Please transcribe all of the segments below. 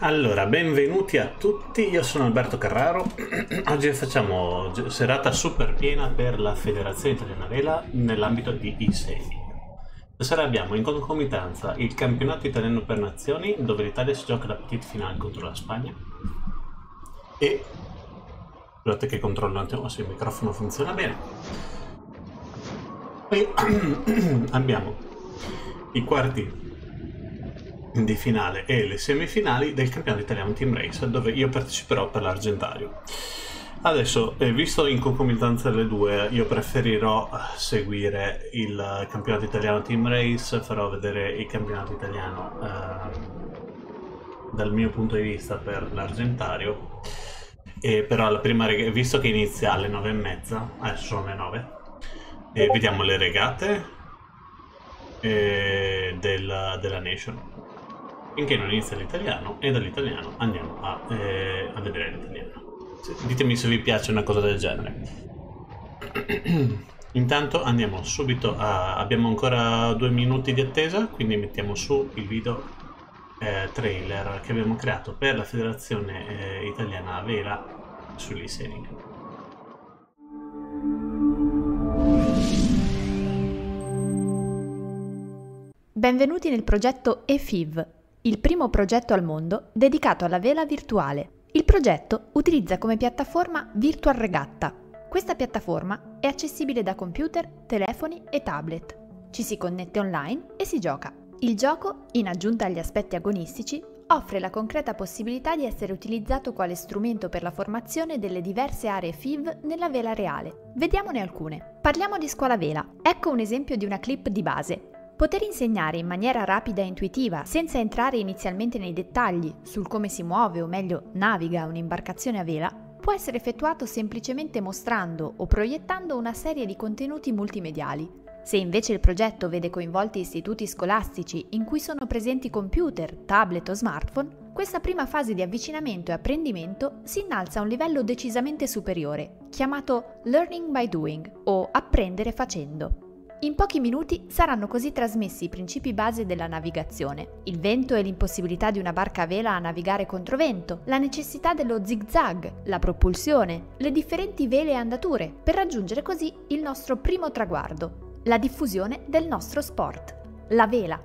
Allora, benvenuti a tutti, io sono Alberto Carraro. Oggi facciamo serata super piena per la Federazione Italiana Vela nell'ambito di e-sailing. Stasera abbiamo in concomitanza il campionato italiano per nazioni, dove l'Italia si gioca la petite finale contro la Spagna. E scusate che controllo un attimo se il microfono funziona bene. Poi abbiamo i quarti di finale e le semifinali del campionato italiano Team Race dove io parteciperò per l'Argentario. Adesso, eh, visto in concomitanza le due, io preferirò eh, seguire il campionato italiano Team Race, farò vedere il campionato italiano eh, dal mio punto di vista per l'Argentario. E però la prima rega- visto che inizia alle nove e mezza, adesso sono le nove, e vediamo le regate eh, del- della Nation finché non inizia l'italiano e dall'italiano andiamo a, eh, a vedere l'italiano. Ditemi se vi piace una cosa del genere. Intanto andiamo subito a... abbiamo ancora due minuti di attesa, quindi mettiamo su il video eh, trailer che abbiamo creato per la Federazione eh, Italiana Vela sull'e-sailing. Benvenuti nel progetto EFIV, il primo progetto al mondo dedicato alla vela virtuale. Il progetto utilizza come piattaforma Virtual Regatta. Questa piattaforma è accessibile da computer, telefoni e tablet. Ci si connette online e si gioca. Il gioco, in aggiunta agli aspetti agonistici, offre la concreta possibilità di essere utilizzato quale strumento per la formazione delle diverse aree FIV nella vela reale. Vediamone alcune. Parliamo di scuola vela. Ecco un esempio di una clip di base. Poter insegnare in maniera rapida e intuitiva, senza entrare inizialmente nei dettagli sul come si muove o meglio naviga un'imbarcazione a vela, può essere effettuato semplicemente mostrando o proiettando una serie di contenuti multimediali. Se invece il progetto vede coinvolti istituti scolastici in cui sono presenti computer, tablet o smartphone, questa prima fase di avvicinamento e apprendimento si innalza a un livello decisamente superiore, chiamato Learning by Doing o apprendere facendo. In pochi minuti saranno così trasmessi i principi base della navigazione, il vento e l'impossibilità di una barca a vela a navigare contro vento, la necessità dello zig-zag, la propulsione, le differenti vele e andature, per raggiungere così il nostro primo traguardo, la diffusione del nostro sport, la vela.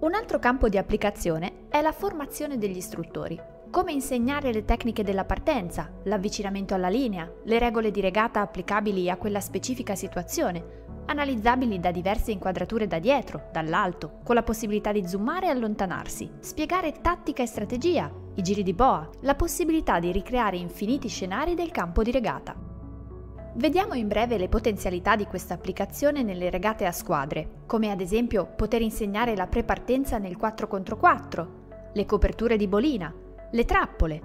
Un altro campo di applicazione è la formazione degli istruttori. Come insegnare le tecniche della partenza, l'avvicinamento alla linea, le regole di regata applicabili a quella specifica situazione, analizzabili da diverse inquadrature da dietro, dall'alto, con la possibilità di zoomare e allontanarsi, spiegare tattica e strategia, i giri di boa, la possibilità di ricreare infiniti scenari del campo di regata. Vediamo in breve le potenzialità di questa applicazione nelle regate a squadre, come ad esempio poter insegnare la prepartenza nel 4 contro 4, le coperture di bolina, le trappole.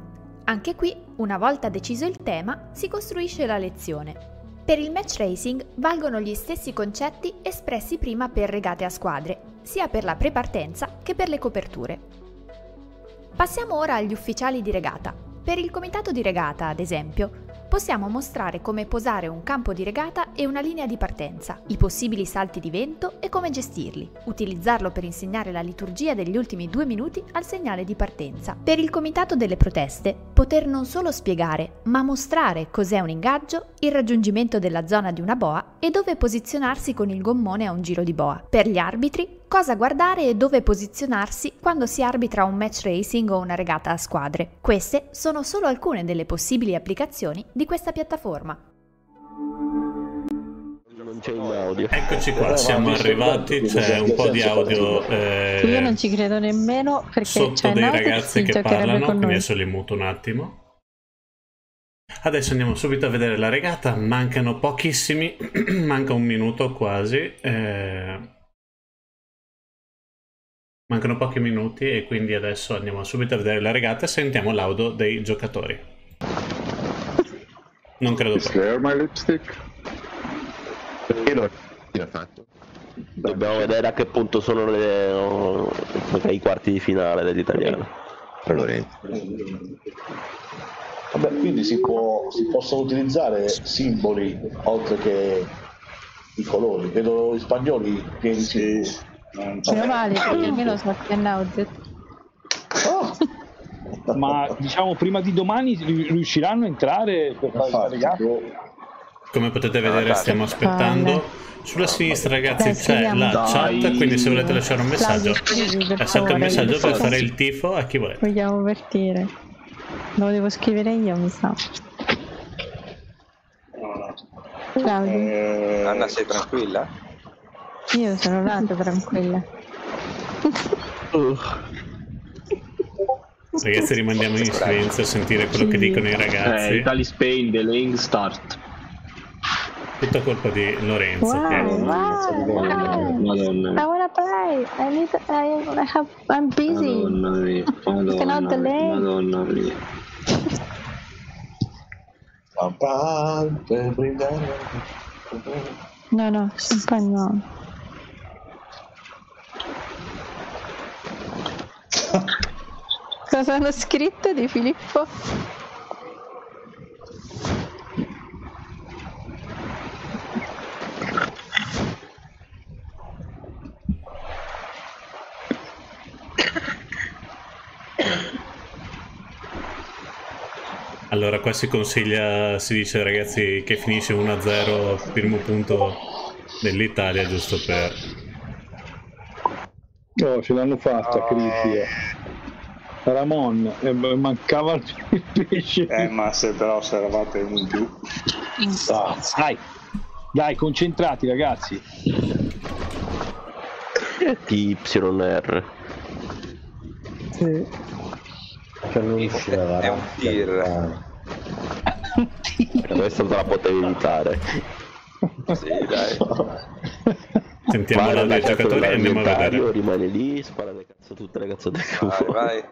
Anche qui, una volta deciso il tema, si costruisce la lezione. Per il match racing valgono gli stessi concetti espressi prima per regate a squadre, sia per la prepartenza che per le coperture. Passiamo ora agli ufficiali di regata. Per il comitato di regata, ad esempio, possiamo mostrare come posare un campo di regata e una linea di partenza, i possibili salti di vento e come gestirli, utilizzarlo per insegnare la liturgia degli ultimi due minuti al segnale di partenza. Per il comitato delle proteste, poter non solo spiegare, ma mostrare cos'è un ingaggio, il raggiungimento della zona di una boa e dove posizionarsi con il gommone a un giro di boa. Per gli arbitri, cosa guardare e dove posizionarsi quando si arbitra un match racing o una regata a squadre. Queste sono solo alcune delle possibili applicazioni di questa piattaforma. Eccoci qua, siamo arrivati, c'è un po' di audio eh, Io non ci credo nemmeno perché sotto c'è dei ragazzi che parlano, quindi adesso li muto un attimo. Adesso andiamo subito a vedere la regata, mancano pochissimi, manca un minuto quasi. eh, Mancano pochi minuti e quindi adesso andiamo subito a vedere la regata e sentiamo l'audio dei giocatori. Non credo Is proprio. my lipstick? Perché non l'ha fatto? Dobbiamo vedere a che punto sono le, oh, i quarti di finale dell'italiano. Lorenzo. Vabbè, quindi si, può, si possono utilizzare simboli oltre che i colori. Vedo gli spagnoli pieni di simboli. Meno male perché almeno so che è Nautic. Oh, Ma diciamo prima di domani ri- riusciranno a entrare per fare boh, Come potete vedere dai. stiamo aspettando. Sulla sinistra ragazzi Dai, c'è la Dai. chat, quindi se volete lasciare un messaggio, lasciate un favore, messaggio per fare il tifo a chi volete. Vogliamo partire. Lo devo scrivere io, mi sa. Claudio, eh, Anna, sei tranquilla? Io sono nata tranquilla. Ragazzi rimandiamo in silenzio a sentire quello che dicono i Eh, ragazzi. Italy Spain, delaying start. Tutto colpa di Lorenzo. Wow, che- wow, wow. Madonna I wanna play. I need. I, I have. I'm busy. Madonna mia. Cannot Madonna mia. delay. Madonna mia. pam, per brindare. No, no, spagnolo. Cosa hanno scritto di Filippo? Allora qua si consiglia, si dice ragazzi che finisce 1-0 primo punto dell'Italia giusto per... Oh, ce l'hanno fatta, crisi. eh. Ramon, eh, mancava il pesce. Eh, ma se però se eravate in più. Ah, dai, dai, concentrati ragazzi. TYR. Cioè non riusciva È un tir. Questa te la potevi evitare. Sì, dai. Sentiamo dei cazzo giocatori e andiamo a vedere. rimane lì, spara le cazzo tutte le cazzate che Vai, vuoi. vai.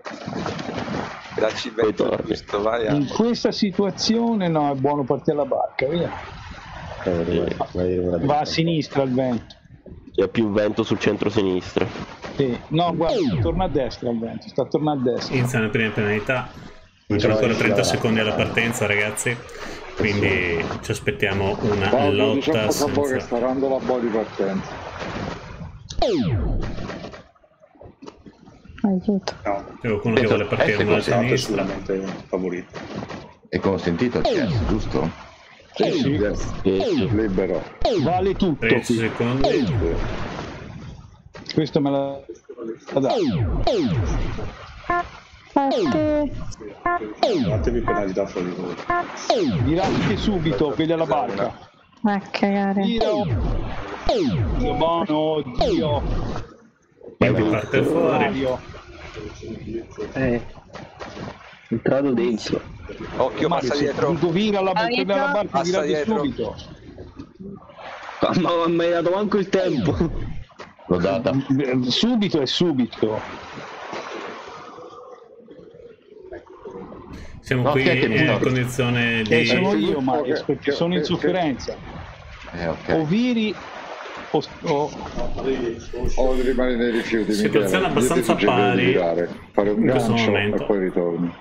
Dacci il vento giusto, vai. In questa situazione no, è buono partire la barca, via. Va a sinistra il vento. C'è più vento sul centro-sinistra. Sì. No, guarda, torna a destra il vento, sta tornando a destra. Iniziano le prime penalità. Mancano ancora 30 secondi alla partenza ragazzi. Quindi ci aspettiamo una diciamo lotta per favore che senza... sta dando la boh di partenza. Aiuto. No, C'è qualcuno che vuole partire Eh, con la sinistra. favorito. È consentito il CS, giusto? Sì, sì. Yes, Sì. libero. Vale tutto 13 qui. secondi. Questo me la la Parte. Datevi penalità fuori voi. Virate subito, quelli alla barca. Va a cagare. Dio. Dio buono, Dio. Quindi parte fuori. Eh. Entrato dentro. Occhio, Mario, passa dietro. dico vira la, quelli alla barca, Passa dietro. subito. Ma non mi hai dato manco il tempo. L'ho data. Eh, Subito e subito. Siamo No, qui è che in sta- condizione E sono di... io, Mario, che- perché che- sono in che- sofferenza. Eh, O ok. viri o, o- O rimani nei rifiuti. Situazione abbastanza pari di girare, fare un in questo gancio momento. e poi ritorni.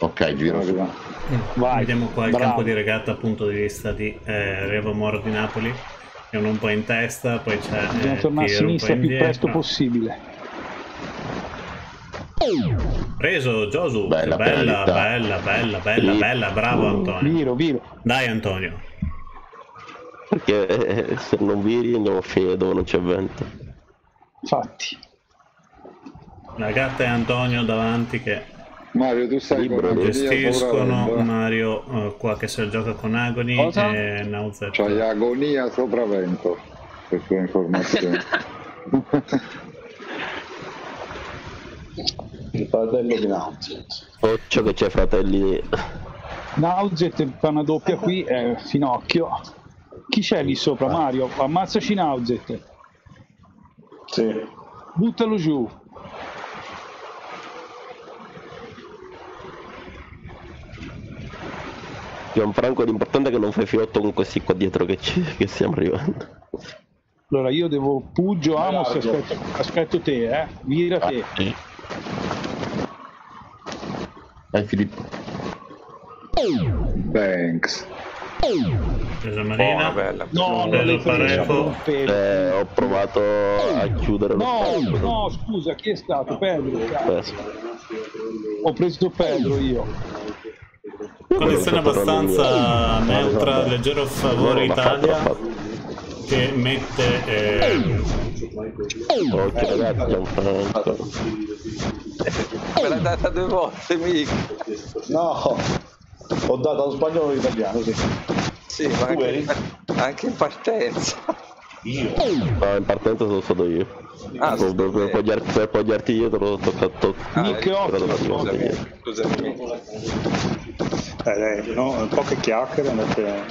Ok, giro su. Arriva. Vai, Vediamo qua il bravo. campo di regata dal punto di vista di eh, Revo Moro di Napoli. È uno un po' in testa, poi c'è Dobbiamo eh, tornare a sinistra il più indietro. presto possibile. Preso Giosu, Bella bella, bella, bella, bella, Sì. bella, bravo Antonio. Viro, viro. Dai Antonio. Perché eh, se non viri andiamo a finire dove non c'è vento. Infatti. La gatta e Antonio davanti che Mario, tu sai Libero, come gestiscono Mario eh, qua che se gioca con Agoni Cosa? e Nauzet. C'hai agonia sopravvento, per tua informazione. Il fratello di Nautilus. Occhio che c'è fratelli. Nauzet fa una doppia qui, eh, finocchio. Chi c'è lì sopra, Mario? Ammazzaci Nauzet. Sì. Buttalo giù. Gianfranco l'importante è che non fai fiotto con questi qua dietro che, ci, che stiamo arrivando. Allora io devo Puggio, Amos, aspetto, aspetto te, eh. Vira te. Dai Filippo. Thanks. Presa Buona, Marina. bella. No, non l'hai preso. Eh, ho provato a chiudere lo No, no, scusa, chi è stato? Pedro. cazzo. Adesso. Ho preso Pedro io. Condizione abbastanza neutra, leggero favore Italia che mette eh, Ok ragazzi. Me l'ha data due volte, mica. No, ho dato allo spagnolo e all'italiano, sì. Sì, ma anche, anche in partenza. Io? No, in partenza sono stato io. Ah, per, sì, per, sì. appoggiarti, per appoggiarti io te l'ho toccato. Ah, Nick eh, Occhio, Scusami, scusami. Eh, dai, no, poche chiacchiere andate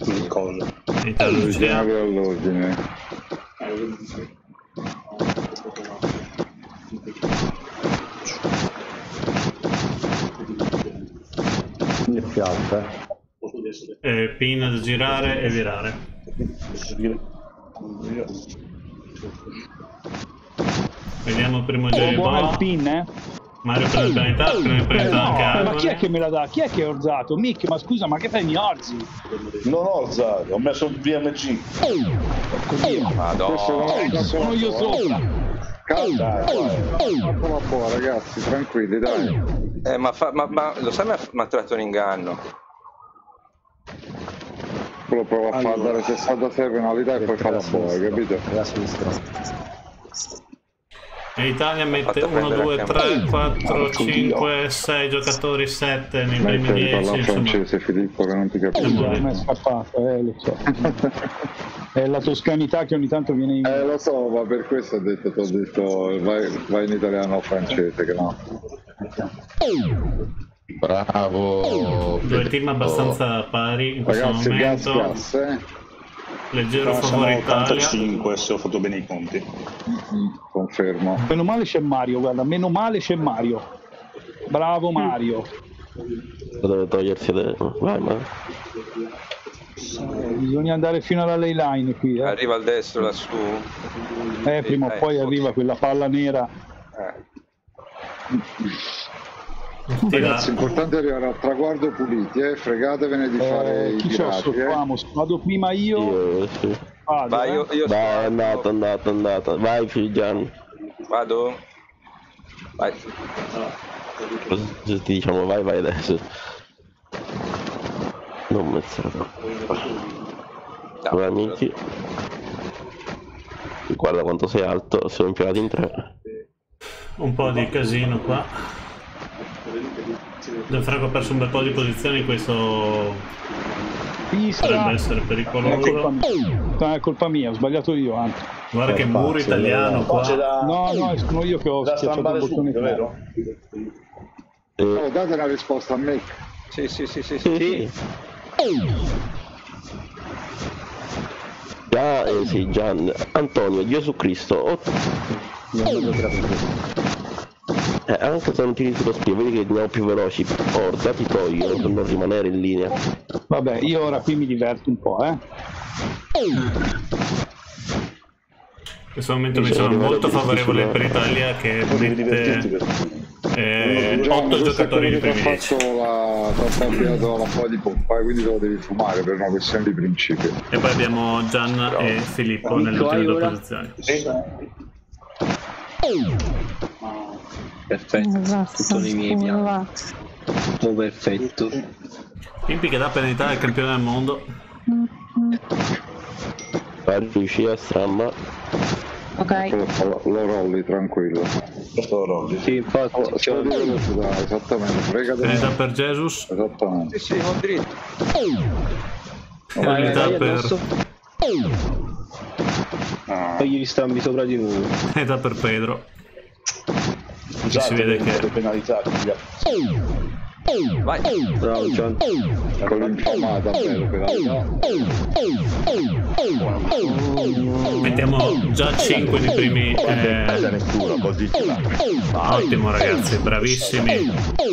sul collo. Italia Lucia. Ordinare all'ordine. Mi piace. eh, pin da girare e virare. Vediamo il primo giro Oh, di buona il pin, eh? Mario prende il pianeta, prende il pianeta No, anche ma chi è che me la dà? Chi è che ha orzato? Mick, ma scusa, ma che fai mi orzi? Non ho alzato, ho messo il BMG. Così. Madonna. Sono io sopra. Calma, un po', ragazzi, tranquilli, dai. Eh, ma, fa- ma- ma lo sai, mi ha mi ha tratto un inganno. Lo provo a far Allora. dare 66 penalità e poi fa la boa, capito? La sinistra. E Italia mette Fatta 1, prendere 2, a 3, 4, Porco 5, 6 giocatori, 7 nei primi Metti 10. parla Insomma, francese, Filippo, che non ti capisco. mi è scappato, eh, lo so. È la toscanità che ogni tanto viene in... Eh, lo so, ma per questo ho detto, ti ho detto, vai, vai in italiano o francese, che no. Bravo. due team abbastanza pari in questo Ragazzi, gas, momento. gas, eh? Leggero favore Italia. 85 se ho fatto bene i conti. Mm, Confermo. Meno male c'è Mario, guarda, meno male c'è Mario. Bravo Mario. Deve togliersi adesso. Vai, ma. Eh, bisogna andare fino alla ley line qui, eh. Arriva al destro lassù. Eh, prima o Eh, poi arriva quella palla nera. Eh. Ragazzi, importante è arrivare al traguardo puliti, eh? Fregatevene di fare Eh, i chi c'ho pirati, eh? Vamos, vado prima io. Io, sì. Vado, Vai, eh. io, io sto- Vai, è andata, è andata, è andata. Vai, Figian. Vado. Vai. Cosa ti diciamo? Vai, vai adesso. Non mezzato. No, Vai, amici. Guarda quanto sei alto, siamo infilati in tre. un po' di casino qua. Gianfranco ha perso un bel po' di posizioni, questo Pista. potrebbe essere Non è colpa pericoloso. mia. Non è colpa mia, ho sbagliato io anzi. Guarda che muro italiano Qua c'è qua. da, No, no, sono io che ho da schiacciato il bottone subito, qua. vero? Oh, date una risposta a me. Sì, sì, sì, sì. Sì, sì. Già, eh, sì, Gian, Antonio, Gesù Cristo, oh, eh, anche se non tiri sullo spio, vedi che andiamo più veloci, orda ti toglio per non rimanere in linea. Vabbè, io ora qui mi diverto un po', eh. In questo momento mi Bisogna sono molto favorevole per l'Italia che mette eh, Già, 8 questa giocatori di ti ha 10. fatto la ti cambiato la po' di pompa, eh, quindi te lo devi fumare per una questione di principio. E poi abbiamo Gian e Filippo nelle ultime due posizioni. Perfetto, Esatto, tutto nei miei piani. Tutto perfetto. Impi che dà penalità al campione del mondo. Vai, riuscì a stramma. Ok. Lo, lo rolli tranquillo. questo Rolli. Sì, infatti, Oh, di velocità, esattamente, fregatene. Penalità per Jesus. Esattamente. Sì, sì, va dritto. Penalità vai per, addosso. Poi gli strambi sopra di nuovo. penalità per Pedro. Scusate si vede le, che- le penalità. Vai. Bravo Gian. Con l'infamata, bello, penalità. Mettiamo già 5 di primi. eh, va. ottimo ragazzi, bravissimi.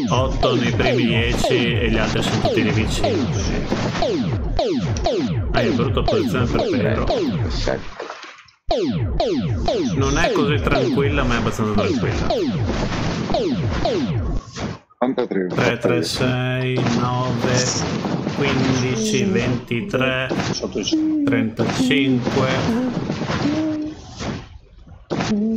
8 nei primi 10 e gli altri sono tutti di vicino. Ah, è brutta posizione per Pedro. Non è così tranquilla, ma è abbastanza tranquilla. 83. 3, 3, 6, 9, 15, 23, 35.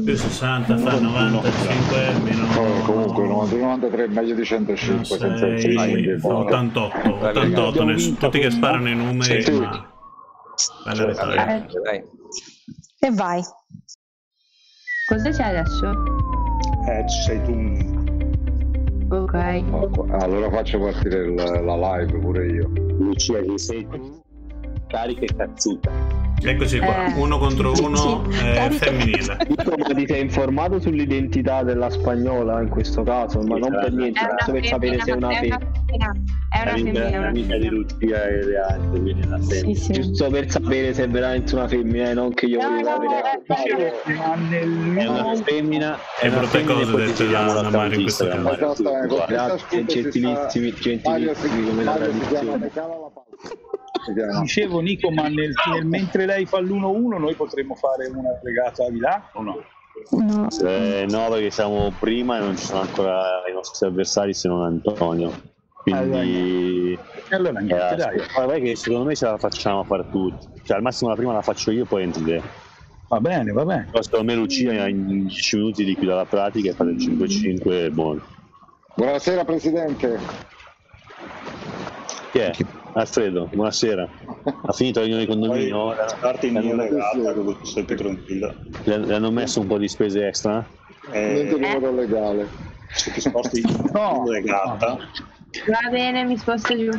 Più 60 fa 95 meno Oh, comunque 91-93 meglio di 105 senza il 6, quindi buono. 88, 88 ness- tutti che sparano i numeri, Sì. ma bella vittoria. Eh, E vai. Cosa c'è adesso? Eh, ci sei tu. Ok. Allora faccio partire la live pure io. Lucia, chi sei tu? Carica e cazzuta. Eccoci qua, Eh. uno contro uno eh, femminile. Ma ti sei informato sull'identità della spagnola in questo caso? Ma non per niente, giusto per sapere se è una femmina. È una femmina, è di quindi la Sì, sì. Giusto per sapere se è veramente una femmina e non che io voglio sapere. È una femmina, è e dette decidiamo da- Mario in questo caso. Grazie, gentilissimi, gentilissimi come la tradizione. Dicevo Nico, ma nel, nel- mentre lei fa l'1-1 noi potremmo fare una regata di là o no? No. Eh, no, perché siamo prima e non ci sono ancora i nostri avversari se non Antonio. Quindi. E allora niente, Eh, dai. guarda che secondo me ce la facciamo fare tutti. Cioè, al massimo la prima la faccio io, poi entri te. Va bene, va bene. Però secondo me Lucia in 10 minuti liquida la pratica e fate il 5-5 e buono. Buonasera Presidente. Chi è? Alfredo, buonasera. Ha finito la riunione di condominio? Starti in mia sei più tranquilla. Le, le hanno messo un po' di spese extra? Niente di Eh, modo legale. se ti sposti in regata, Va bene, mi sposto giù.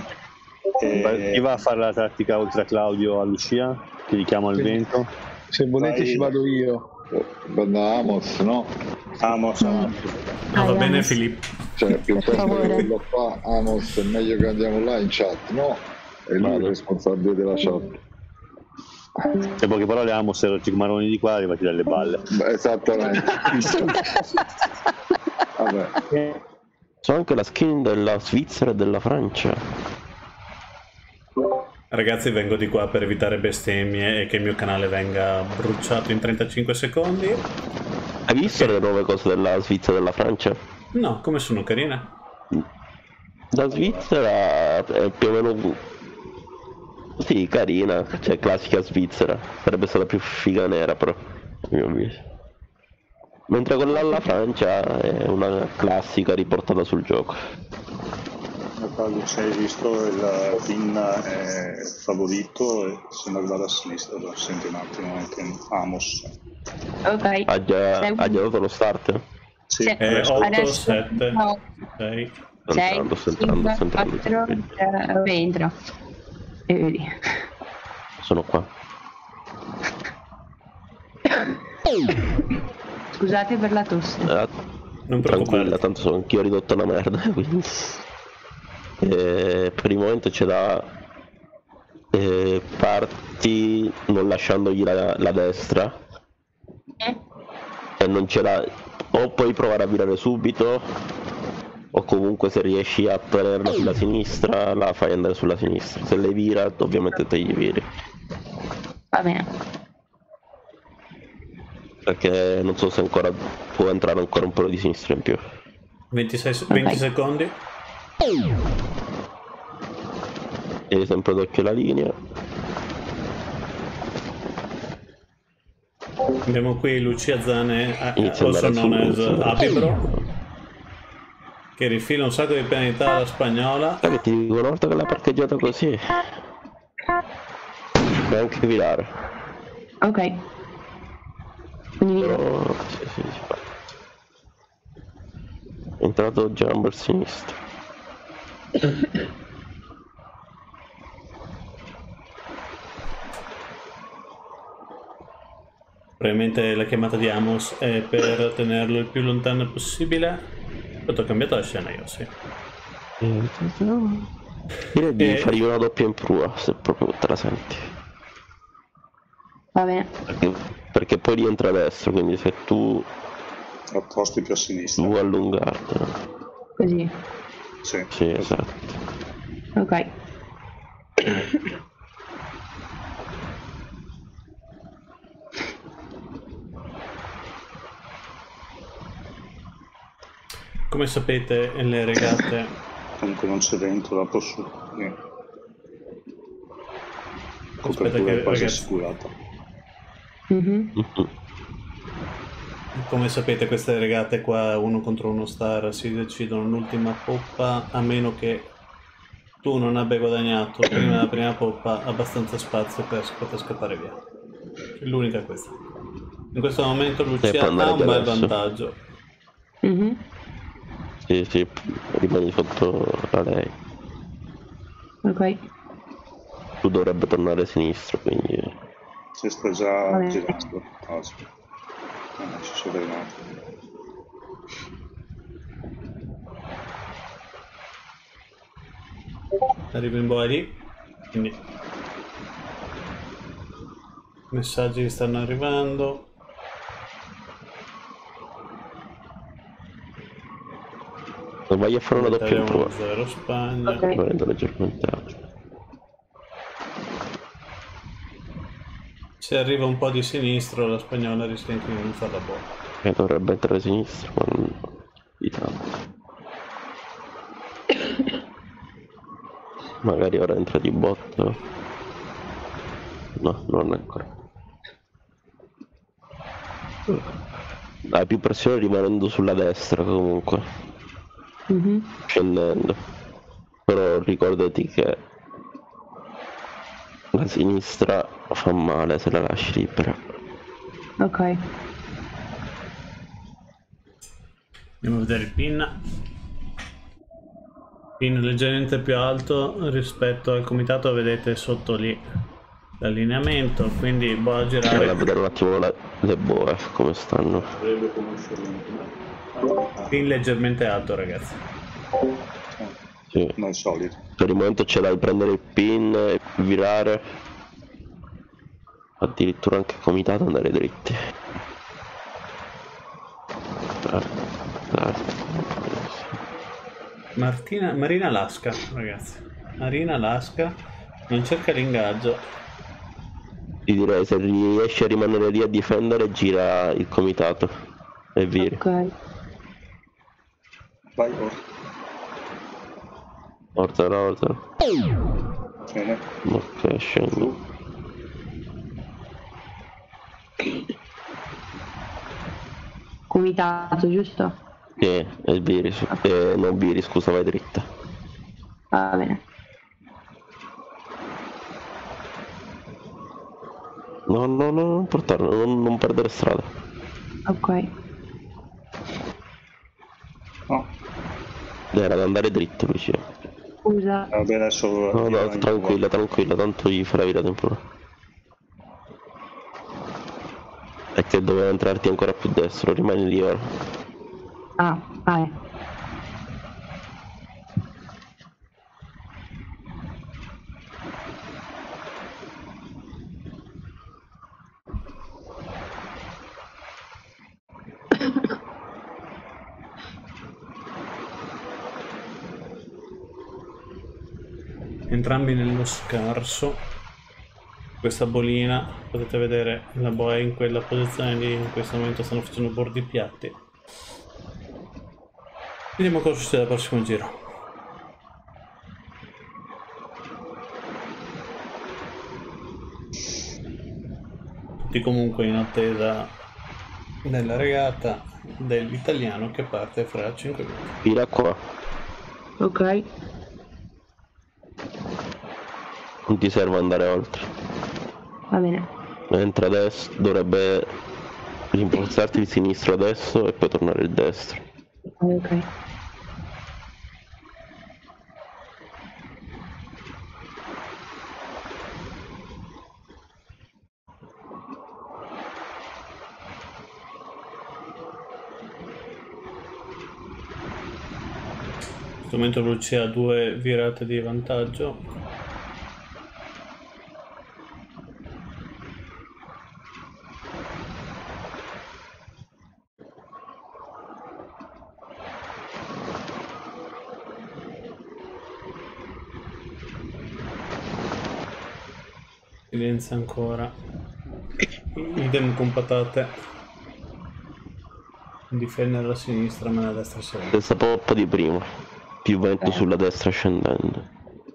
Eh, Chi va a fare la tattica oltre a Claudio a Lucia? Che li chiamo al vento? Se volete Vai. ci vado io. Da Amos, no? Amos, No, va bene Filippo. Cioè, piuttosto che quello qua, Amos, è meglio che andiamo là in chat, no? È lui il responsabile della chat. In poche parole, amo se Rotti Maroni di qua arrivati dalle balle. Beh, Esattamente. Vabbè. C'è anche la skin della Svizzera e della Francia. Ragazzi, vengo di qua per evitare bestemmie e che il mio canale venga bruciato in 35 secondi. Hai visto le nuove cose della Svizzera e della Francia? No, come sono carine? La Svizzera è più o meno sì, carina, cioè classica svizzera. Sarebbe stata più figa nera però, a mio avviso. Mentre quella alla Francia è una classica riportata sul gioco. Se hai visto il pin è favorito e sembra che vada a sinistra, lo senti un attimo anche Amos. Ok. Ha già, Sei- ha già dato lo start? Sì, Sì. Eh, 8, Adesso- 7, no. 6. Sto 6, entrando, sto entrando, sto entrando. 4, entra. E vedi. Sono qua. Scusate per la tosse. Eh, Non tranquilla, tanto sono anch'io ridotto a una merda, quindi... Eh, per il momento c'è da... eh, parti non lasciandogli la, la destra e non ce l'ha... O puoi provare a virare subito o comunque se riesci a tenerla sulla sinistra la fai andare sulla sinistra. Se lei vira ovviamente te gli viri. Va bene. Perché non so se ancora può entrare ancora un po' di sinistra in più. 26, se- 20 secondi. Tieni sempre d'occhio la linea. Abbiamo qui Lucia Zane, eh, ad also known as ad Abibro, che rifila un sacco di penalità alla spagnola. Che ti dico, una volta che l'ha parcheggiata così, puoi anche virare. Ok. Quindi. Però, sì, sì, si fa. È entrato jump al sinistro. Probabilmente la chiamata di Amos è per tenerlo il più lontano possibile. Poi ho cambiato la scena io, sì. Direi di Eh. fargli una doppia in prua, se proprio te la senti. Va bene. Perché, perché poi rientra a destra, quindi se tu Apposti più a sinistra. vuoi allungartela. Così. Sì. Sì, esatto. Ok. Come sapete, le regate Comunque non c'è dentro, la posso... Copertura che, è quasi ragazzi. assicurata. Mhm. Come sapete queste regate qua uno contro uno star si decidono l'ultima poppa a meno che tu non abbia guadagnato prima della prima poppa abbastanza spazio per poter scappare via. L'unica è questa. In questo momento Lucia ha un bel adesso. vantaggio. Mhm. Sì, sì, rimani sotto a lei. Ok. Tu dovrebbe tornare a sinistra, quindi... Si sta già girando. Ah. Ah, ci sono arrivato. Arrivo in body, quindi messaggi che stanno arrivando. Non vai a fare una doppia prova. 1-0 Spagna. Ok. Volendo leggermente alto. Se arriva un po' di sinistro la spagnola rischia anche di non farla buona. E dovrebbe entrare a sinistra, ma non di tanto. Magari ora entra di botto. No, non ancora. Hai più pressione rimanendo sulla destra comunque, Mhm. scendendo. Però ricordati che la sinistra fa male se la lasci libera. Ok. Andiamo a vedere il pin. Pin leggermente più alto rispetto al comitato, vedete sotto lì l'allineamento, quindi boh a Andiamo a girare. vedere un attimo la- le boe come stanno. Pin leggermente alto ragazzi. Sì. Al solito. Per il momento c'è da prendere il pin e virare. Addirittura anche comitato andare dritti. Dai, dai. Martina, Marina Lasca ragazzi. Marina Lasca non cerca l'ingaggio. Ti direi se riesci a rimanere lì a difendere gira il comitato e viri. Ok. Vai, Orto. Ordina, ordina. Bene. Ok, scendi. Comitato, giusto? Sì, e viri, su- eh, non viri, scusa, vai dritta. Va bene. No, no, no, non portarlo, non, non perdere strada. Ok. No. Era da andare dritto, Lucia. Scusa. Va bene, adesso... No, no, tranquilla, tranquilla, tanto gli farà via tempo. È che doveva entrarti ancora più destro, rimani lì ora. Ah, vai. Entrambi nello scarso. Questa bolina, potete vedere la boa è in quella posizione lì, in questo momento stanno facendo bordi piatti. Vediamo cosa succede al prossimo giro. Tutti comunque in attesa della regata dell'italiano che parte fra 5 minuti. Vira qua, Ok. Non ti serve andare oltre. Va bene. Entra adesso, dovrebbe rimborsarti il sinistro adesso e poi tornare il destro. Ok. Questo momento Lucia ha due virate di vantaggio. Silenzio ancora. Idem con patate. Difendere la sinistra ma la destra va. Stessa poppa di prima, più vento sulla destra scendendo.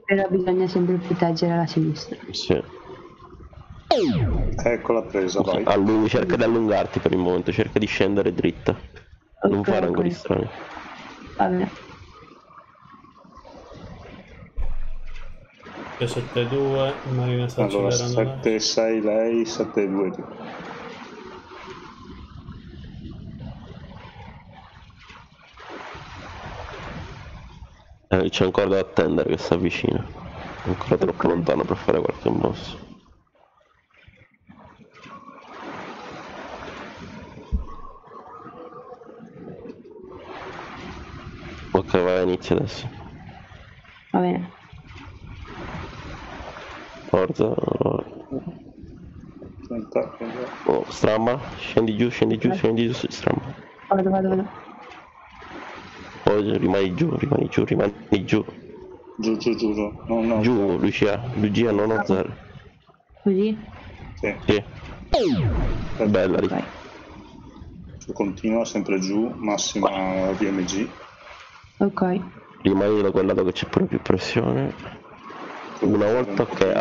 Però bisogna sempre proteggere la sinistra. Sì. Eccola presa, vai. Allunghi, cerca di allungarti per il momento, cerca di scendere dritta. non Ok, fare angoli ok. strani. Va bene. 7-2, Marina sta Allora, accelerando. 7-6 lei, 7-2 Eh, c'è ancora da attendere che si avvicina. È ancora troppo lontano per fare qualche mosso. Ok, vai, inizia adesso. Va bene. Forza. Senta, Oh, stramma. Scendi giù, scendi giù, scendi giù, stramma. Vado, vado, vado. Rimani giù, rimani giù, rimani giù. Giù, giù, giù, giù. No, no. Giù, Lucia. Lucia, non alzare. Così? Sì. Sì. Bella, lì. Giù, Continua sempre giù, massima VMG. Ok. Rimani da quel lato che c'è pure più pressione. Una volta che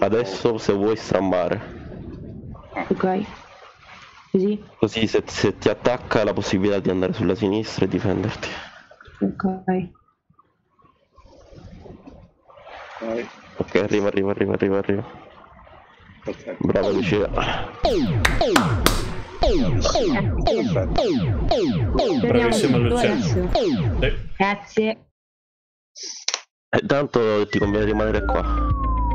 adesso se vuoi strammare. Ok. Così? Così se, se ti attacca hai la possibilità di andare sulla sinistra e difenderti. Ok. Vai. Ok, arriva, arriva, arriva, arriva, arriva. Perfetto. Brava Lucia. Bravissima Lucia. Grazie. E tanto ti conviene rimanere qua.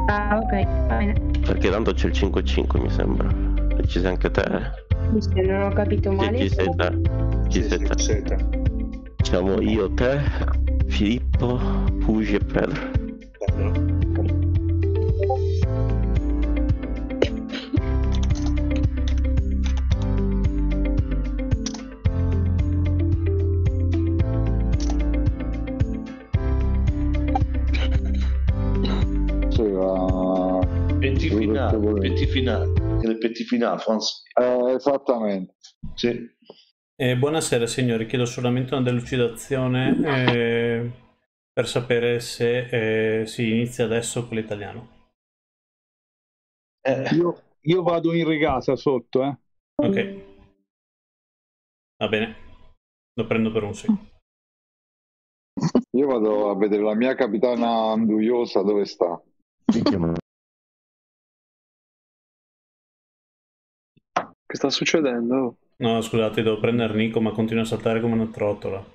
Ah, ok. Va bene. Perché tanto c'è il 5-5 mi sembra. E ci sei anche te. eh. Se non ho capito male. ci sei te. Ci sei te. Siamo io, te, Filippo, Pugi e Pedro. C'era... Petti finale, petti finale. Le petti finale, France. Eh, esattamente. Sì. Eh, buonasera signori, chiedo solamente una delucidazione eh, per sapere se eh, si inizia adesso con l'italiano. Io, io vado in regata sotto, eh. Ok. Va bene. Lo prendo per un secondo. Io vado a vedere la mia capitana anduiosa dove sta. Che sta succedendo? No, scusate, devo prendere Nico, ma continua a saltare come una trottola.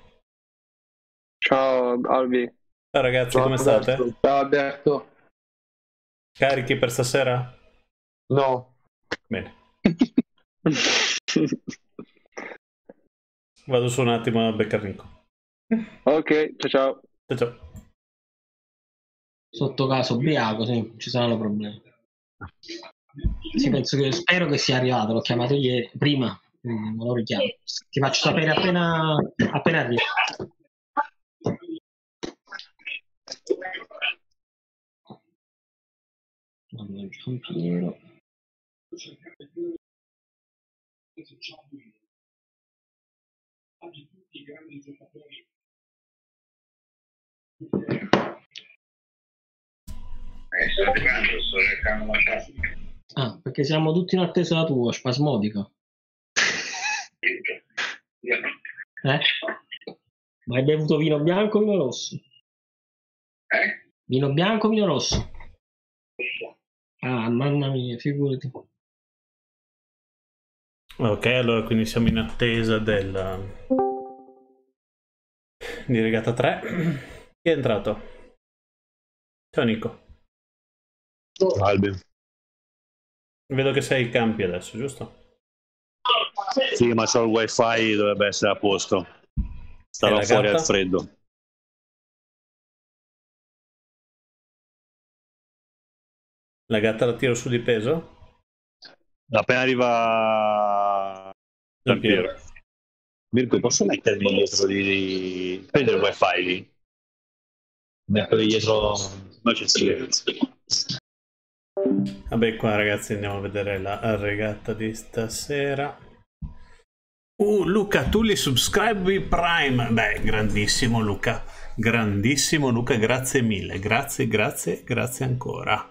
Ciao Albi. Ciao ragazzi, come state? Ciao Alberto. Carichi per stasera? No. Bene. Vado su un attimo a beccare Nico. ok, ciao ciao. Ciao ciao. Sotto caso ubriaco, sì, non ci saranno problemi. Sì, penso che spero che sia arrivato, l'ho chiamato ieri, prima, quindi me lo richiamo. Ti faccio sapere appena, appena arriva. Allora, Giampiero. sto arrivando, sto recando la casa. Ah, perché siamo tutti in attesa tua, spasmodica. Eh? Ma hai bevuto vino bianco o vino rosso? Eh? Vino bianco o vino rosso? Ah, mamma mia, figurati. Ok, allora quindi siamo in attesa del... di regata 3. Chi è entrato? Ciao Nico. Albi. Vedo che sei ai campi adesso, giusto? Sì, ma c'ho il wifi, dovrebbe essere a posto. Starò fuori al freddo. La gatta la tiro su di peso? Appena arriva Giampiero. Mirko, posso mettermi dietro di... prendere il wifi lì? Mettermi dietro... No, c'è il silenzio. Vabbè, qua ragazzi andiamo a vedere la regata di stasera. Uh, Luca, tu li subscribi Prime. Beh, grandissimo Luca. Grandissimo Luca, grazie mille. Grazie, grazie, grazie ancora.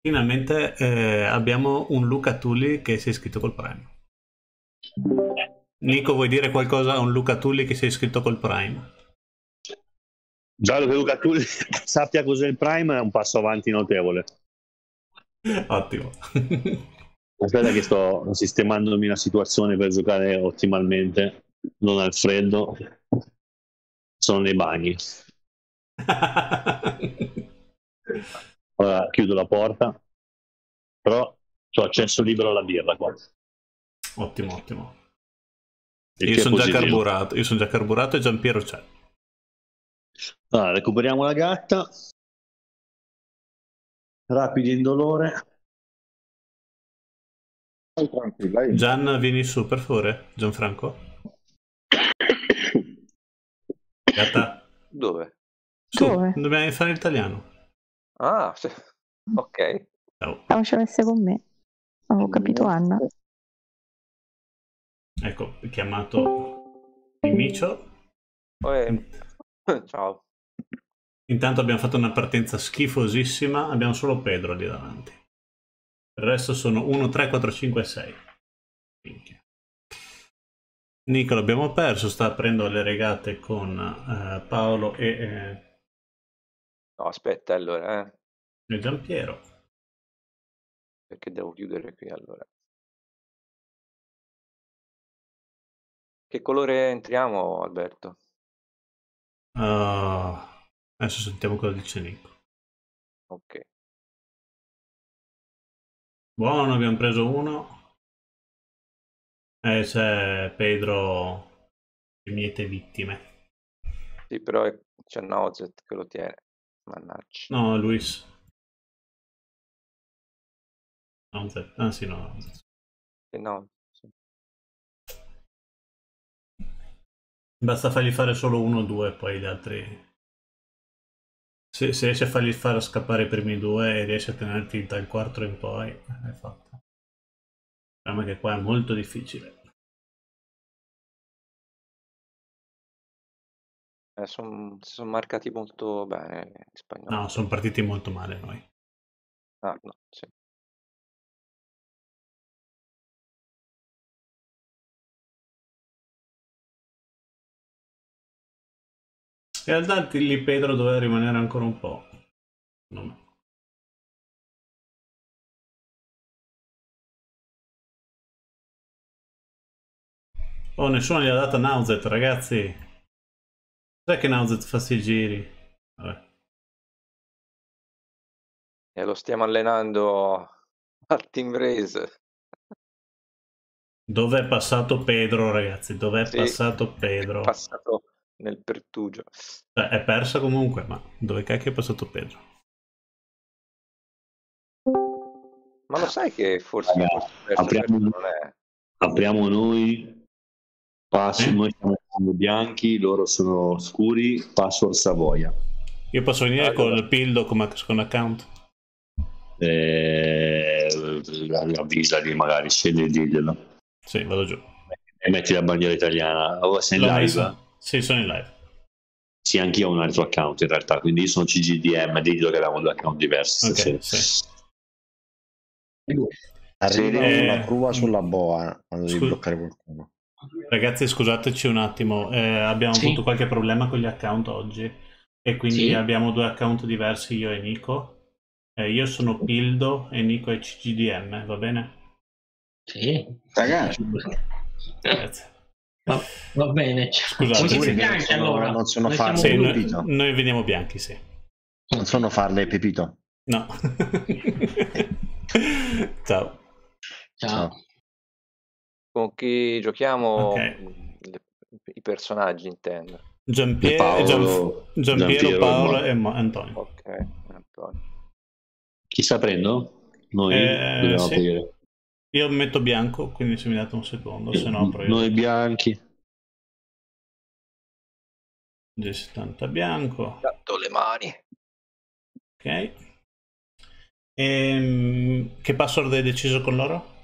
Finalmente eh, abbiamo un Luca Tulli che si è iscritto col Prime. Nico, vuoi dire qualcosa a un Luca Tulli che si è iscritto col Prime? Già che Luca tu sappia cos'è il Prime è un passo avanti notevole. Ottimo. Aspetta che sto sistemandomi la situazione per giocare ottimalmente, non al freddo. Sono nei bagni. Ora chiudo la porta, però ho accesso libero alla birra qua. Ottimo, ottimo. Il Io sono già carburato, io sono già carburato e Giampiero c'è. Allora, recuperiamo la gatta. Rapidi indolore. Tranquilla, io- Gian, vieni su per favore, Gianfranco. Gatta. Dove? Su, Dove? dobbiamo fare l'italiano. Ah, sì. ok. Ciao. Ah, ce l'avesse con me. Avevo capito Anna. Ecco, chiamato Micio. Poi- Ciao. Intanto abbiamo fatto una partenza schifosissima, abbiamo solo Pedro lì davanti. Il resto sono 1, 3, 4, 5 e 6. Minchia. Nico l'abbiamo perso, sta aprendo le regate con eh, Paolo e, eh, No, aspetta allora, eh. e Giampiero. Perché devo chiudere qui allora. Che colore entriamo, Alberto? Ah, adesso sentiamo cosa dice Nico. Ok. Buono, abbiamo preso uno. E c'è Pedro e miete vittime. Sì, però è- c'è Nozet che lo tiene. Mannaggia. No, Luis. No, Z. Ah sì, no. Eh, no, sì. Basta fargli fare solo uno o due, poi gli altri... Se, se riesci a fargli fare scappare i primi due e riesci a tenerti dal quarto in poi, è fatto. Il problema che qua è molto difficile. Eh, son- si sono marcati molto bene gli spagnoli. No, sono partiti molto male noi. Ah, no, sì. Realtà lì Pedro doveva rimanere ancora un po'. No. Oh, nessuno gli ha dato Nauzet, ragazzi. Sai che Nauzet fa sti giri? Vabbè. E lo stiamo allenando al team race. Dov'è passato Pedro, ragazzi? Dov'è Sì, passato Pedro? È passato nel pertugio. Cioè, è persa comunque, ma dove cacchio è passato Pedro? Ma lo sai che forse questo verso apriamo- non è... Apriamo noi. Passo, Eh? noi siamo bianchi, loro sono scuri. Password Savoia. Io posso venire Allora. col Pildo come con account? Eh, avvisali magari, scegli di dirglielo. Sì, vado giù. E metti la bandiera italiana. Oh, sei in live? Sì, sono in live. Sì, anch'io ho un altro account in realtà, quindi io sono CGDM, diglielo che abbiamo due account diversi Ok, stasera. sì. Arriva Sì. una prua sulla boa quando devi bloccare qualcuno. Ragazzi, scusateci un attimo, eh, abbiamo Sì. avuto qualche problema con gli account oggi e quindi Sì. abbiamo due account diversi, io e Nico. Eh, io sono Pildo e Nico è CGDM, va bene? Sì. Ragazzi, Grazie. Va, va bene. Scusate, sì. bianchi sono- allora. non sono siamo Sì, noi, noi veniamo bianchi, sì. Non sono farle Pepito. No. Ciao. Ciao. Con chi giochiamo Ok. le- i personaggi intendo. Giampiero, Paolo- Gianf- Giampiero, Paolo e Mo- Antonio. Ok, Antonio. Chi sta prendo? Noi Eh, dobbiamo sì. aprire. Io metto bianco, quindi se mi date un secondo, se no apro io. Noi bianchi. G70 bianco. Gatto le mani. Ok. Ehm, che password hai deciso con loro?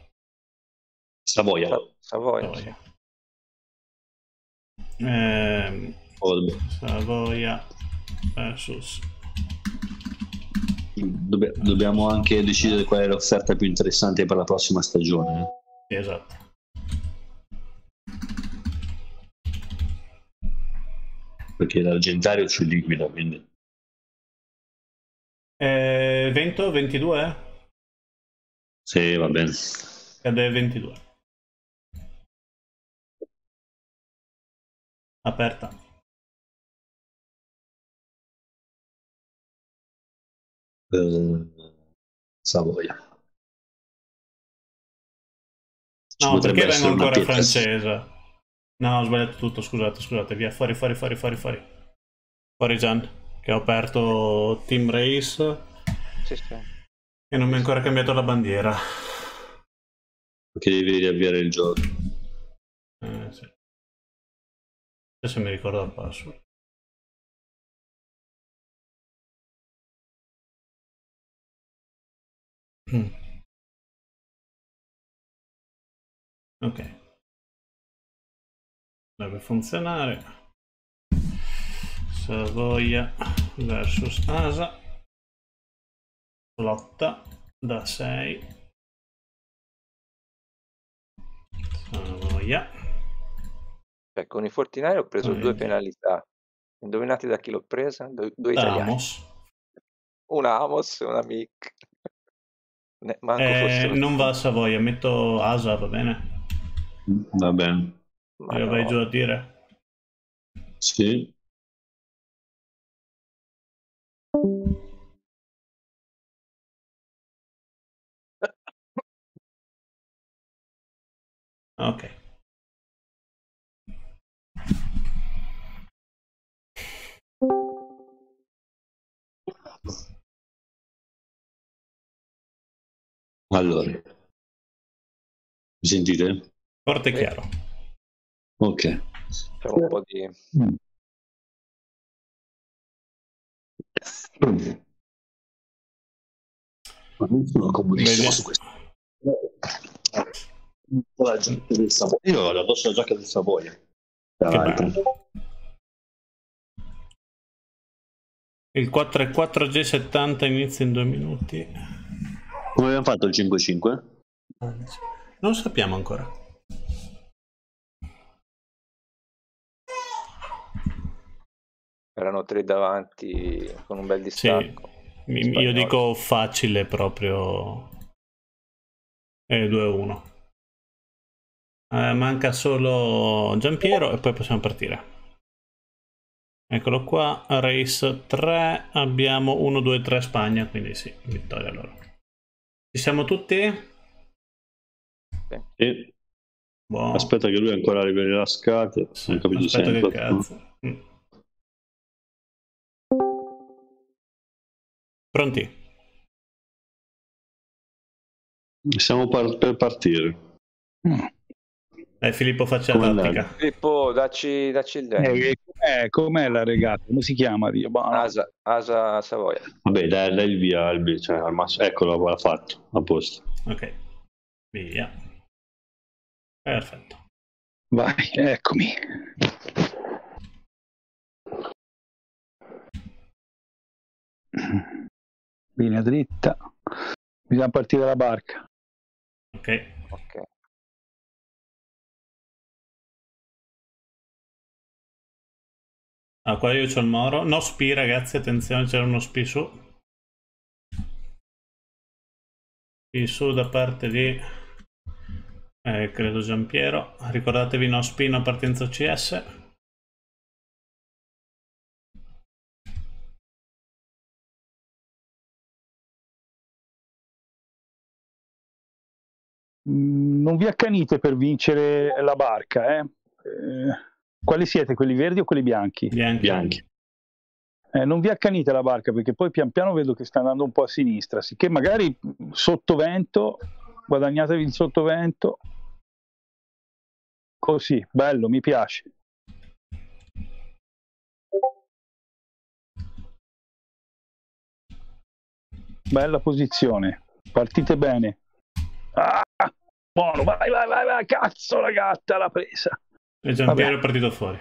Savoia. Sa- Savoia. Savoia. Ehm, Old. Savoia versus dobb- dobbiamo anche decidere qual è l'offerta più interessante per la prossima stagione. eh. Esatto. Perché l'Argentario ci liquida, quindi. Eh, Vento 22? Sì, va bene. Cade 22. Aperta. Savoia. Ci No, perché vengo ancora pietra. francese? No, ho sbagliato tutto, scusate, scusate, via, fuori, fuori, fuori, fuori, fuori. Fuori Gian, che ho aperto Team Race Sì, sì. e non mi ha ancora cambiato la bandiera. Perché devi riavviare il gioco. Eh, sì. Adesso mi ricordo il password. Ok. Deve funzionare. Savoia versus Asa. Lotta da 6. Savoia. Cioè, con i Fortinari ho preso Ah, due penalità. Indovinate da chi l'ho presa? Due, due italiani. Amos. Una Amos e una Mick. Ne- Manco Eh, fossero non va a Savoia, metto Asa, va bene? Va bene. Ma lo vai no. giù a dire? Sì. Ok. Allora. Mi sentite? Forte e chiaro. Ok. Facciamo un po' di... Non sono comodissimo su questo. La giacca del Savoia. Io ho addosso la giacca del Savoia. Il 4 e 4 G70 inizia in due minuti. Come abbiamo fatto il 5-5? Non sappiamo ancora. Erano tre davanti con un bel Sì, distacco. mi- io dico facile proprio. E 2-1. Eh, manca solo Giampiero e poi possiamo partire. Eccolo qua, race 3, abbiamo 1, 2, 3 Spagna, quindi sì, vittoria allora. Ci siamo tutti? Sì. Buono. Aspetta che lui ancora arrivi le rascate. non capito Aspetta sempre. che cazzo. Mm. Pronti? Siamo par- per partire. Eh, Filippo faccia Come la tattica. Filippo, dacci, dacci il dente. Eh, com'è, com'è la regata? Come si chiama? Dio? Asa, Asa Savoia. Vabbè, dai, dai il via, Albi. Cioè, al massimo- Eccolo, l'ha fatto. A posto. Ok, via. Perfetto. Vai, eccomi. Linea dritta. Bisogna partire dalla barca. Ok. Ok. Ah, qua io c'ho il Moro. No spi, ragazzi, attenzione, c'era uno spi su. Spi su da parte di... Eh, credo Giampiero. Ricordatevi no spi, no partenza OCS. Mm, Non vi accanite per vincere la barca, eh? Eh, quali siete, quelli verdi o quelli bianchi? Bianchi. Bianchi. Eh, non vi accanite alla barca perché poi pian piano vedo che sta andando un po' a sinistra, sicché magari sottovento, guadagnatevi il sottovento. Così, bello, mi piace. Bella posizione, partite bene. Ah, buono, vai, vai, vai, vai, cazzo la gatta l'ha presa. E Giampiero è partito fuori.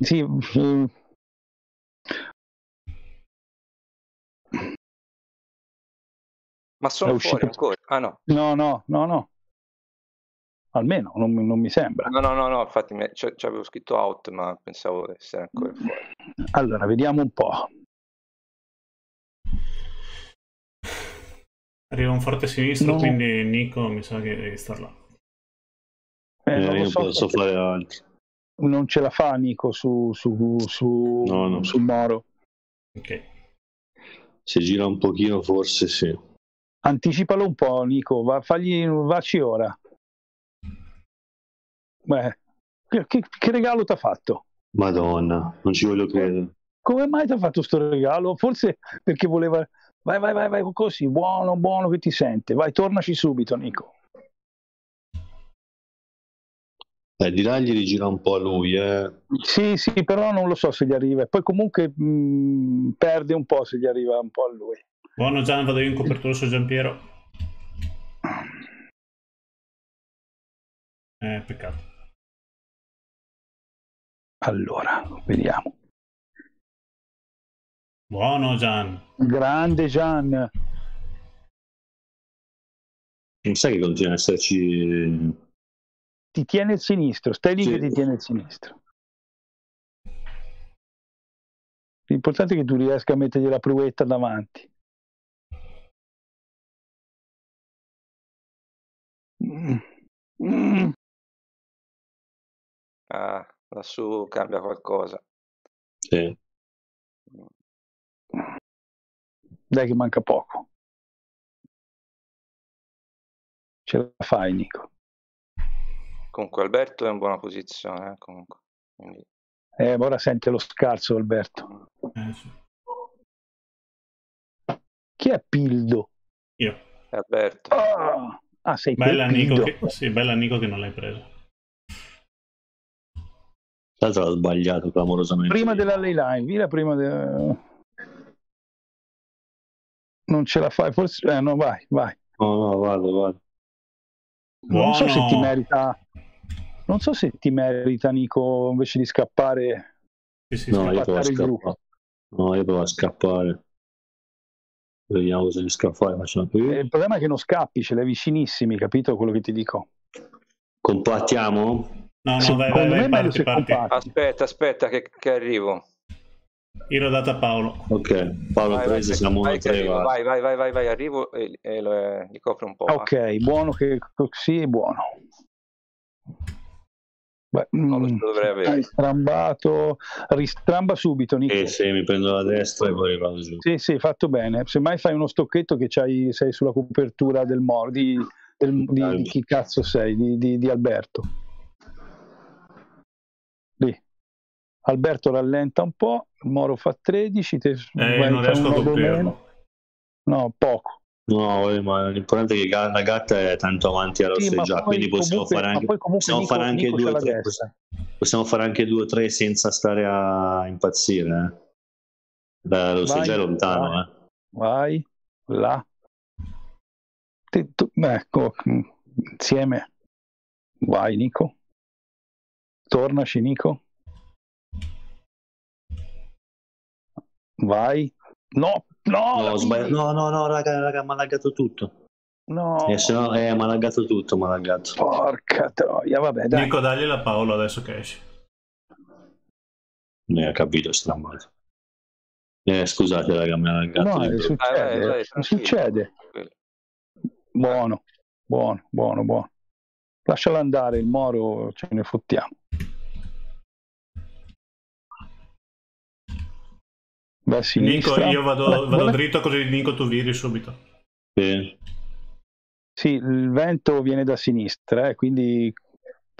Sì, mm. Ma sono È uscito- fuori ancora? Ah no. No, no, no, no. Almeno non, mi- non mi sembra. No, no, no, no, infatti me- ci ci avevo scritto out, ma pensavo di essere ancora fuori. Allora, vediamo un po'. Arriva un forte sinistro, No. quindi Nico mi sa che devi star là. Eh, Eh, io so posso fare altro. Non ce la fa Nico su, su, su, No, no. su Moro. Ok. Se gira un pochino forse sì. Anticipalo un po', Nico. Va, fagli, vacci ora. Beh, che, che- che regalo ti ha fatto? Madonna, non ci voglio credere. Come mai ti ha fatto sto regalo? Forse perché voleva... Vai, vai, vai, vai, così, buono, buono che ti sente. Vai, tornaci subito, Nico. Eh, di là gli rigira un po' a lui, eh. Sì, sì, però non lo so se gli arriva. E poi comunque mh, perde un po' se gli arriva un po' a lui. Buono Gian, vado io in copertura su Giampiero. Eh, peccato. Allora, vediamo. Buono Gian. Grande Gian. Non sai che continua ad esserci... Ti tiene il sinistro, stai lì Sì. che ti tiene il sinistro. L'importante è che tu riesca a mettergli la pruetta davanti. Mm. Mm. Ah, lassù cambia qualcosa. Sì. Dai che manca poco. Ce la fai, Nico. Comunque Alberto è in buona posizione, eh, comunque. Quindi, Eh, ora sente lo scarso, Alberto. Eh, sì. Chi è Pildo? Io. è Alberto. Ah, ah, sei Bella Nico, Pildo. che... sì, bella Nico che non l'hai preso. Tra l'altro l'ha sbagliato clamorosamente. Prima della ley line, via prima de- Non ce la fai, forse... Eh, no, vai, vai. No, no, vado, vado. Non so se Buono. ti merita... Non so se ti merita, Nico, invece di scappare... Sì, sì, No, sì. io provo a Spaccare il scappare. No, io provo a scappare. Vediamo se riesco a fare. Eh, Il problema è che non scappi, ce l'hai vicinissimi, capito quello che ti dico? Compattiamo? No, no, vai, vai, vai, parti, parti. Aspetta, aspetta che, che arrivo. Io l'ho data a Paolo. Ok, Paolo Vai, vai, prese, che- siamo vai, tre. arrivo, va. vai, vai, vai, vai, vai, arrivo e, e lo, eh, gli copro un po'. va. Ok, buono che sì, è buono. Beh, No, lo mm, dovrei avere. hai strambato, ristramba subito, Nico. Eh, sì, mi prendo la destra e poi vado giù. Sì, sì, fatto bene. Semmai fai uno stocchetto che c'hai, sei sulla copertura del mor di, del- di- di chi cazzo sei, di, di- di Alberto. Lì. Alberto rallenta un po', il Moro fa 13, te Eh, non riesco a meno. No, poco. No, ma l'importante è che la gatta è tanto avanti a Sì, rosseggiare, poi quindi possiamo comunque- fare anche, possiamo Nico- fare anche due o tre, possiamo fare anche due o tre senza stare a impazzire. Eh. Da rosseggiare Vai, lontano, vai. eh. Vai, là. Te- tu- ecco, mm, insieme. Vai, Nico. Tornaci, Nico. Vai. No, no, No, la figli. no, no, no, raga, raga, mi ha laggato tutto. No. Eh, se no, eh, mi ha laggato tutto, mi ha laggato. Porca troia, vabbè, dai. Nico, dagliela a Paolo adesso che esci. Ne ha capito, strammato. Eh, scusate, raga, mi ha laggato. No, eh, succede, Vai, vai, eh, succede. Buono, buono, buono, buono. Lascialo andare, il Moro ce ne fottiamo. Beh, Nico, sinistra. io vado, vado dritto così Nico tu viri subito. Sì. Sì, il vento viene da sinistra, eh, quindi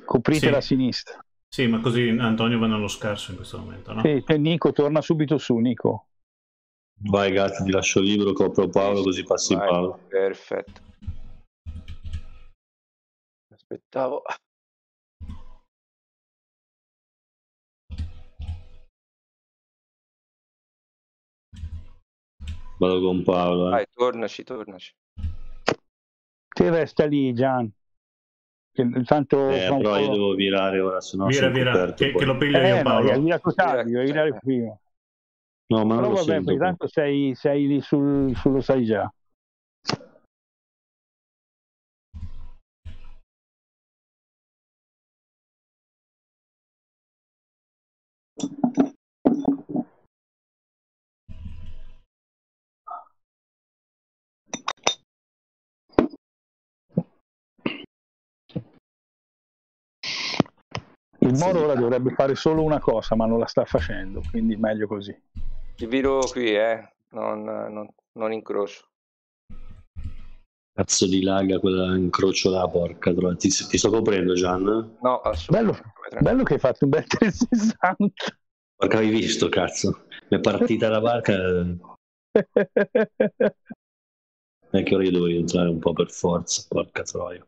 coprite Sì. la sinistra. Sì, ma così Antonio va nello scarso in questo momento, no? Sì, e Nico, torna subito su, Nico. Vai, gatto, ti lascio libero, copro Paolo, così passi Vai, Paolo. Perfetto. Aspettavo. Vado con Paolo, eh. Vai, tornaci, tornaci. Te resta lì, Gian. Che tanto Eh, però io devo virare ora, sennò Vira, vira, coperto che, che lo piglio Eh, io no, Paolo. virato tardi, devi virare prima. No, ma non Però lo vabbè, sento. poi tanto sei, sei lì sul, sullo sai già. Il Moro ora dovrebbe fare solo una cosa, ma non la sta facendo, quindi meglio così. Ti viro qui, eh. Non, non, non incrocio. Cazzo di laga, quella incrocio là, porca troia. Ti, ti sto coprendo, Gian? No, Bello, bello che hai fatto un bel 360. Porca hai visto, cazzo? Mi è partita la barca. E che ora io devo rientrare un po' per forza, porca troia.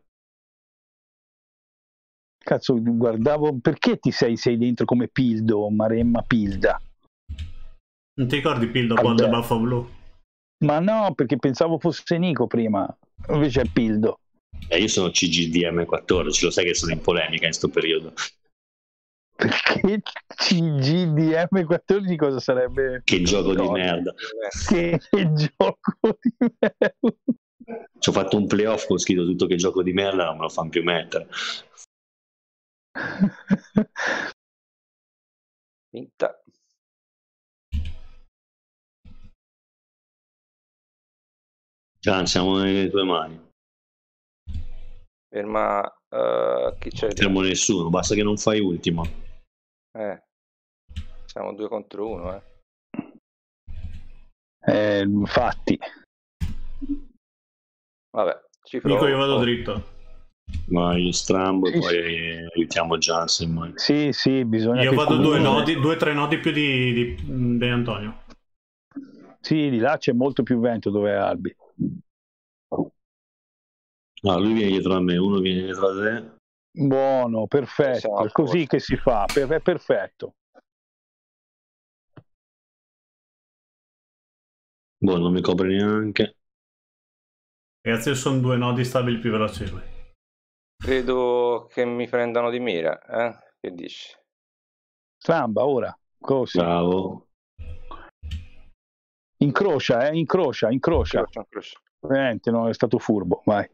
Cazzo, guardavo perché ti sei, sei dentro come Pildo, Maremma Pilda. Non ti ricordi Pildo Vabbè. de Buffalo Blue? Ma no, perché pensavo fosse Nico prima, invece è Pildo. Eh, io sono CGDM14, lo sai che sono in polemica in questo periodo. Perché CGDM14 cosa sarebbe? Che gioco di merda. Che gioco di merda. Ci ho fatto un playoff con scritto tutto che gioco di merda, non me lo fanno più mettere. Finta. Gian, siamo nelle tue mani. Ferma. eh, chi c'è? Non fermo nessuno, basta che non fai ultimo. Eh. Siamo due contro uno, eh. Eh, infatti. Vabbè, ci provo. Nico, io vado dritto. Ma io strambo e Sì, poi aiutiamo Jansen. ma- Sì, sì, bisogna Io vado due nodi, due o tre nodi più di, di, di Antonio. Sì, di là c'è molto più vento dove è Albi. No, lui viene dietro a me, uno viene dietro a te. Buono, perfetto, è così posto. che si fa, per- è perfetto. Boh, non mi copre neanche. Ragazzi, sono due nodi stabili più veloci di lui. Credo che mi prendano di mira, eh? Che dici? Stramba, ora. Così. Bravo. Incrocia, eh, incrocia, incrocia. Incrocio, incrocio. Niente, no, è stato furbo, vai.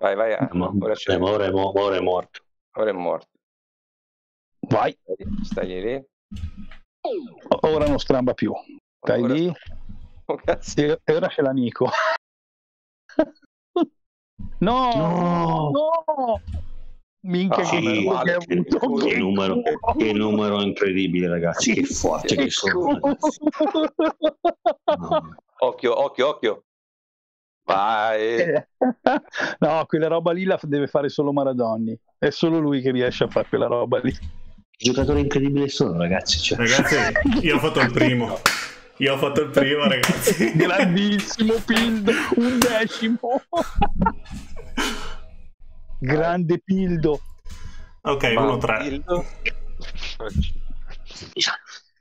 Vai, vai. Eh, ma, ora, c'è- eh, ma ora, è mo- ora è morto. ora è morto. Vai, Stai lì. ora non stramba più. Stai Ora- lì Oh, e, e ora c'è l'amico. No, No. no, Minchia Ah, che male che che- avuto. Che numero, culo. che numero incredibile, ragazzi. Che forte che sono. ragazzi. No. Occhio, occhio, occhio. Vai. No, quella roba lì la deve fare solo Maradoni. È solo lui che riesce a fare quella roba lì. Che giocatori incredibili sono, ragazzi. Cioè, Ragazzi, io ho fatto il primo. Io ho fatto il primo, ragazzi. Grandissimo Pildo, un decimo. Grande Pildo. Ok, Ma 1-3. Dildo?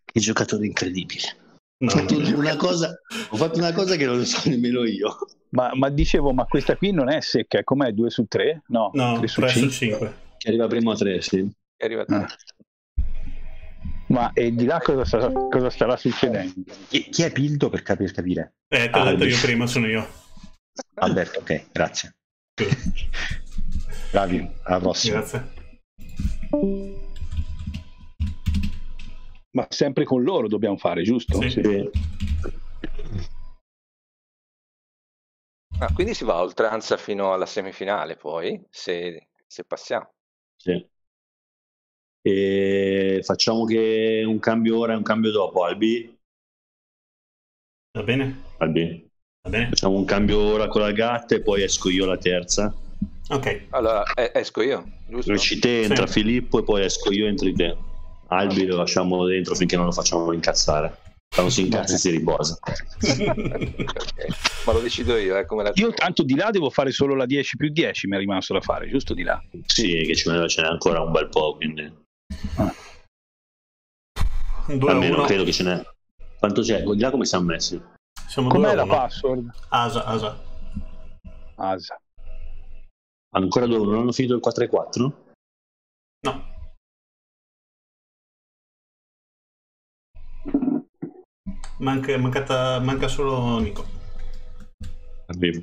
che giocatore incredibile. No, Ho fatto una cosa, ho fatto una cosa che non lo so nemmeno io. Ma, ma dicevo, ma questa qui non è secca, com'è? 2 su 3? No, no 3 su 3 su 5. 5. Che arriva prima a tre, sì. È arrivato. Ah. Ma e di là cosa, sarà- cosa starà succedendo? Chi, chi è Pildo per capire? capire? Eh, te l'ho detto io prima, sono io. Alberto, ok, grazie. Bravi, alla prossima. Grazie. Ma sempre con loro dobbiamo fare, giusto? Sì. Sì. Ah, quindi si va a oltranza fino alla semifinale, poi, se, se passiamo. Sì. E facciamo che un cambio ora e un cambio dopo, Albi. Va bene? Albi. Va bene? Facciamo un cambio ora con la gatta e poi esco io la terza. Ok. Allora, esco io, giusto? Esci te, entra Sì. Filippo e poi esco io, entri te. Albi lo lasciamo dentro finché non lo facciamo incazzare. Quando si incazza si riposa. Ok. Ma lo decido io, eh, come la Io tanto di là devo fare solo la 10 più 10, mi è rimasto da fare, giusto di là? Sì, che ce n'è, ce n'è ancora un bel po', quindi 2 a almeno 1. credo che ce n'è. Quanto c'è? Di là come siamo messi? Siamo 2 Com'è la 1. password? Asa, asa. Asa. Ancora due, non hanno finito il 4 e 4? No. Manca, mancata, manca solo Nico. Arrivo.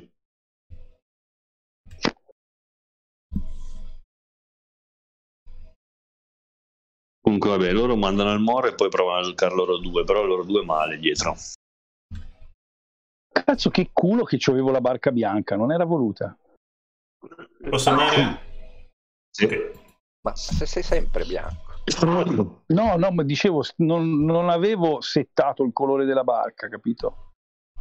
Comunque vabbè, loro mandano al Moro e poi provano a giocare loro due, però loro due male dietro. Cazzo, che culo che c'avevo la barca bianca, non era voluta. Posso andare? Sì. Ok. Ma se sei sempre bianco. No, no, ma dicevo, non, non avevo settato il colore della barca, capito?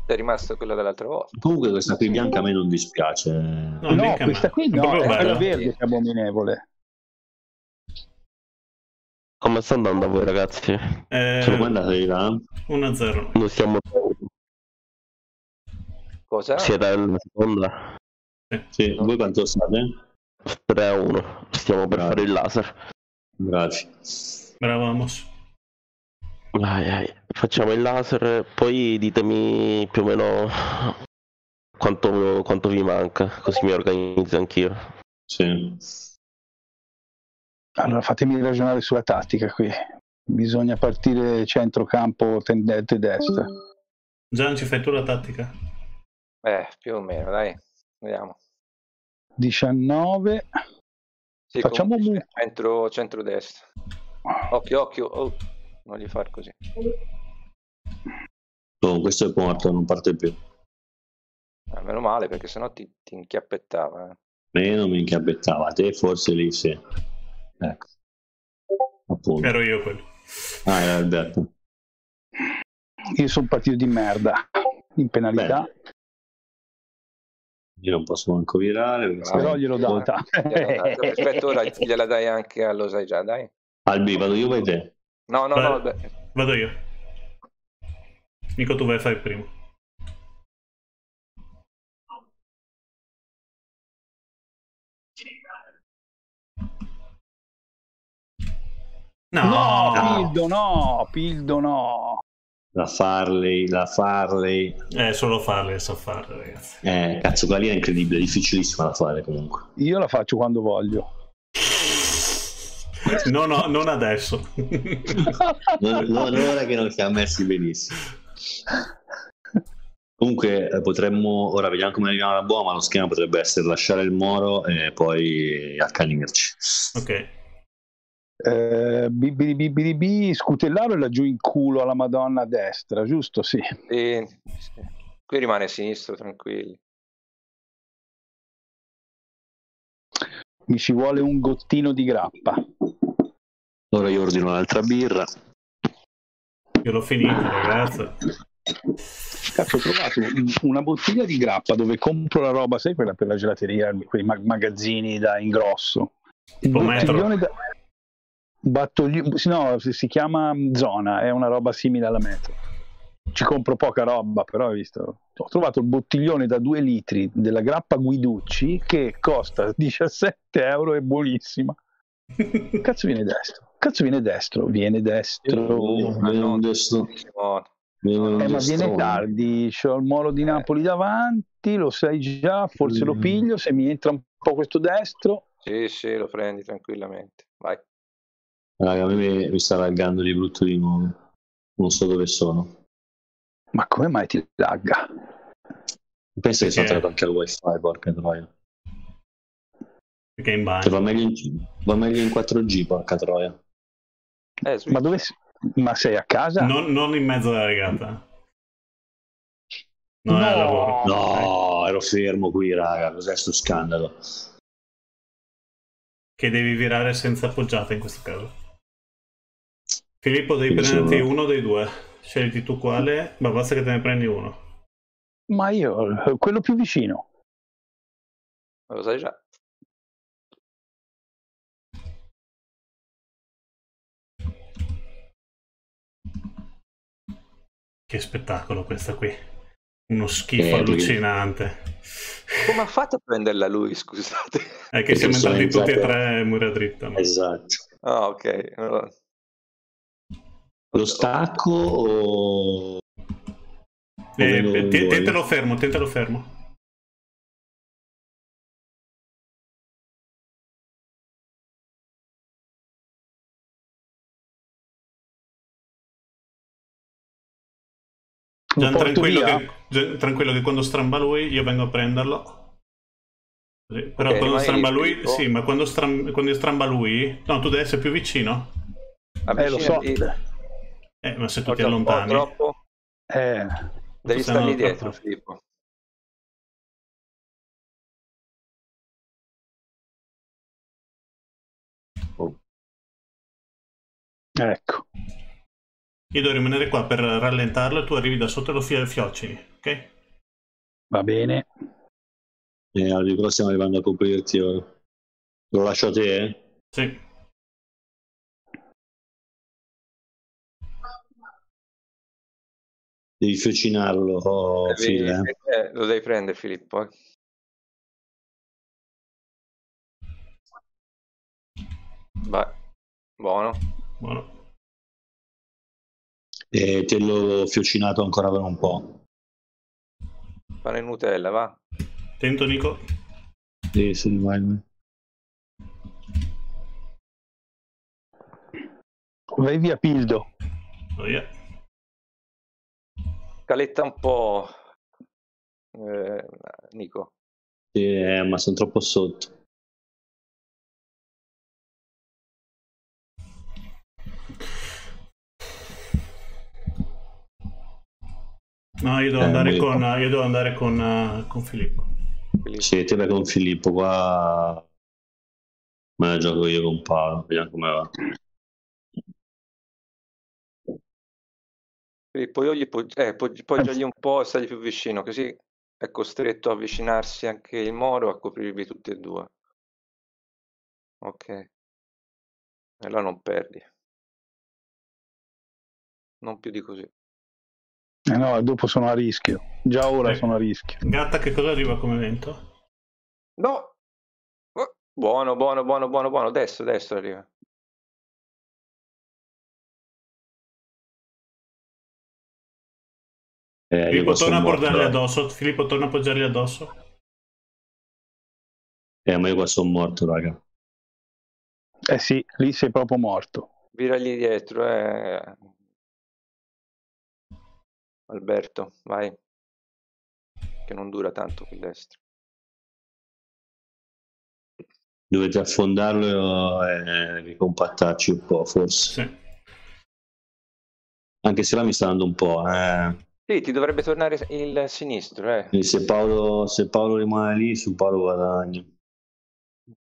È rimasto quello dell'altra volta. Comunque questa qui bianca a me non dispiace. No, questa qui no, è quella verde che è abominevole. Come sta andando a voi ragazzi? Eh, Sono di là? 1-0. Noi stiamo... Cosa? Siete alla seconda? Sì, voi quanto state? 3 a 1. Stiamo per fare il laser. Bravi. Bravo Amos. Vai, vai. Facciamo il laser, poi ditemi più o meno quanto, quanto vi manca, così mi organizzo anch'io. Sì. Allora fatemi ragionare sulla tattica qui. Bisogna partire centrocampo tendente destra. Gian, ci fai tu la tattica? Eh, più o meno, dai. Vediamo. 19. Sì, Facciamo mu- centro, centro-destra. Occhio, occhio. Oh, non gli far così. Oh, questo è morto, non parte più. Eh, meno male, perché sennò ti, ti inchiappettava. eh. Meno mi inchiabbettava, te forse lì sì. Ecco. Appunto. Ero io quello. Ah, era Alberto. Io sono partito di merda in penalità, Io non posso manco virare. perché però data. Gliela dai. Aspetta, ora gliela dai anche a lo sai già, dai. Albi, vado io vai te. No, no, Vai. no. Vado io. Nico, tu vai a fare il primo. No, No, no. Pildo no, Pildo no. La Farley, la Farley. Eh, solo farle, so farle, ragazzi. Eh, cazzo, quella lì è incredibile, difficilissima da fare comunque. Io la faccio quando voglio. No, no, non adesso. Non, non ora che non si è messi benissimo. Comunque eh, potremmo, ora vediamo come arriviamo alla boa, ma lo schema potrebbe essere lasciare il Moro e poi accanirci. ok. Eh, bi, scutellaro e laggiù in culo alla Madonna a destra, giusto? Sì. sì, sì. Qui rimane a sinistro, tranquilli. Mi ci vuole un gottino di grappa. Ora io ordino un'altra birra. Io l'ho finita, ragazzi. Cazzo, ho trovato un- una bottiglia di grappa dove compro la roba, sai quella per la gelateria, quei ma- magazzini da ingrosso. Un Tipo metro. bottiglione da... battogli- no, si chiama zona, è una roba simile alla metro. Ci compro poca roba, però hai visto. Ho trovato il bottiglione da 2 litri della grappa Guiducci che costa 17 euro, è buonissima. Cazzo viene destro? Cazzo viene destro? Viene destro. No, adesso. no. Eh, ma viene tardi, c'ho il molo di Napoli davanti, lo sai già, forse lo piglio, se mi entra un po' questo destro. Sì, sì, lo prendi tranquillamente. Vai. Raga, a me mi, sta laggando di brutto di nuovo. Non so dove sono. Ma come mai ti lagga? Penso che sono entrato anche al wifi, porca troia. Perché in Cioè, va, bagno. meglio in, va meglio in 4G, porca troia. Eh, Ma dove Ma sei a casa? Non, non in mezzo alla regata. No, è al lavoro. No, ero fermo qui, raga. Cos'è sto scandalo? Che devi virare senza appoggiata in questo caso. Filippo, devi Quindi prenderti sono- uno dei due. Scegli tu quale, ma basta che te ne prendi uno. Ma io, quello più vicino. Lo sai già. Che spettacolo questa qui. Uno schifo Eh, allucinante. Come ha fatto a prenderla lui, scusate? È che siamo entrati tutti e entrate- tre mura dritta. no? Esatto. Ah, ok. Allora, Lo stacco o... Eh, te- tentalo fermo, tentalo fermo. Gian, tranquillo che, Gian, tranquillo che quando stramba lui io vengo a prenderlo. Sì, Però Ok, quando stramba lui, sì, ma quando, stram- quando stramba lui, no, tu devi essere più vicino. Eh, lo so. avvicinati. Eh, ma se tu ti allontani, troppo. Eh, Devi stargli non dietro, troppo. Filippo. Ecco. Io devo rimanere qua per rallentarlo e tu arrivi da sotto e lo fio- fiocini, ok? Va bene. E al però stiamo arrivando a coprirti ora. Lo lascio a te? eh? Sì. Devi fiocinarlo, oh, Devi- Phil, eh. eh, lo devi prendere Filippo. eh. Vai, buono. Buono. E te l'ho fiocinato ancora per un po'. Pane Nutella, va. Attento Nico. Sì, sì, vai. vai. Vai via Pildo. Oh, yeah. Caletta un po', eh, Nico. Sì, eh, ma sono troppo sotto. No, io devo Eh, andare con, io devo andare con, con Filippo. Sì, te vai con Filippo qua. Me la gioco io con Paolo, vediamo come va. Filippo, io gli pog- eh, pog- poggiagli un po' e stagli più vicino, così è costretto a avvicinarsi anche il Moro a coprirvi tutti e due. Ok. E allora non perdi. Non più di così. Eh no, dopo sono a rischio. Già ora Eh. sono a rischio. Gatta, che cosa arriva come evento? No! Oh, Buono, buono, buono, buono, buono. Destro, destro arriva. Eh, Filippo, torna a portargli eh. addosso. Filippo, torna a appoggiargli addosso. Eh, ma io qua sono morto, raga. Eh sì, lì sei proprio morto. Viragli dietro, eh. Alberto, vai. Che non dura tanto quel destro. Dovete affondarlo e ricompattarci un po', forse. Anche se là mi sta dando un po', eh. Sì, ti dovrebbe tornare il sinistro, eh. Se Paolo, se Paolo rimane lì, su Paolo guadagno.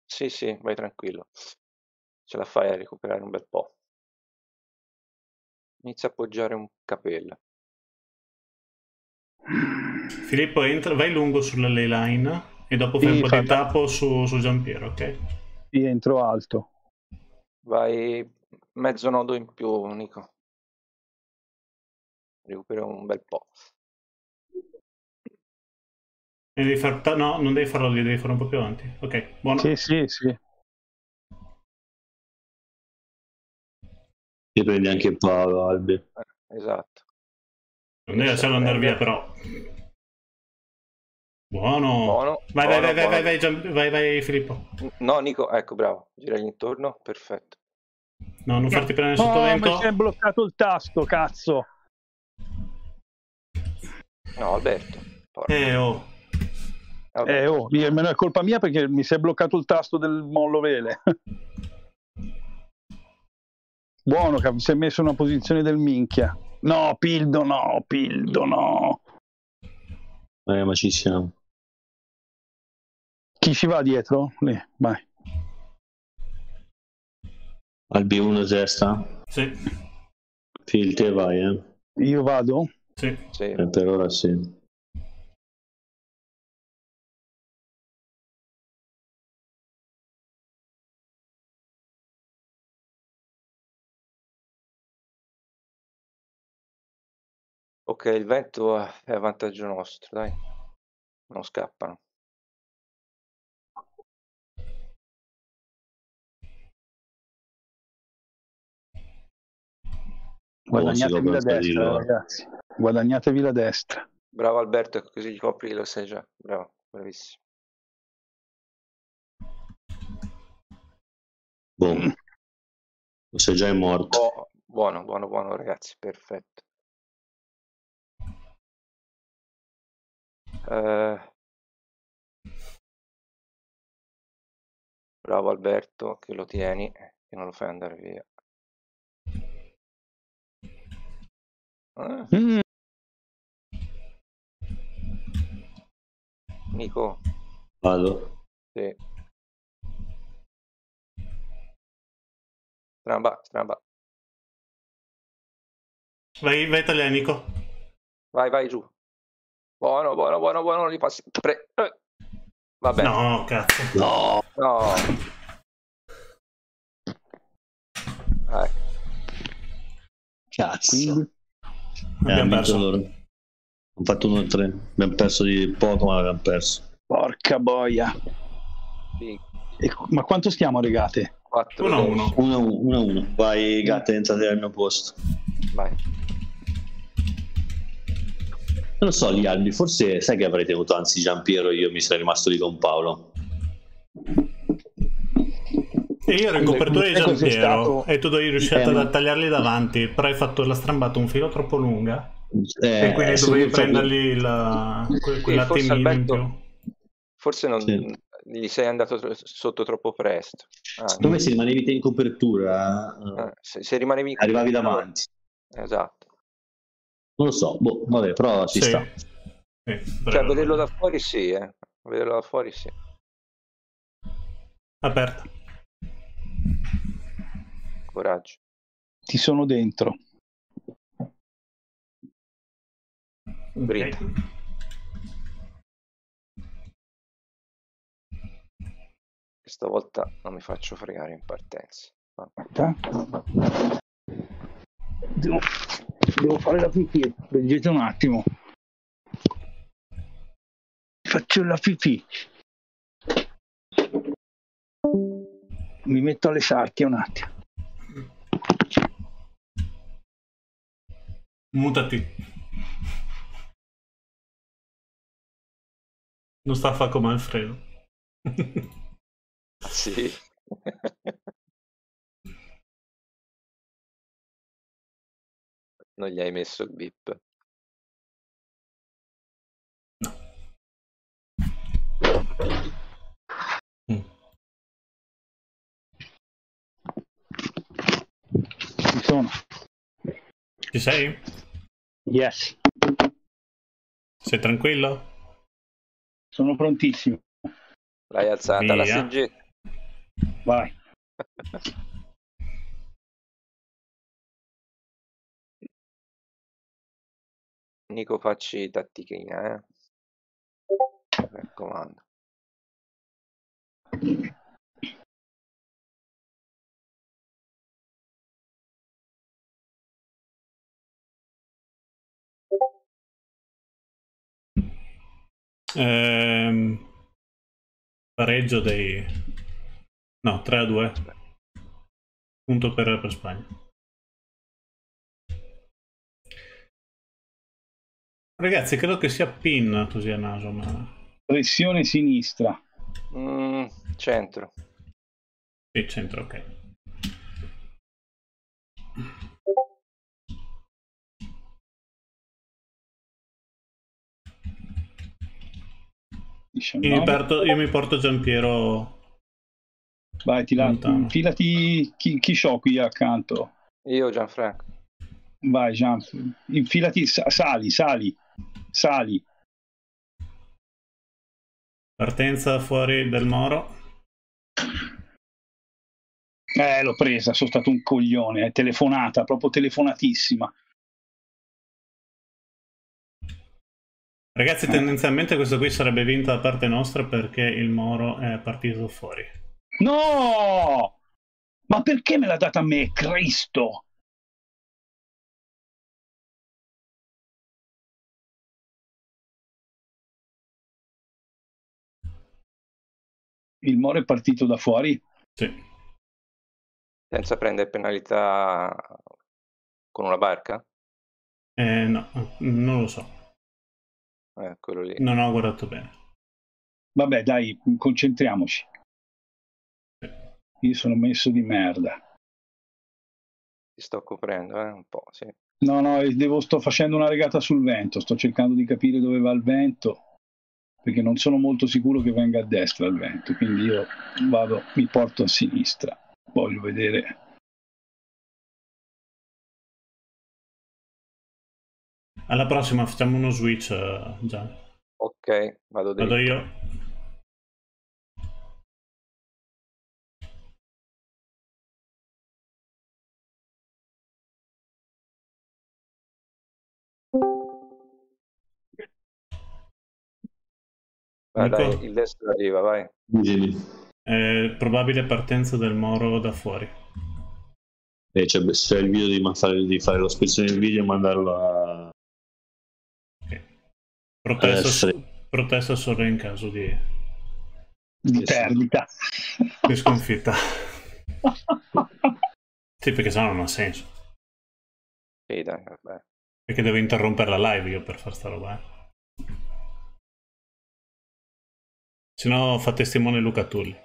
Sì, sì, vai tranquillo. Ce la fai a recuperare un bel po'. Inizia a appoggiare un capello. Filippo, entra, vai lungo sulla ley line e dopo fai Sì, un po' fa- di tappo su, su Giampiero, ok? Sì, entro alto. Vai mezzo nodo in più, Nico. Recupera un bel po'. E devi far no, non devi farlo lì, devi fare un po' più avanti. Ok, buono. Sì, sì, sì. Ti prendi anche Paolo, Albi. Esatto. Non devi lasciarlo andare via, però. Buono. Buono, Vai, vai, buono, vai, vai, buono. vai, vai, Gian- vai, vai, Filippo. No, Nico, ecco, bravo. Giragli intorno, perfetto. No, non farti prendere Oh, sotto ma vento. si è bloccato il tasto, cazzo. No, Alberto. porca. Eh, oh. Eh, oh, è colpa mia perché mi si è bloccato il tasto del mollo vele. Buono, che si è messo in una posizione del minchia. No, Pildo no, Pildo no. Eh, ma ci siamo. Chi ci va dietro? Lì, vai. Albi 1 testa. Sì. Phil, te vai, eh. Io vado? Sì. Sì. Eh, per ora sì. Ok, il vento è a vantaggio nostro, dai. Non scappano. Guadagnatevi la destra, ragazzi. Guadagnatevi la destra. Bravo Alberto, così gli copri che lo sai già. Bravo, bravissimo. Boom. Lo sei già è morto. Oh, buono, buono, buono, ragazzi, perfetto. Eh, Bravo Alberto, che lo tieni, che non lo fai andare via. Eh, Mm, Nico, Vado. sì. Stramba, stramba. Vai, vai italianico. Vai, vai giù. Buono, buono, buono, buono. Li passi. Pre- eh. Vabbè. No, cazzo. No. No. Cazzo. Eh, Abbiamo perso. loro. Hanno fatto 1-3. Abbiamo perso di poco, ma abbiamo perso. Porca boia. sì, E- ma quanto stiamo regate? 4 1-1. 1-1. Vai, gatte, entrate al mio posto. Vai. Non lo so, gli alberi, forse sai che avrei tenuto anzi Giampiero, io mi sarei rimasto lì con Paolo. E io ero in copertura di Giampiero e tu dovevi riuscire Eh, a tagliarli davanti, però hai fatto la strambata un filo troppo lunga Eh, e quindi dovevi prendergli la, que- Sì, forse in Alberto- più. Forse non Sì. gli sei andato tro- sotto troppo presto. Ah, Secondo me se rimanevi te in copertura eh, eh, se, se rimanevi in arrivavi copertura- davanti. Esatto. Non lo so, boh, vabbè, però ci Sì. sta. Sì, Cioè, vederlo da fuori sì, eh. Vederlo da fuori sì. Aperta. Coraggio. Ti sono dentro. Brinda. Questa volta non mi faccio fregare in partenza. Aspetta. Devo, devo fare la pipì. Leggete un attimo. Faccio la pipì. Mi metto alle sarchie un attimo. Mutati. Non sta a fare come Alfredo. Sì. Non gli hai messo il bip. Ci sono. Ci sei? Yes. Sei tranquillo? Sono prontissimo. L'hai alzata la Via. seggetta. Vai. Nico facci tattichina, eh. Mi raccomando. Ehm, pareggio dei... No, 3 a 2. Punto per, per Spagna. Ragazzi, credo che sia pin così a naso, ma... Pressione sinistra. Mm, centro. Sì, centro, ok. Io mi, porto, io mi porto Giampiero Vai, ti la... Infilati chi, chi c'ho qui accanto. Io Gianfranco. Vai, Gian, infilati, sa- sali, sali, sali. Partenza fuori del Moro. Eh, l'ho presa, sono stato un coglione, è telefonata, proprio telefonatissima. Ragazzi, tendenzialmente questo qui sarebbe vinto da parte nostra perché il Moro è partito fuori. No! Ma perché me l'ha data a me, Cristo? Il Moro è partito da fuori? Sì. Senza prendere penalità con una barca? Eh, no, non lo so. Eh, quello lì. Non ho guardato bene. Vabbè, dai, concentriamoci. Io sono messo di merda. Ti sto coprendo, eh, un po', sì. No, no, eh, devo, sto facendo una regata sul vento, sto cercando di capire dove va il vento, perché non sono molto sicuro che venga a destra il vento, quindi io vado, mi porto a sinistra. Voglio vedere. Alla prossima facciamo uno switch, uh, Gian. Ok, vado, vado io. Vai, dai, il destro arriva, vai. Eh, probabile partenza del Moro da fuori. Eh, c'è, se il video di, fare, fare lo spezzone del video e mandarlo a Protesta, su- protesta solo in caso di, Di perdita. di sconfitta. sì, perché sennò non ha senso. Sì, dai, vabbè. Perché devo interrompere la live io per far sta roba. Eh. Se no fa testimone Luca Tulli.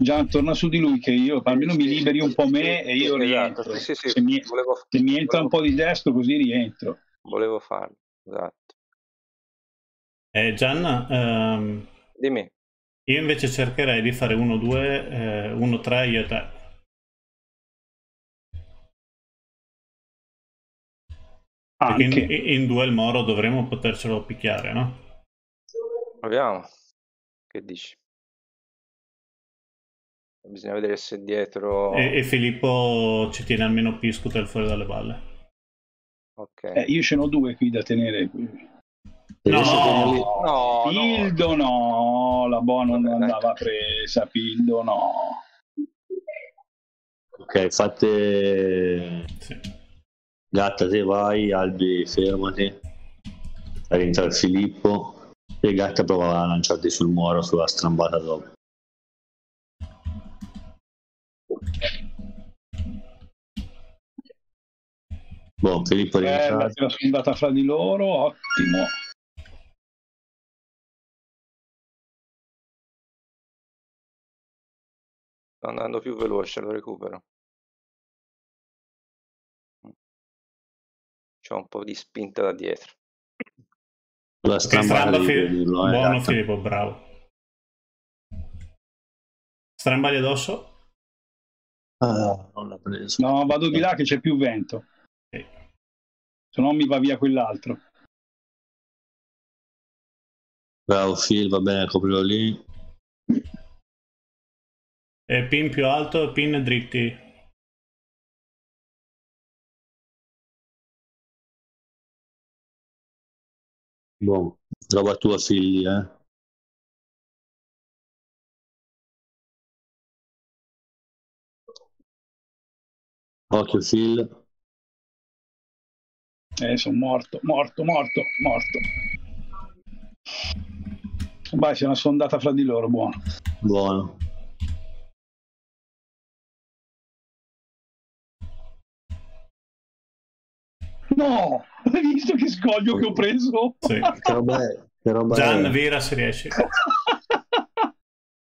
Gian, torna su di lui che io almeno mi liberi un po' me e io Esatto, rientro. sì, sì, Se, mi, volevo, se mi entra un po' di destro così rientro. volevo farlo, esatto. Eh, Gian, ehm, Dimmi. io invece cercherei di fare 1-2, eh, 1-3 io e te. In, Anche. in due il Moro dovremmo potercelo picchiare, no? Proviamo. Che dici? Bisogna vedere se dietro... E, e Filippo ci tiene almeno Piscutel fuori dalle balle. Ok. Eh, io ce n'ho due qui da tenere. qui. No, no, no. Pildo no, la buona non andava presa, Pildo no. Ok, fate... Gatta, te vai, Albi, fermati. Fai rientrare Filippo. E Gatta prova a lanciarti sul muro sulla strambata dopo. Boh, Filippo Bella, la sono andata fra di loro, ottimo. Sto andando più veloce, lo recupero. C'ho un po' di spinta da dietro. La strambata Stramba, devi Fi- dirlo, eh, Buono. Filippo, bravo. Strambagli addosso? Ah, non l'ha preso. No, vado di là che c'è più vento. Se no mi va via quell'altro. Bravo Phil, va bene, coprilo lì. E pin più alto, pin dritti. Boh, roba tua figli, eh. Occhio Phil. Eh, sono morto, morto, morto, morto. Vai, se la sono andata fra di loro, buono. Buono. No, hai visto che scoglio che ho preso? Sì. Che roba è? Che roba Gian, è? vira se riesci.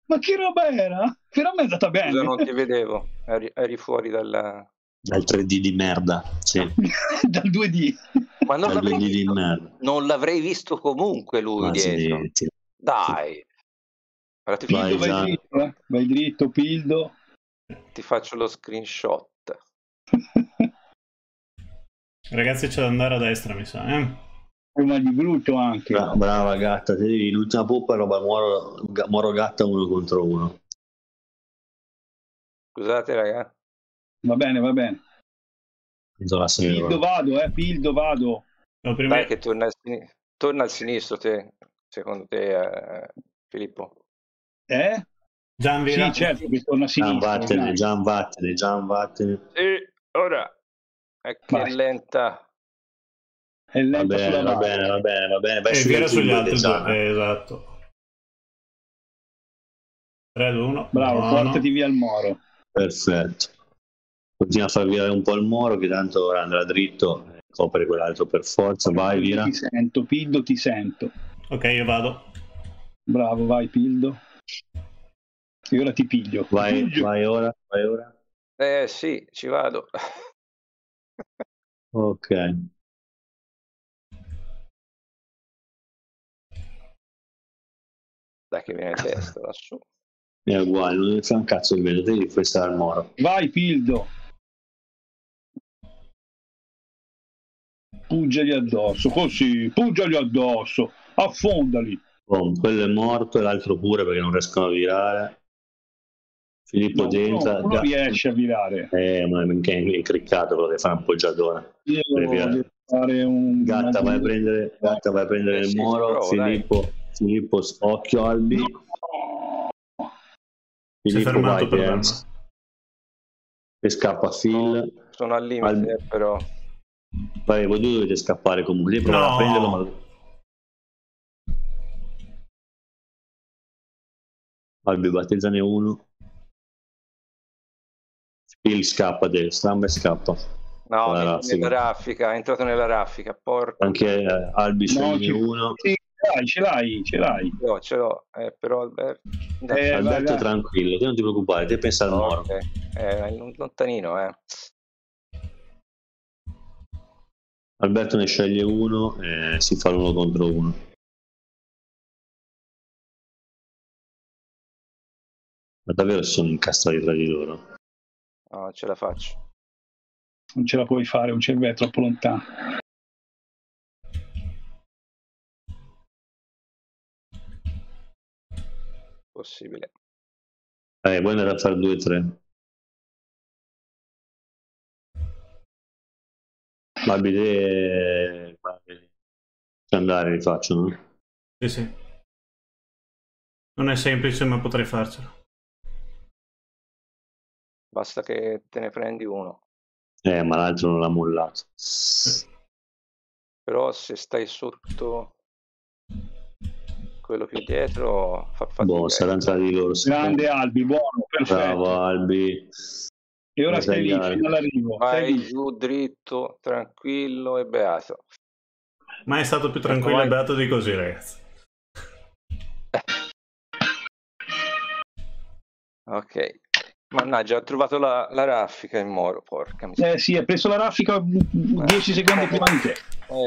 Ma che roba era? Però mi è andata bene. Scusa, non ti vedevo. Eri, eri fuori dalla... Dal 3D di merda. Sì. Dal 2D. Ma non Dal l'avrei, 2D di merda. non l'avrei visto comunque lui Ma dietro. sì, Dai. Allora ti, Vai, Pildo, vai dritto, eh? vai dritto, Pildo. ti faccio lo screenshot. Ragazzi, c'è da andare a destra, mi sa. Eh? Ma di brutto anche. Bra- brava gatta, te devi l'ultima poppa è roba moro, moro gatta uno contro uno. Scusate, raga. Va bene, va bene. La Pildo vado, eh, Pildo vado. No, prima- Dai che torna al, sini- torna al sinistro te, secondo te, eh, Filippo. Eh? Gian, vira. Sì, certo, che torna a Gian sinistra. vattene, dai. Gian vattene, Gian vattene. E ora è che Vai. lenta. È Va lento bene, sulla va bene, va bene, va bene. Vai E sugli vira altri sugli altri Gian. due. Eh, esatto. 3, 2, 1. Bravo, portati via il moro. Perfetto. Continua a far virare un po' il moro che tanto ora andrà dritto e copre quell'altro per forza. Vai, via. Ti sento, Pildo, ti sento. Ok, io vado. Bravo, vai, Pildo. E ora ti piglio. Vai, Piglio. vai ora, vai ora. Eh sì, ci vado. Ok. Dai che viene a destra lassù. È uguale, non ne fa un cazzo di vedo, devi fissare il moro. Vai, Pildo. Puggiali addosso, così, puggiali addosso, affondali. Boh, quello è morto e l'altro pure perché non riescono a virare. Filippo No, uno, uno riesce a virare. Eh, ma è è incriccato quello che fa un fare un... Gatta vai a prendere, Gatta vai a prendere Eh il sì, muro, provo, dai. Filippo, Filippo, occhio Albi. Si è Filippo fermato vai per e scappa Phil. Sono al limite, Al- eh, però. Poi voi due dovete scappare comunque. Devi provare No. a prenderlo, ma... Albi battezzane uno. Phil scappa, del Stram e scappa. No, nella raffica. raffica, è entrato nella raffica, porco. Anche eh, Albi No, sceglie ci- uno. Sì, ce l'hai, ce l'hai. No, ce l'ho, eh, però Alberto... Eh, Alberto vai, tranquillo, te non ti preoccupare, te pensa al moro. Ok, eh, è lontanino, eh. Alberto ne sceglie uno e si fa l'uno contro uno. Ma davvero sono incastrati tra di loro? No, ce la faccio. Non ce la puoi fare, un cervello è troppo lontano. Possibile. Eh, vuoi andare a fare 2-3? Ma te andare li faccio, no? Sì, sì. Non è semplice, ma potrei farcelo. Basta che te ne prendi uno. Eh, ma l'altro non l'ha mollato. Però se stai sotto quello più dietro fa fatica. Boh, tra di loro. Grande Albi, buono, perfetto. Bravo Albi. E ora stai lì sei fino all'arrivo. Vai giù dritto, tranquillo e beato. Ma è stato più tranquillo e beato di così, ragazzi. Ok. Mannaggia, ho trovato la, la raffica in moro, porca miseria. Eh sì, hai preso la raffica 10 secondi prima di te.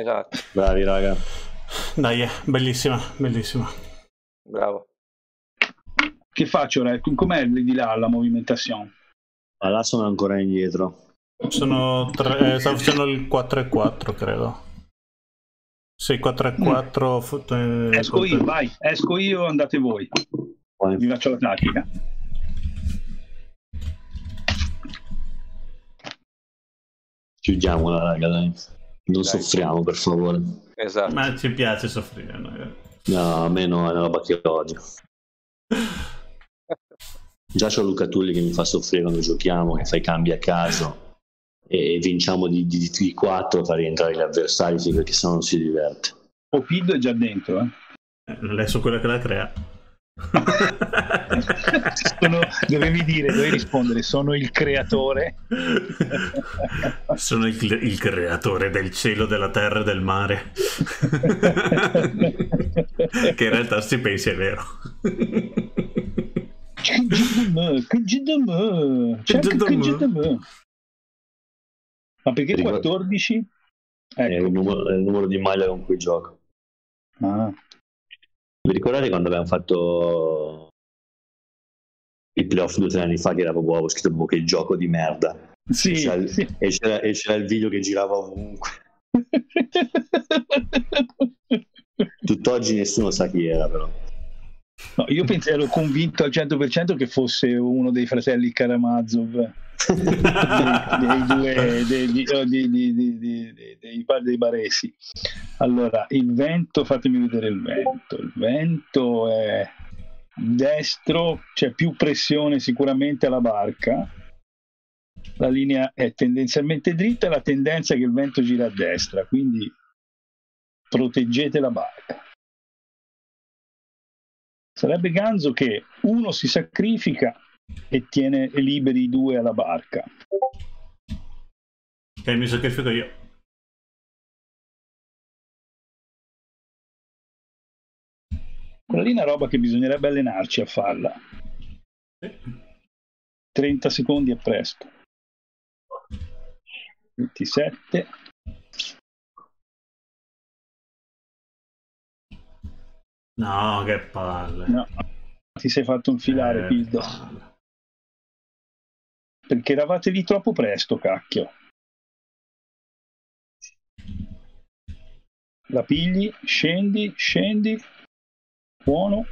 Esatto, Bravi, raga. Dai, eh, bellissima, bellissima. bravo. Che faccio ora? Com'è di là la movimentazione? Ma là sono ancora indietro. Sono tre, eh, stavo facendo il 4 e 4, credo. Sì, 4 e 4. fu- eh, Esco io, vai, esco io, andate voi. Vi faccio la tattica. Chiudiamola, raga, dai. Non soffriamo, per favore. Esatto. Ma ci piace soffrire. no? No, a me no, è una roba che odio. Già c'ho Luca Tulli che mi fa soffrire quando giochiamo, che fai cambi a caso e vinciamo di, di, di 4 fa rientrare gli avversari sì, perché sennò non si diverte. Opiddo è già dentro, eh. Eh, Non è su quella che la crea. Sono- dovevi dire, dovevi rispondere, sono il creatore. Sono il, il creatore del cielo, della terra e del mare. che in realtà si pensi è vero. Ma perché Ricordo- 14? È, il numero, è il numero di maglia con cui gioco. Ah. Vi ricordate quando abbiamo fatto i playoff due o tre anni fa che era proprio avevo scritto proprio che gioco di merda Sì, e, c'era, il- sì. e c'era- e c'era il video che girava ovunque tutt'oggi nessuno sa chi era però No, io penso, ero convinto al 100% che fosse uno dei fratelli Karamazov, dei, dei due, dei, oh, di- dei, pa- dei baresi. Allora, il vento, fatemi vedere il vento. Il vento è destro, c'è più pressione sicuramente alla barca. La linea è tendenzialmente dritta la tendenza è che il vento gira a destra, quindi proteggete la barca. Sarebbe ganzo che uno si sacrifica e tiene liberi i due alla barca. Ok, mi sacrifico io. Quella lì è una roba che bisognerebbe allenarci a farla. 30 secondi è presto. 27. No, che palle. No, ti sei fatto infilare, Eh, Pildo. Perché eravate lì troppo presto, cacchio. la pigli, scendi, scendi. Buono.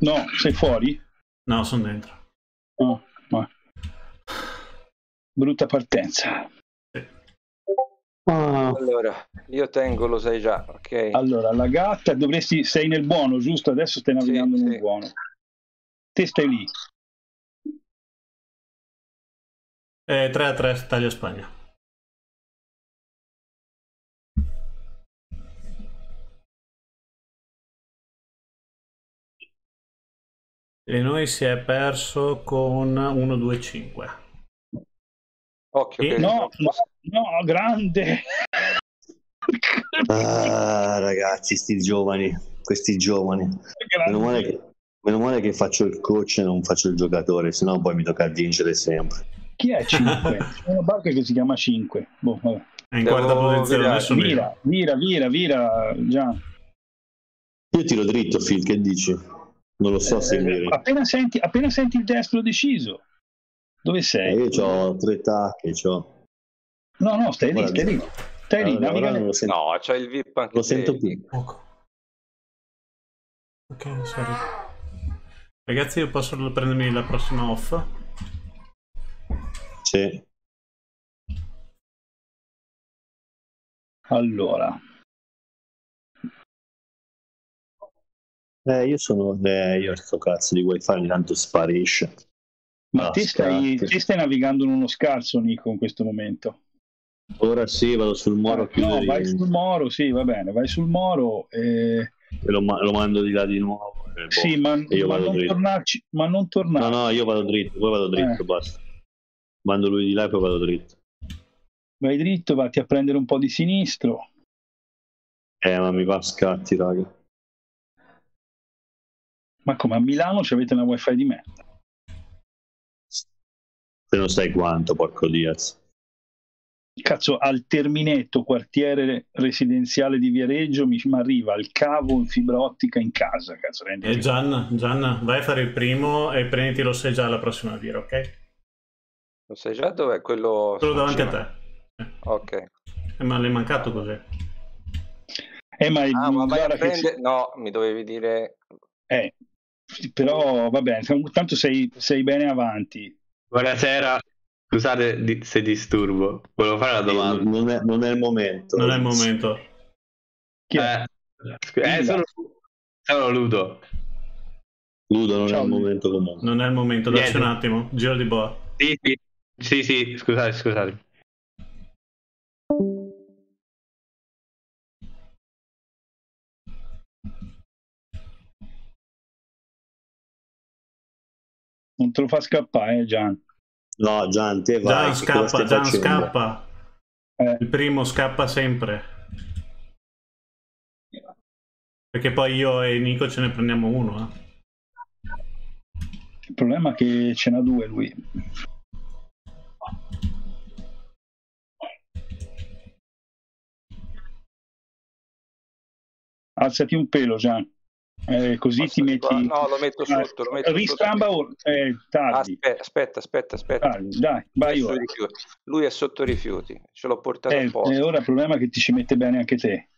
No, sei fuori? No, sono dentro. No, ma... Brutta partenza. Allora, io tengo, lo sai già, ok? Allora, la gatta dovresti, sei nel buono, giusto? Adesso stai navigando nel buono. Te stai lì. Eh, 3 a 3 Italia Spagna. E noi si è perso con 1-2-5. Occhio, E- No, no, no, grande. Ah, ragazzi, sti giovani, questi giovani. Meno male, che, meno male che faccio il coach e non faccio il giocatore, sennò poi mi tocca vincere sempre. Chi è 5? C'è una barca che si chiama 5. Boh, vabbè. È in quarta posizione adesso. Vira, vira, vira, vira, già. Io tiro dritto, Phil, che dici? Non lo so se mi... Appena senti, appena senti il destro deciso. Dove sei? Eh, io ho tre tacche, c'ho... No, no, stai lì, stai lì. Stai lì, allora, naviga lì. non lo sento, No, c'è il VIP anche lo sento più. Ok, sorry. Ragazzi, io posso prendermi la prossima off? Sì. Allora, Eh, io sono... Eh, io sto cazzo di wifi ogni tanto sparisce. ma Ah, te, stai, te stai navigando in uno scarso, Nico, in questo momento. Ora sì, vado sul Moro a No, vai sul Moro, sì, va bene, vai sul Moro. eh, e lo, lo mando di là di nuovo. e boh, sì, ma, e io ma vado non dritto. tornarci, ma non tornare. No, no, io vado dritto, poi vado dritto, Eh. basta. Mando lui di là e poi vado dritto. Vai dritto, vatti a prendere un po' di sinistro. Eh, ma mi va a scatti, raga. Ma come a Milano ci avete una wifi di me? Se non sai quanto, porco Diaz. Cazzo, al terminetto quartiere residenziale di Viareggio mi, mi arriva il cavo in fibra ottica in casa. Cazzo, E Gian, Gian, vai a fare il primo e prenditi lo sai già la prossima vira, ok? Lo sai già dov'è quello? Solo su davanti a te. Ok. Eh, ma l'hai mancato così. Eh, ma, Ah, ma vai a prendere... No, mi dovevi dire... Eh, però va bene, tanto sei, sei bene avanti. Buonasera, scusate di- se disturbo, volevo fare una domanda. Non è, non è il momento. Non è il momento. Eh, scu- eh, sono, sono Ludo. Ludo non Ciao, è il momento comunque. Non è il momento, dacci un attimo. Giro di boa. Sì, sì, sì, sì, scusate, scusate. Non te lo fa scappare, eh, Gian. No, Gian, te vai. Gian scappa, Gian facendo? scappa. Il primo scappa sempre. Perché poi io e Nico ce ne prendiamo uno. eh. Il problema è che ce n'ha due lui. Alzati un pelo, Gian. Eh, così ti metti. No, lo metto Ah, sotto, lo metto Ristramba sotto. Eh, tardi. Aspetta, aspetta, aspetta, aspetta. Tardi, dai, vai ora. Lui è sotto rifiuti, ce l'ho portato Eh, apposta. e ora il problema è che ti ci mette bene anche te.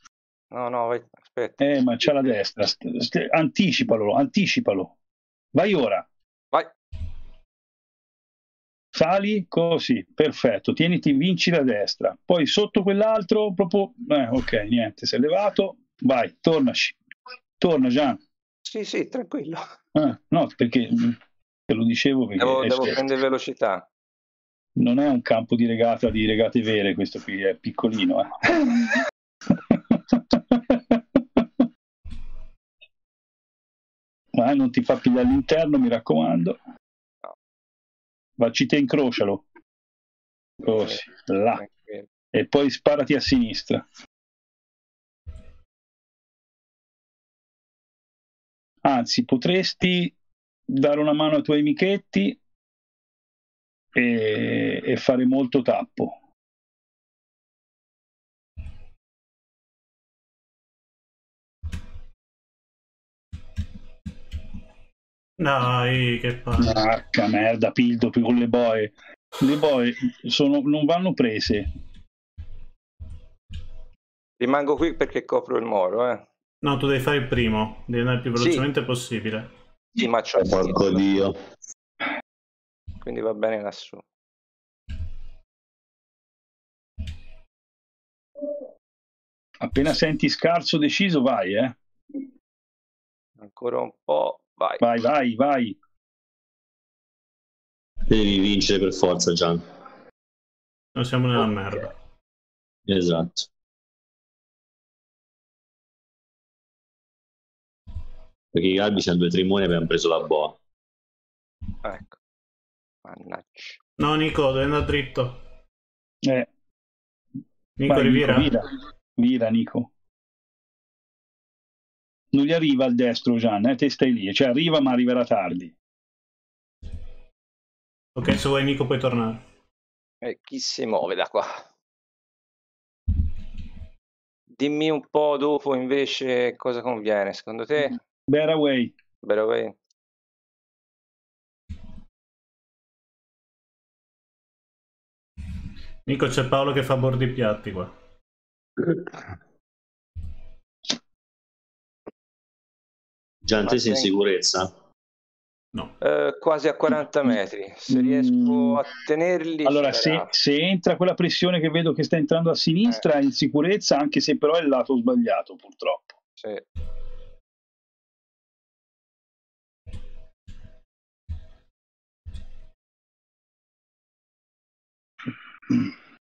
No, no, vai, aspetta. Eh, ma c'ha la destra. St- st- anticipalo, anticipalo. Vai ora. Vai. Sali così, perfetto. Tieniti, vinci la destra. Poi sotto quell'altro, proprio. Eh, ok, niente, sei levato. Vai, tornaci. Torna, Gian. Sì, sì, tranquillo. Ah, no, perché te lo dicevo perché Devo, devo prendere velocità. non è un campo di regata di regate vere, questo qui è piccolino. eh. Ma non ti fa pigliare all'interno, mi raccomando. Vacci te, incrocialo. Così, là. E poi sparati a sinistra. Anzi, potresti dare una mano ai tuoi amichetti e, e fare molto tappo. Dai, che palle. Porca merda, Pildo con le boe. Le boe sono- non vanno prese. Rimango qui perché copro il moro, eh. No, tu devi fare il primo, devi andare il più Sì. velocemente possibile. Sì, ma c'ho il Porco sito, dio. quindi va bene lassù. Appena senti scarso deciso, vai, eh. Ancora un po', vai. Vai, vai, vai. Devi vincere per forza, Gian. Noi siamo nella merda. Esatto. Perché i Galbi c'hanno due trimoni e abbiamo preso la boa. Ecco. Mannaggia. No, Nico, devi andare dritto. Eh. Nico Vai, Rivira. Vira, vira, Nico. Non gli arriva al destro, Gian, eh? te stai lì. Cioè arriva, ma arriverà tardi. Ok, se vuoi Nico puoi tornare. E chi si muove da qua? Dimmi un po' dopo invece cosa conviene, secondo te? Bear away. Better way? Nico, c'è Paolo che fa bordi piatti qua. Gian, te sei in sicurezza? Eh, quasi a 40 metri. Se riesco a tenerli... Mm. Allora, se, se entra quella pressione che vedo che sta entrando a sinistra, è in sicurezza, anche se però è il lato sbagliato, purtroppo. Sì.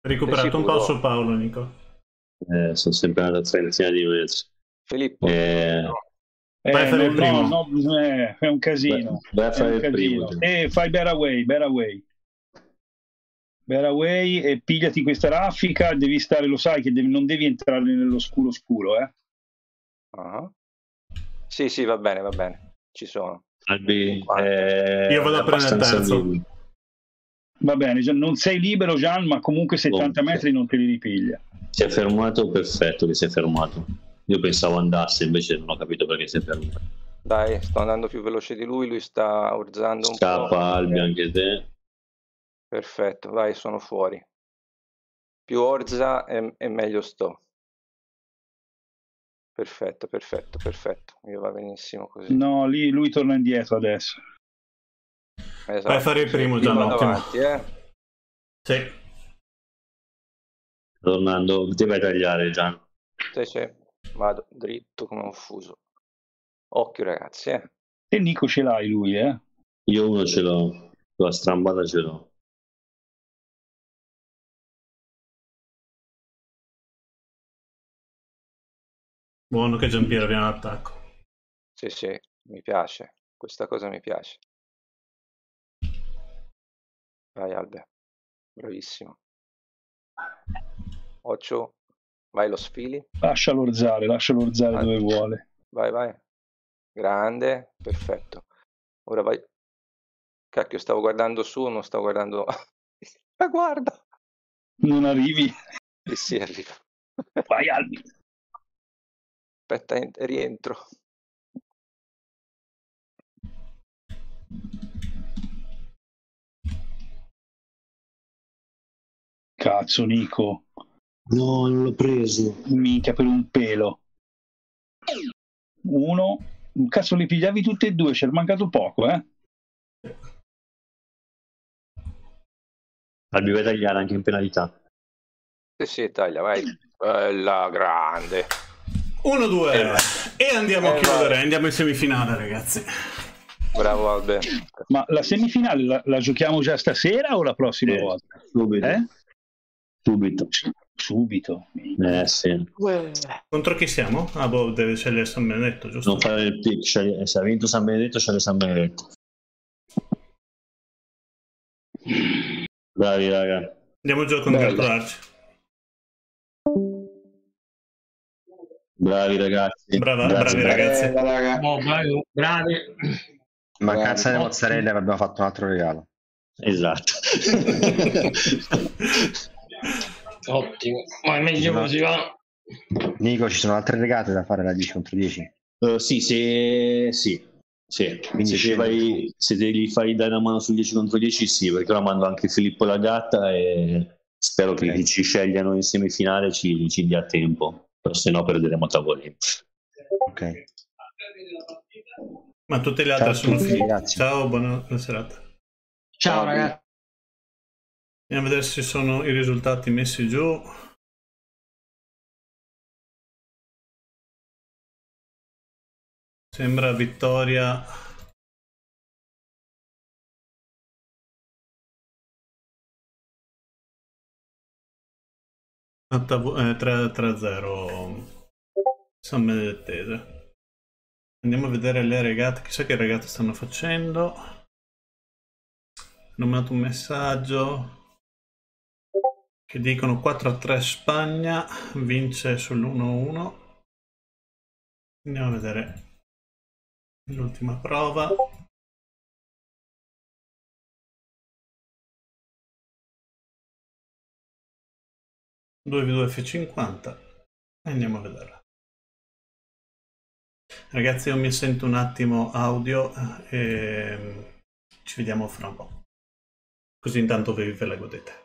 Recuperato un po' su Paolo, Nico. Eh, sono sempre andato a trentina di metri. Filippo. Eh, Vai a fare no, il primo. no, no, eh, è un casino. Vai a fare il primo. E fai bear away, bear away. Bear away e pigliati questa raffica, devi stare, lo sai che devi- non devi entrare nell'oscuro scuro, eh. Ah. Sì, sì, va bene, va bene. Ci sono. Albi, eh, Io vado a prendere il terzo. libero. Va bene, Gian, non sei libero Gian, ma comunque 70 Ok. metri non te li ripiglia. Si è fermato, perfetto che si è fermato. Io pensavo andasse, invece non ho capito perché si è fermato. Dai, sto andando più veloce di lui, lui sta orzando un po'. Scappa Albi anche te. Perfetto, vai, sono fuori. Più orza e, e meglio sto. Perfetto, perfetto, perfetto. Io va benissimo così. No, lì lui torna indietro adesso. Esatto. Vai a fare il primo, Io Gian, vado ottimo. avanti, eh. Sì. Tornando, ti vai a tagliare Gian. Sì, sì. Vado dritto come un fuso. Occhio ragazzi, eh. E Nico ce l'hai lui, eh. Io uno ce l'ho, la strambata ce l'ho. Buono che Giampiero viene all'attacco. Sì, sì, mi piace. Questa cosa mi piace. Vai Albe. Bravissimo. Occhio. Vai lo sfili. Lascialo orzare, lascialo orzare dove vuole. Vai, vai. Grande, perfetto. Ora vai. Cacchio, stavo guardando su, non stavo guardando. Ma guarda! Non arrivi. Sì, sì, arriva. Vai Albi. Aspetta, en- rientro. Cazzo, Nico. No, non l'ho preso. Minchia per un pelo. Uno. Cazzo, li pigliavi tutti e due, ci è mancato poco, eh. Albi vai a tagliare anche in penalità. Sì, sì, taglia, vai. Bella, grande. 1-2 Eh, e andiamo a eh, chiudere, vai. andiamo in semifinale ragazzi. Bravo Albe. Ma la semifinale la, la giochiamo già stasera o la prossima Sì, volta? Subito. Eh? Subito. Subito. Eh sì. Contro chi siamo? Ah, boh, deve scegliere San Benedetto, giusto? Non fare il pick, scegli- se ha vinto San Benedetto, sceglie San Benedetto. Bravi raga. Andiamo giù a congratularci. Bravi ragazzi. Brava- Grazie, bravi bravi. ragazzi. Oh, bravi, bravi. Mancanza di mozzarella vi abbiamo fatto un altro regalo. Esatto. Ottimo. Ma è meglio No. così va. Nico, ci sono altre regate da fare da 10 contro 10? Eh, sì, se sì. Sì. Se, te vai, se te gli fai dare una mano sul 10 contro 10, sì, perché ora mando anche Filippo la gatta e spero che chi ci scegliano in semifinale ci, ci dia tempo. se no perderemo tavolini. Ok. Ma tutte le Ciao altre a sono finite. Ciao, buona, buona serata. Ciao ragazzi. Andiamo a vedere se sono i risultati messi giù. Sembra vittoria. Eh, 3 3-0 San Benedettese. Andiamo a vedere le regate. Chissà che regate stanno facendo. Hanno mandato un messaggio che dicono 4-3 Spagna, vince sull'1-1. Andiamo a vedere l'ultima prova. Due v 2 F50 e andiamo a vederla. Ragazzi, io mi sento un attimo audio e ci vediamo fra un po'. Così intanto vi ve la godete.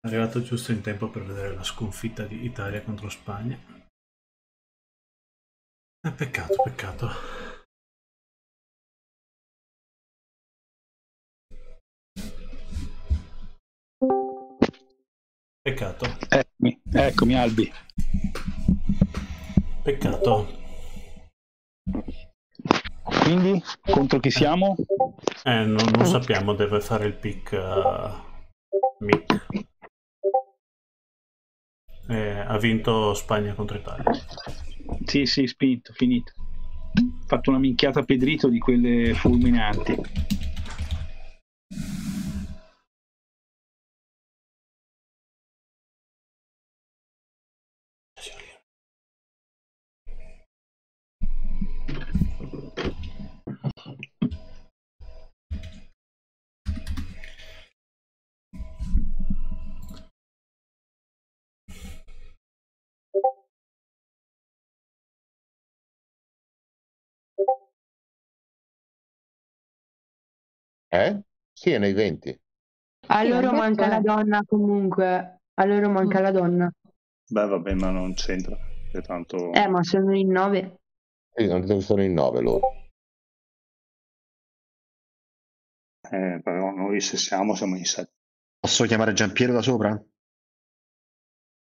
Arrivato giusto in tempo per vedere la sconfitta di Italia contro Spagna. Eh, peccato, peccato. Peccato. Eccomi, eccomi Albi. Peccato. Quindi, contro chi siamo? Eh, non, non sappiamo, deve fare il pick uh, Mick. Eh, ha vinto Spagna contro Italia. Sì, sì, spinto, finito. Ho fatto una minchiata Pedrito di quelle fulminanti. Eh? Sì, è nei 20. A Sì, loro manca la donna comunque. A loro manca la donna. Beh, vabbè, ma non c'entra. Che tanto... Eh, ma sono in nove. Sì, non credo che sono in 9 loro. Eh, però noi se siamo, siamo in sette. Posso chiamare Giampiero da sopra?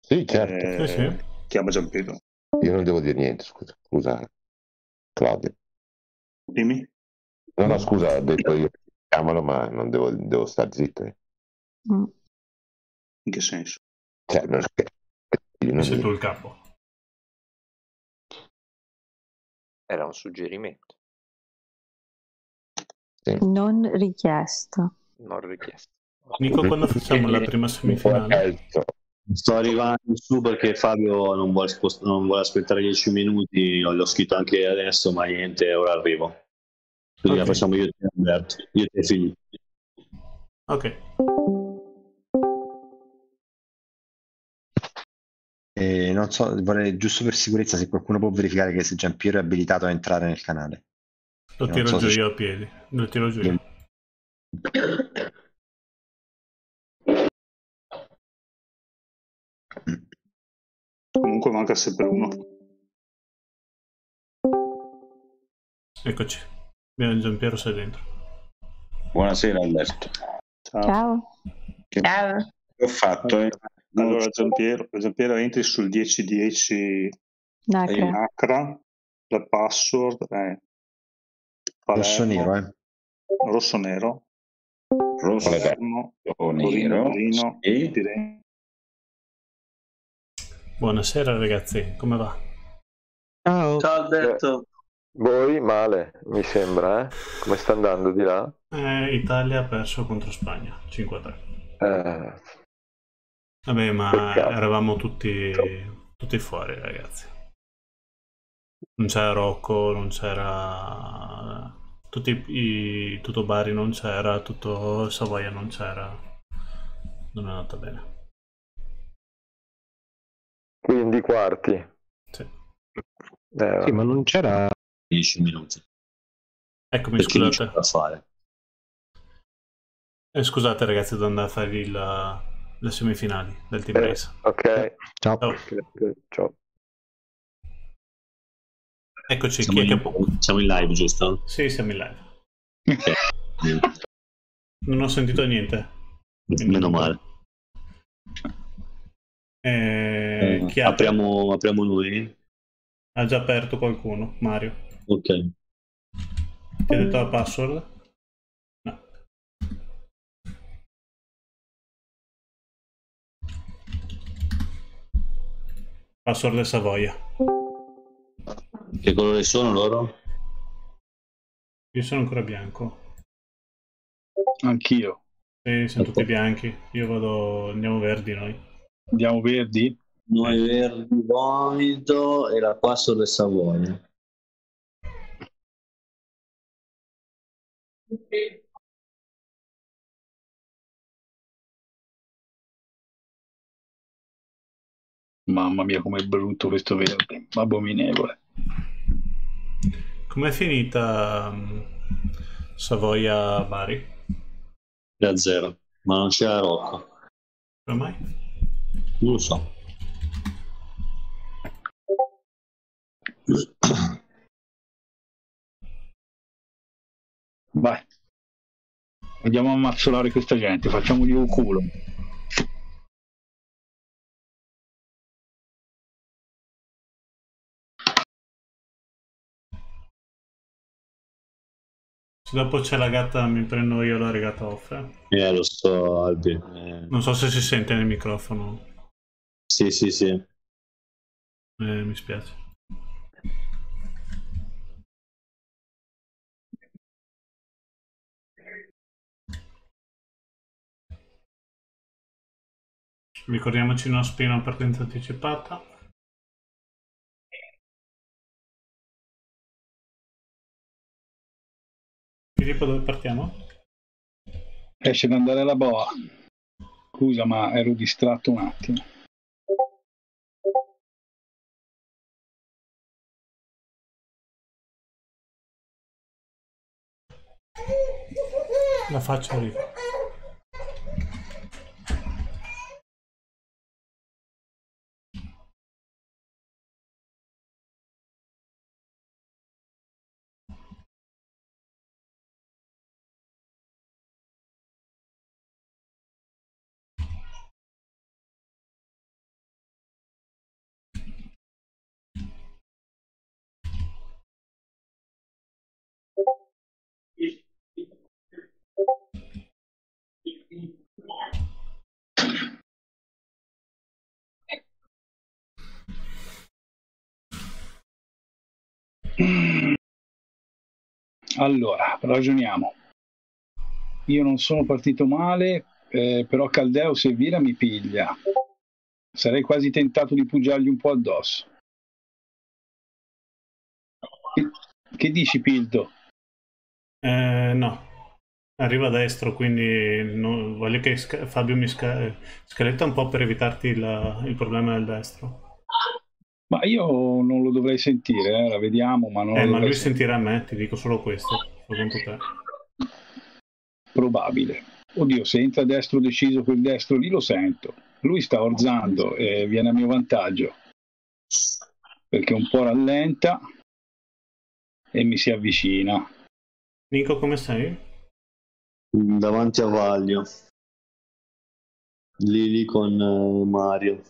Sì, certo. Eh, Sì, sì. Chiama Giampiero. Io non devo dire niente, scusa. Scusa, Claudio. Dimmi. No, no, scusa, ho detto io. Chiamalo, ma non devo, devo stare zitto. eh. In che senso? Cioè, non è che... io non Sei tu il capo. Era un suggerimento, Non richiesto. non richiesto. Nico, quando facciamo la prima semifinale? Sto arrivando su perché Fabio non vuole, spost- non vuole aspettare 10 minuti, l'ho scritto anche adesso, ma niente, ora arrivo. Quindi la Ok. facciamo io e te, Alberto, io e te Filippo. Ok. E non so, vorrei giusto per sicurezza se qualcuno può verificare che se Giampiero è abilitato a entrare nel canale. Lo tiro so giù io a piedi. Lo tiro giù io. Comunque manca sempre uno. Eccoci. Abbiamo Giampiero sei dentro. Buonasera Alberto. Ciao. Che Ciao. ho fatto? eh? Allora, Giampiero, Giampiero entri sul 1010 Nacra. in Accra. La password è Rosso Palermo, nero, eh. rosso nero. Rosso Palermo, nero. Torino, Sì. Buonasera ragazzi, come va? Ciao. Ciao Alberto. Voi male, mi sembra, eh? Come sta andando di là? Eh, Italia ha perso contro Spagna 5-3. Eh, Vabbè, ma Peccato. eravamo tutti, tutti fuori, ragazzi. Non c'era Rocco, non c'era. Tutti i, tutto Bari non c'era, tutto Savoia non c'era. Non è andata bene. quindi quarti. Sì. Eh, Sì, ma non c'era 10 minuti. Eccomi, Perché scusate. da fare. Eh, scusate, ragazzi, devo andare a fare il, le semifinali del Team Eh, Race. ok. Ciao. Ciao. Eccoci, Siamo chi è in, che... siamo in live, giusto? Sì, siamo in live. Non ho sentito niente. Meno male. Eh, Eh, apriamo, apriamo noi. ha già aperto qualcuno? Mario. Ok. Ti ha detto la password? No. Password è Savoia. Che colore sono loro? Io sono ancora bianco. Anch'io. Sì, sono tutti bianchi. Io vado. Andiamo verdi noi. Andiamo verdi? Noi verdi vomito e la password è Savoia. Mamma mia, com'è brutto questo verde. Abominevole. Com'è finita um, Savoia Bari? Da zero. Ma non c'era Rocco. Come mai? Non lo so. Andiamo a mazzolare questa gente, facciamogli un culo. Se dopo c'è la gatta, mi prendo io la regata off. eh. Eh, lo so, Albi. Eh, Non so se si sente nel microfono. sì, sì, sì. Eh, mi spiace. Ricordiamoci una spina partenza anticipata. Filippo, dove partiamo? Esce da andare alla boa. Scusa, ma ero distratto un attimo. La faccio lì. Allora, ragioniamo. Io non sono partito male, eh, però Caldeo se vira mi piglia. Sarei quasi tentato di pugiargli un po' addosso. Che, dici, Pildo? Eh, no. Arriva a destro, quindi no- voglio che Fabio mi sca- scaletta un po' per evitarti la- il problema del destro. Ma io non lo dovrei sentire, eh, la vediamo, ma non Eh, lo ma lui sentire. sentirà me, ti dico solo questo. Secondo te. Probabile. Oddio, se entra destro deciso quel destro lì lo sento. Lui sta orzando e viene a mio vantaggio. Perché un po' rallenta e mi si avvicina. Nico, come sei? Davanti a Vaglio. Lì lì con eh, Mario.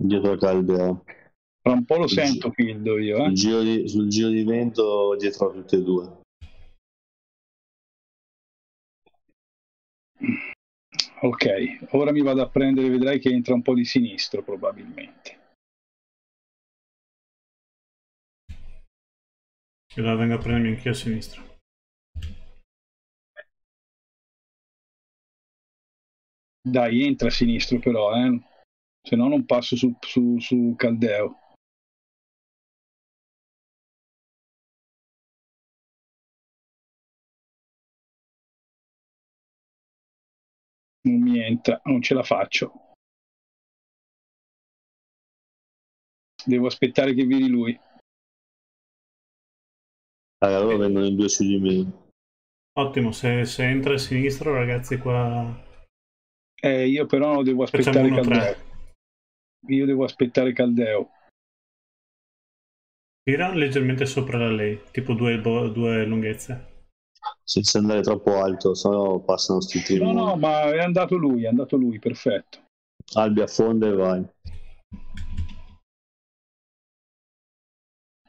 Dietro a Caldeo. Tra un po' lo Sul sento, Pildo, io. Sul Eh? giro, di, sul giro di vento dietro a tutte e due. Ok, ora mi vado a prendere, vedrai che entra un po' di sinistro probabilmente. Che la vengo a prendermi anch'io a sinistra. Dai, entra a sinistro però, eh? Se no non passo su, su, su Caldeo. Non mi entra, non ce la faccio. Devo aspettare che viri lui. Allora vengono in due su di me. Ottimo, se, se entra a sinistra, ragazzi, qua Eh, io però devo aspettare Facciamo uno tre. Io devo aspettare Caldeo. tira leggermente sopra da lei, tipo due, bo- due lunghezze. Senza andare troppo alto, sennò passano sti tiri. No, no, ma è andato lui, è andato lui, perfetto. Albi affonda e vai.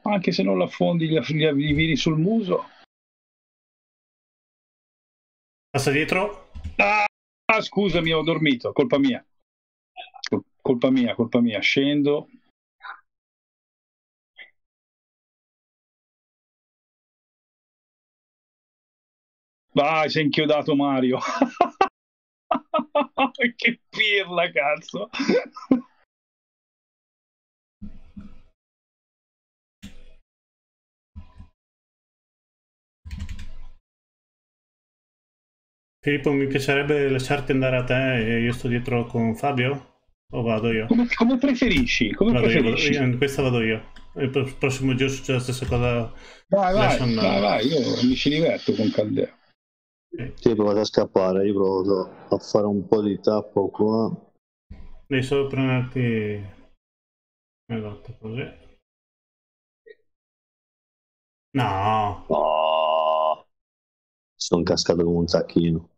Anche se non l'affondi, gli, gli, gli viri sul muso. Passa dietro. Ah, scusami, ho dormito, colpa mia. Col- Colpa mia, colpa mia. Scendo. Vai, sei inchiodato Mario. che pirla, cazzo. Filippo, mi piacerebbe lasciarti andare a te e io sto dietro con Fabio? O vado io? Come, come preferisci? Come Vado io, vado- preferisci? io, questa vado io. Il pro- prossimo giro succede la stessa cosa. Vai, vai, andare. vai, vai, io mi ci diverto con Caldeo. Sì, provate a scappare, io provo a fare un po' di tappo qua. Devi solo prenderti... Esatto, così. No. No. Sono cascato come un tacchino.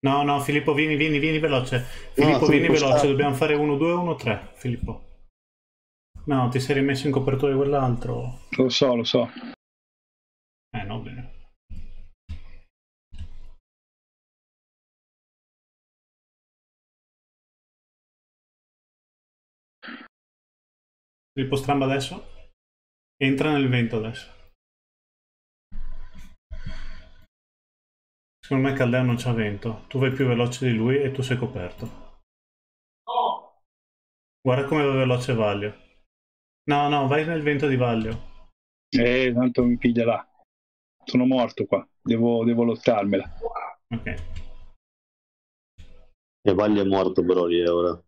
No, no, Filippo, vieni, vieni, vieni veloce. Filippo, vieni Filippo, veloce, dobbiamo fare 1, 2, 1, 3, Filippo. No, ti sei rimesso in copertura di quell'altro. Lo so, lo so. Eh, no, bene. Filippo stramba adesso. Entra nel vento adesso. Secondo me Caldeo non c'ha vento. Tu vai più veloce di lui e tu sei coperto. Guarda come va veloce Vaglio. No, no, vai nel vento di Vaglio. Eh, tanto mi piglia là. Sono morto qua. Devo, devo lottarmela. Ok. E Vaglio è morto però lì eh, ora.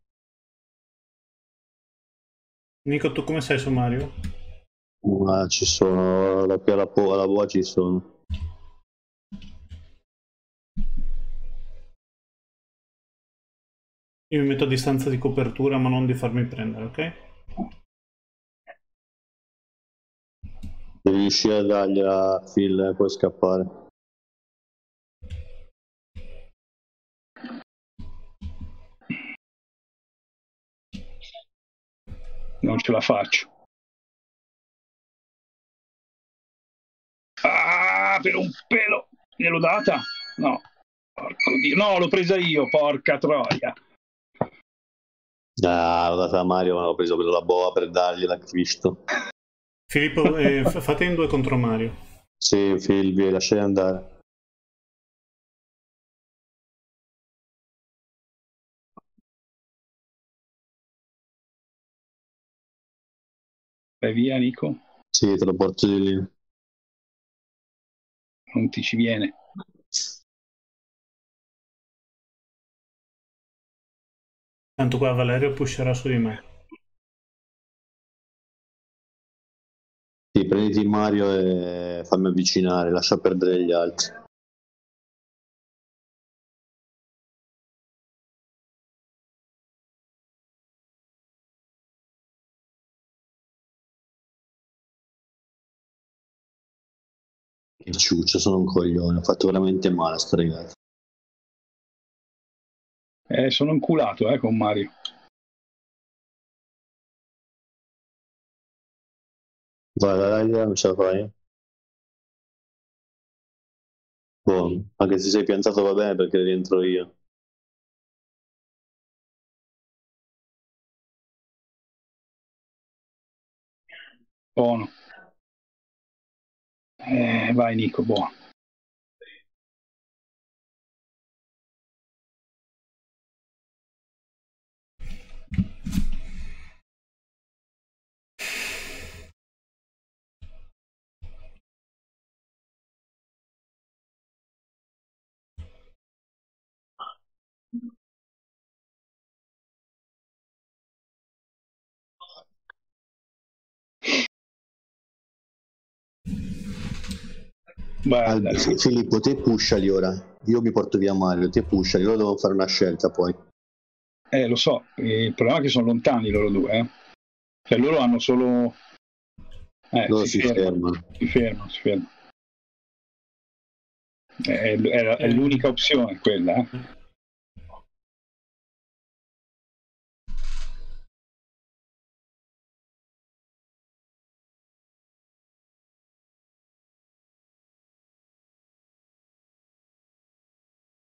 Nico, tu come sei su Mario? Ma ci sono, alla, po- alla boa ci sono. Io mi metto a distanza di copertura ma non di farmi prendere, ok? Devi riuscire a dargliela a Phil e poi scappare. Non ce la faccio. Ah, per un pelo. Gliel'ho data? No. Porco Dio. No, l'ho presa io, porca troia. Ah, l'ho data a Mario, ma l'ho preso per la boa per dargliela a Cristo. Filippo, eh, fate in due contro Mario. Sì, Phil, vi lasciai andare. Vai via, Nico. Sì, te lo porto di lì. Non ti ci viene. Tanto qua Valerio pusherà su di me. Sì, prenditi Mario e fammi avvicinare, lascia perdere gli altri. Che ciuccio, sono un coglione, ho fatto veramente male a sto ragazzo. Eh, sono inculato, eh, con Mario. Vai, dai, dai, non ce la fai. Buono, anche se sei piantato va bene perché rientro io. Buono. Eh, vai, Nico, buono. Fi- Filippo, te pushali ora. Io mi porto via Mario, te pushali, loro devono fare una scelta poi. Eh, lo so, eh, il problema è che sono lontani loro due, eh. Cioè, loro hanno solo... Eh, Loro si fermano. Si fermano, si fermano. Eh, È, è- è l'unica opzione quella, eh.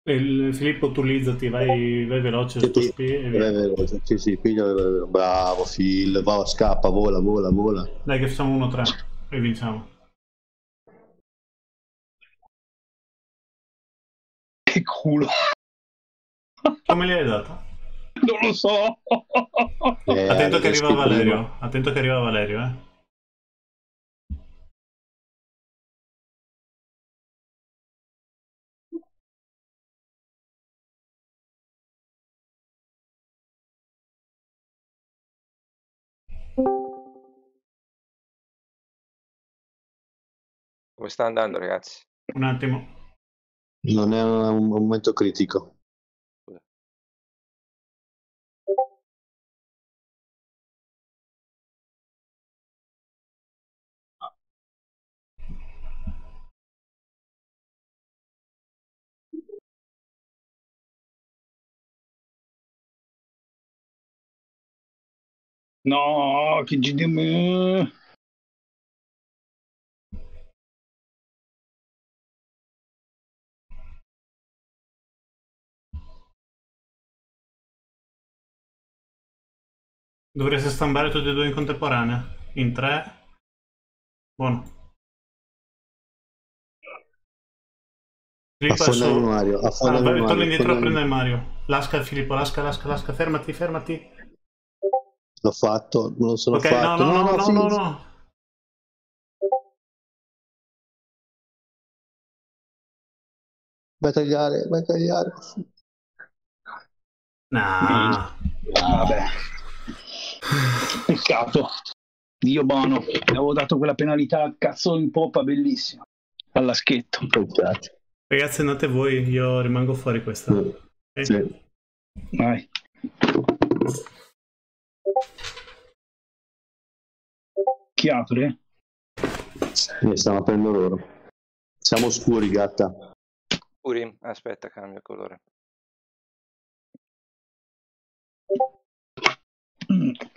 Il- Filippo, tu lizzati, vai, vai veloce Sì, spi e Vai veloce, sì, sì, piglio, bravo Phil, va, scappa, vola, vola, vola. Dai che facciamo 1-3 e vinciamo. Che culo. Come gli hai data? Non lo so. Eh, Attento che arriva prima. Valerio. Attento che arriva Valerio, eh. Come sta andando, ragazzi? Un attimo. Non è un, un momento critico. No, che GDM. Dovreste stampare tutti e due in contemporanea. In tre. Buono. Filippo Affondami adesso- Mario, Ah, affondami vai, Mario, torna indietro a prendere Mario. Lasca Filippo, lasca, lasca, lasca. Fermati, fermati. L'ho fatto, non lo sono ok, no, fatto. no, no, no, no, sì. no. Vai a tagliare, vai a tagliare. Nah. Vabbè. Peccato. Dio buono. Avevo dato quella penalità cazzo in poppa bellissima. Alla schetto. Peccato. Ragazzi, andate voi, io rimango fuori questa. Ok? Vai. Chi apre? Ne stanno aprendo loro. Siamo scuri, gatta. Uri, aspetta, cambio colore.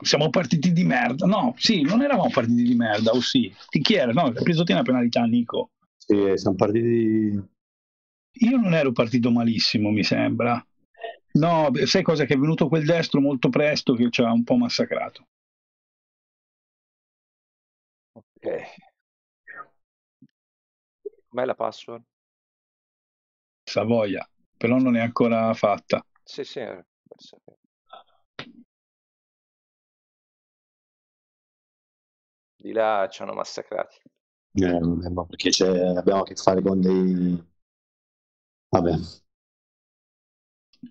Siamo partiti di merda. No, sì, non eravamo partiti di merda, o sì. Di chi era? No, ha preso te una penalità, Nico. Sì, siamo partiti. Io non ero partito malissimo, mi sembra. No, sai cosa? Che è venuto quel destro molto presto che ci ha un po' massacrato. Ok. Com'è la password? Savoia, però non è ancora fatta. Sì, sì, per sapere. Di là ci hanno massacrati. Eh, ma perché c'è- abbiamo a che fare con dei. Vabbè.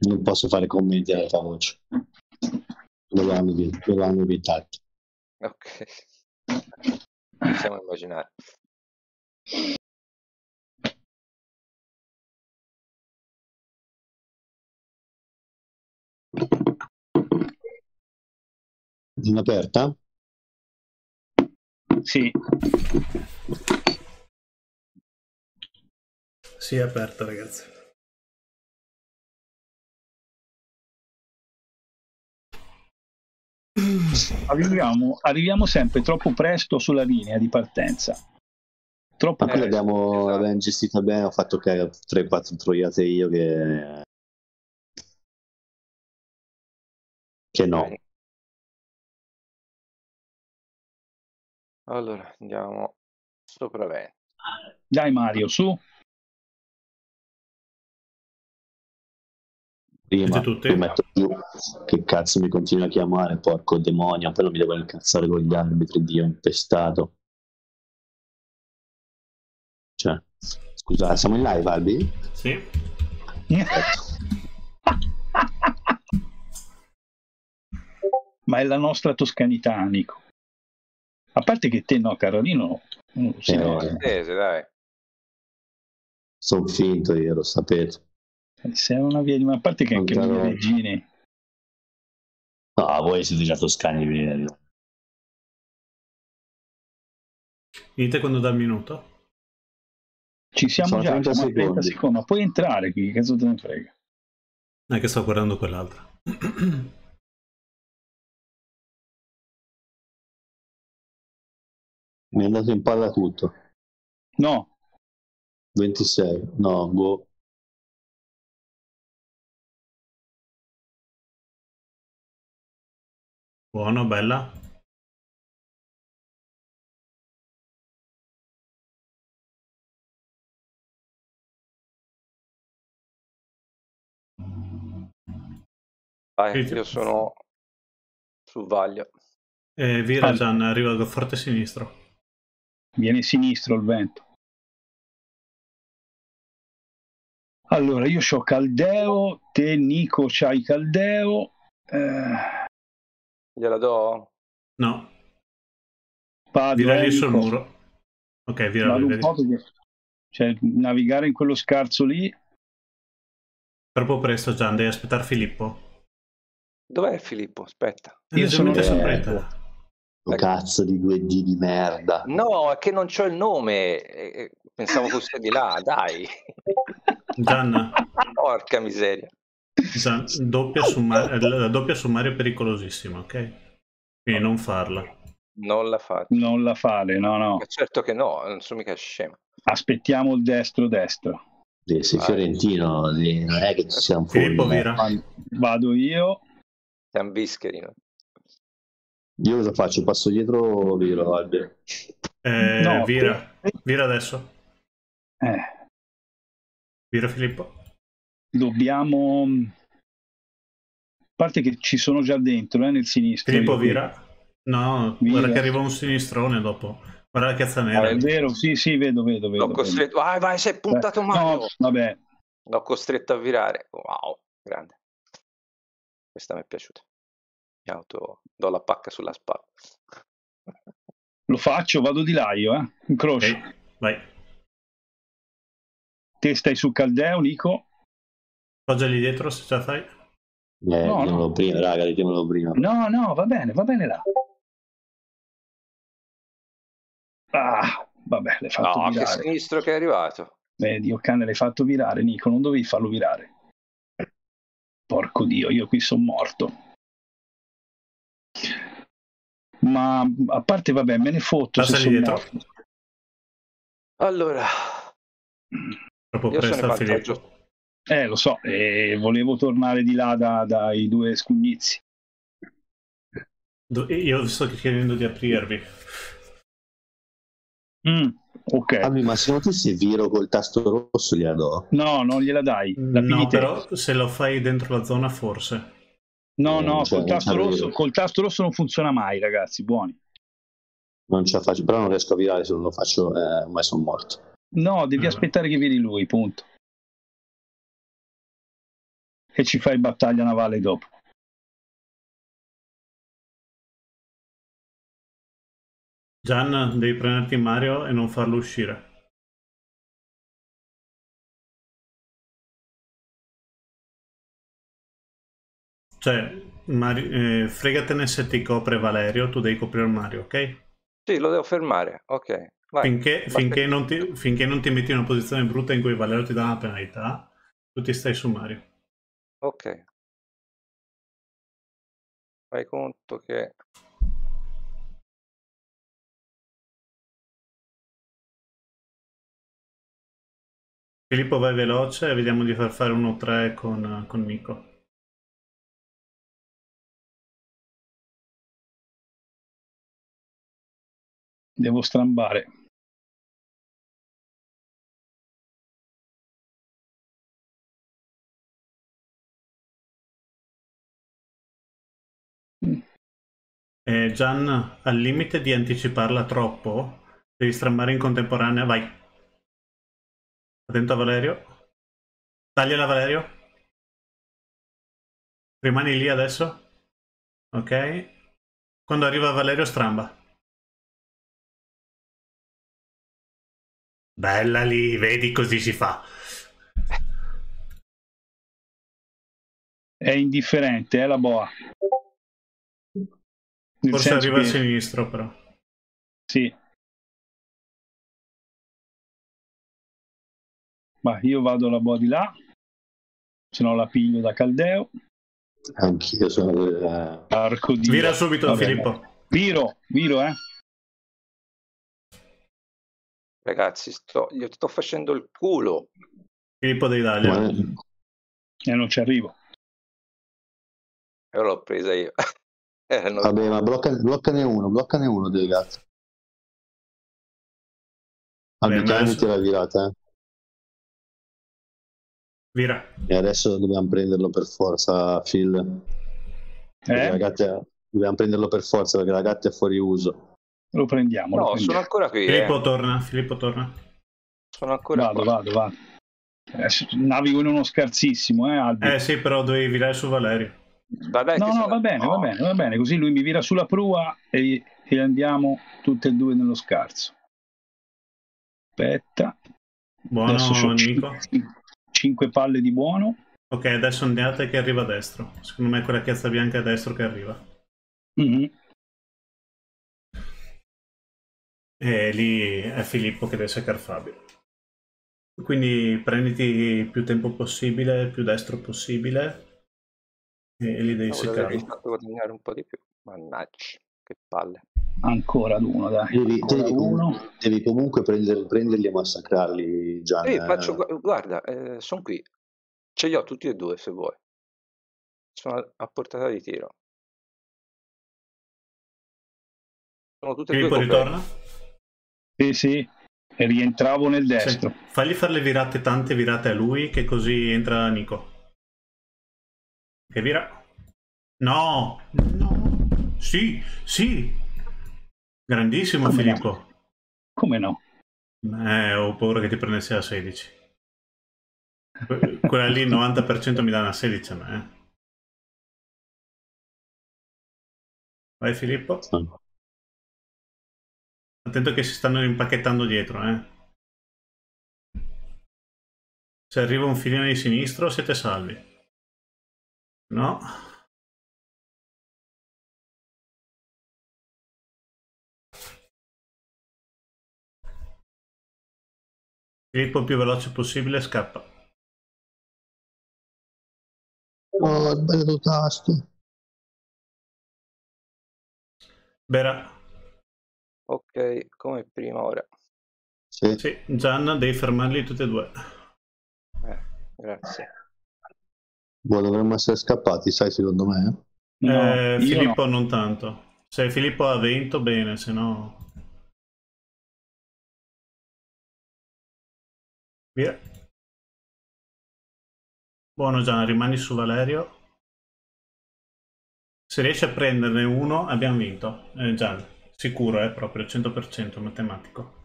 Non posso fare commenti alla tua voce. Dove l'hanno vi- dove l'hanno vietati. Ok. Possiamo immaginare. In aperta? Sì. Sì, è aperta, ragazzi. Arriviamo, arriviamo sempre troppo presto sulla linea di partenza. Troppo Ma qui presto. l'abbiamo l'abbiamo gestita bene, ho fatto 3-4 troiate io che... Che no. Allora, andiamo sopravvento. Dai Mario, su. Prima, tutti? metto giù. Che cazzo mi continua a chiamare, porco demonio. Poi non mi devo incazzare con gli arbitri, Dio, impestato. Cioè, scusa, siamo in live, Albi? Sì. Ma è la nostra toscanità, Nico. A parte che te no, Carolino, non si Eh, nota. Cortese, dai. Sono finto io, lo sapete. Sei una via di... Ma a parte che anche mie regine... No, voi siete già toscani veri. Dite quando dà il minuto. Ci siamo Sono già, 30 siamo a 30 secondi. secondi. Ma puoi entrare qui, che cazzo te ne frega? È che sto guardando quell'altra. Mi è andato in palla tutto. No. 26, no, boh. Buono, bella. Vai, io sono sul vaglio. E Virajan arriva da forte sinistro. Viene sinistro il vento. Allora, io ho Caldeo, te Nico c'hai Caldeo. Eh, Gliela do? No. Eh, lì sul muro. Ok, vira Vado lui, un vedi. po' perché... Cioè, navigare in quello scarso lì... Troppo presto, Gian, devi aspettare Filippo. Dov'è Filippo? Aspetta. Io sono Eh, Oh, cazzo di 2D di merda. No, è che non c'ho il nome. eh, eh, Pensavo fosse di là, dai. Gian, Porca miseria. Gian, doppia, sommario, la doppia sommario è pericolosissima, ok? Quindi non farla. Non la faccio. Non la fare, no, no. Ma certo che no, non sono mica scemo. Aspettiamo il destro-destro. Sì, sei fiorentino, non è che ci siamo fuori. Vado io. Siamo bischeri. no? Io cosa faccio? Passo dietro o viro, Albero? Eh, No, vira. Vira adesso. Eh, Vira Filippo. dobbiamo... A parte che ci sono già dentro, eh, nel sinistro. Filippo vira. No, Vira. guarda che arriva un sinistrone dopo. Guarda la chiazza Ah, nera. è vero, sì, sì, vedo, vedo, vedo. L'ho costretto. Vai, vai, sei puntato vedo. male. No, vabbè, L'ho costretto a virare. Wow, grande. Questa mi è piaciuta. Mi auto do la pacca sulla spalla. lo faccio, vado di là io, eh. Incrocio. Ok, vai. Te stai su Caldeo, Nico? Appoggiali dietro se ce la fai. Eh, No, no. prima, raga, ditemelo prima. No, no, va bene, va bene là. Ah, vabbè, l'hai fatto No, che virare. sinistro che è arrivato. Vedi, oh cane, l'hai fatto virare, Nico, non dovevi farlo virare. Porco Dio, io qui sono morto. Ma a parte, vabbè, me ne fotto se sono dietro. morto. Allora, Troppo io sono presto in a Filippo. Eh, lo so, e volevo tornare di là da- dai due scugnizi. Do- Io sto chiedendo di aprirvi. Mm, ok. Albi, ma secondo te se viro col tasto rosso gliela do? No, non gliela dai. La No, però se lo fai dentro la zona forse. No, Eh, no, cioè, col tasto, rosso, col tasto rosso non funziona mai, ragazzi, buoni. Non ce la faccio, però non riesco a virare se non lo faccio, eh, ormai sono morto. No, devi Ah. aspettare che vedi lui, punto. E ci fai battaglia navale dopo. Gian, devi prenderti Mario e non farlo uscire. Cioè, Mari- eh, fregatene se ti copre Valerio, tu devi coprire Mario, ok? Sì, lo devo fermare. Ok. Vai. Finché, finché non ti, finché non ti metti in una posizione brutta in cui Valerio ti dà una penalità, tu ti stai su Mario. Ok. Fai conto che... Filippo vai veloce e vediamo di far fare 1-3 con, con Nico. Devo strambare. Eh, Gian, al limite di anticiparla troppo, devi strambare in contemporanea. Vai. Attento a Valerio. Tagliala Valerio. Rimani lì adesso. Ok. Quando arriva Valerio stramba. Bella lì, vedi così si fa. È indifferente, è la boa. Nel Forse arriva a che- sinistro però. Sì. Ma io vado alla boa di là, se no la piglio da Caldeo. Anch'io sono... eh, Arco di... Vira subito Vabbè, Filippo. Viro, viro, eh. Ragazzi, sto, gli sto facendo il culo. Filippo devi dargliela. E non ci arrivo. E l'ho presa io. Erano- Vabbè, ma blocca- bloccane uno, bloccane uno gatto. Bene, Albi, adesso- la virata, eh. Vira. E adesso dobbiamo prenderlo per forza, Phil. Perché Eh? la gatta- Dobbiamo prenderlo per forza perché la gatta è fuori uso. Lo prendiamo. lo No, sono prendiamo. ancora qui. Filippo eh. torna, Filippo torna. Sono ancora Vado, qua. vado, vado. Adesso navigo in uno scarsissimo, eh, Albi. Eh sì, però devi virare su Valerio. Vabbè, no, no, sono- va bene, va no. bene, va bene. Così lui mi vira sulla prua e, e andiamo tutte e due nello scarso. Aspetta. Buono, Adesso Nico. 5 palle di buono. Ok, adesso andate che arriva a destro. Secondo me è quella chiazza bianca a destro che arriva. Mhm. E lì è Filippo che deve seccare Fabio. Quindi prenditi più tempo possibile, il più destro possibile. E lì devi Cavolo, avrei seccarlo. fatto guadagnare un po' di più. Mannaggia, che palle. Ancora ad uno, dai. Devi, Ancora devi uno. comunque, devi comunque prendere- prenderli e massacrarli, Gian. Sì, eh. faccio, gu- guarda, sono qui. Ce li ho tutti e due se vuoi. Sono a- portata di tiro. Sono tutte e due Filippo ritorna? Sì, sì. E rientravo nel Sì. destro. Fagli fare le virate, tante virate a lui, che così entra Nico. Che vira? No! No! Sì, sì! Grandissimo Come no? Filippo. Come no? Eh, ho paura che ti prendessi a 16. Que- Quella lì, il 90% mi dà una 16 a me. eh. Vai Filippo. Attento che si stanno rimpacchettando dietro, eh. Se arriva un filino di sinistro siete salvi. No. Filippo il più veloce possibile scappa. Oh, bello tasto. Bera. Ok, come prima ora. Sì. Gian, devi fermarli tutti e due. Eh, grazie. Boh, dovremmo essere scappati, sai, secondo me. eh? Eh, io Filippo non tanto. Se Filippo ha vento, bene, se no... Via. Buono Gian, rimani su Valerio. Se riesci a prenderne uno, abbiamo vinto. Eh, Gian, sicuro, è proprio 100% matematico.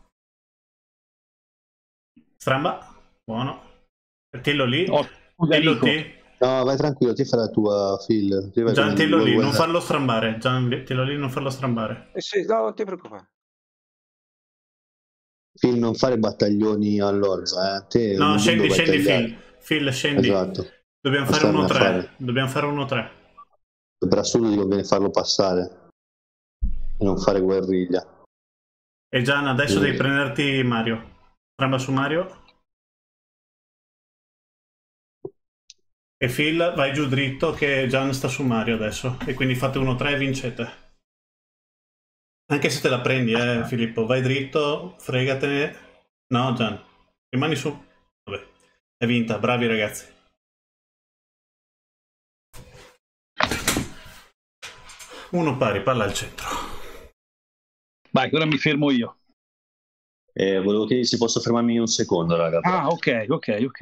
Stramba, buono. Tillo lì. Tillo Nico. T. No, vai tranquillo, ti fai la tua, Phil. Gian, con- Tillo lì, non farlo strambare. Gian, Tillo lì, non farlo strambare. Eh sì, no, non ti preoccupare. Phil, non fare battaglioni all'orza, eh. Te No, scendi, scendi. Phil. Phil, scendi. Esatto. Dobbiamo Non fare starne a 1-3. fare. Dobbiamo fare 1-3. Per assurdo ti conviene farlo passare non fare guerriglia. E Gian, adesso Sì. devi prenderti Mario. Stramba su Mario. E Phil, vai giù dritto che Gian sta su Mario adesso. E quindi fate 1-3 e vincete. Anche se te la prendi, eh, Filippo. Vai dritto, fregatene. No, Gian. Rimani su. Vabbè. È vinta, bravi ragazzi. Uno pari, palla al centro. Vai, ora mi fermo io. Eh, volevo chiedere se posso fermarmi un secondo, raga. Ah, ok, ok, ok.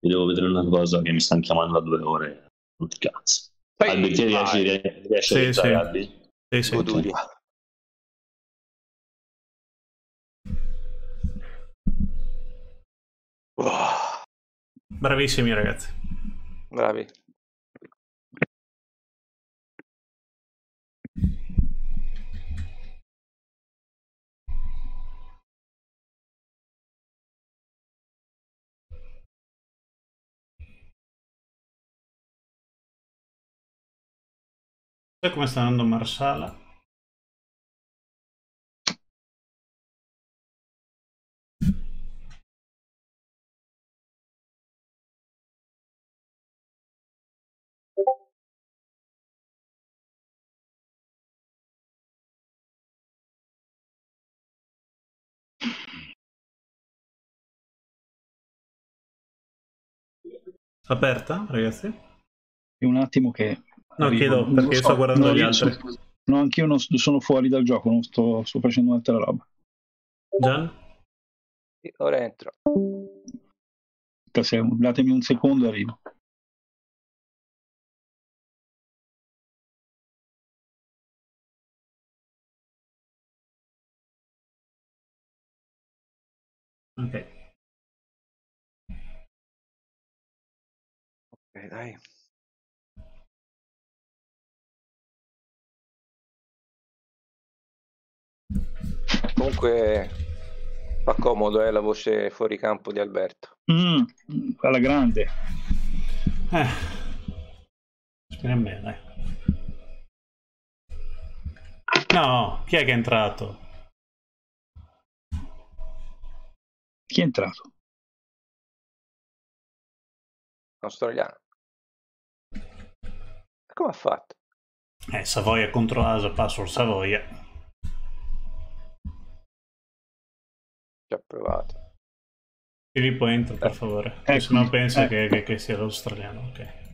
Io devo vedere una cosa che mi stanno chiamando da due ore. Non ti cazzo. Ehi, Albi, ti riesci, riesci a Sì, entrare, sì. Albi? Sì, sì. Goduri. Bravissimi ragazzi. Bravi. Sai come sta andando Marsala? Aperta, ragazzi? Un attimo che... No, chiedo Non perché lo sto guardando gli altri. sono- No, anch'io non sono fuori dal gioco, non sto, sto facendo un'altra roba. Gian? Sì, ora entro. Se- datemi un secondo e arrivo. Ok. Ok, dai. Comunque Fa comodo, è la voce fuori campo di Alberto. Mm, alla grande. Eh. Speriamo bene. No, chi è che è entrato? Chi è entrato? Australiano. Come ha fatto? Eh, Savoia contro Asa, password Savoia. Già provato. Filippo entra per favore, che Eccomi, se no pensa eh. che, che- che sia l'australiano, ok.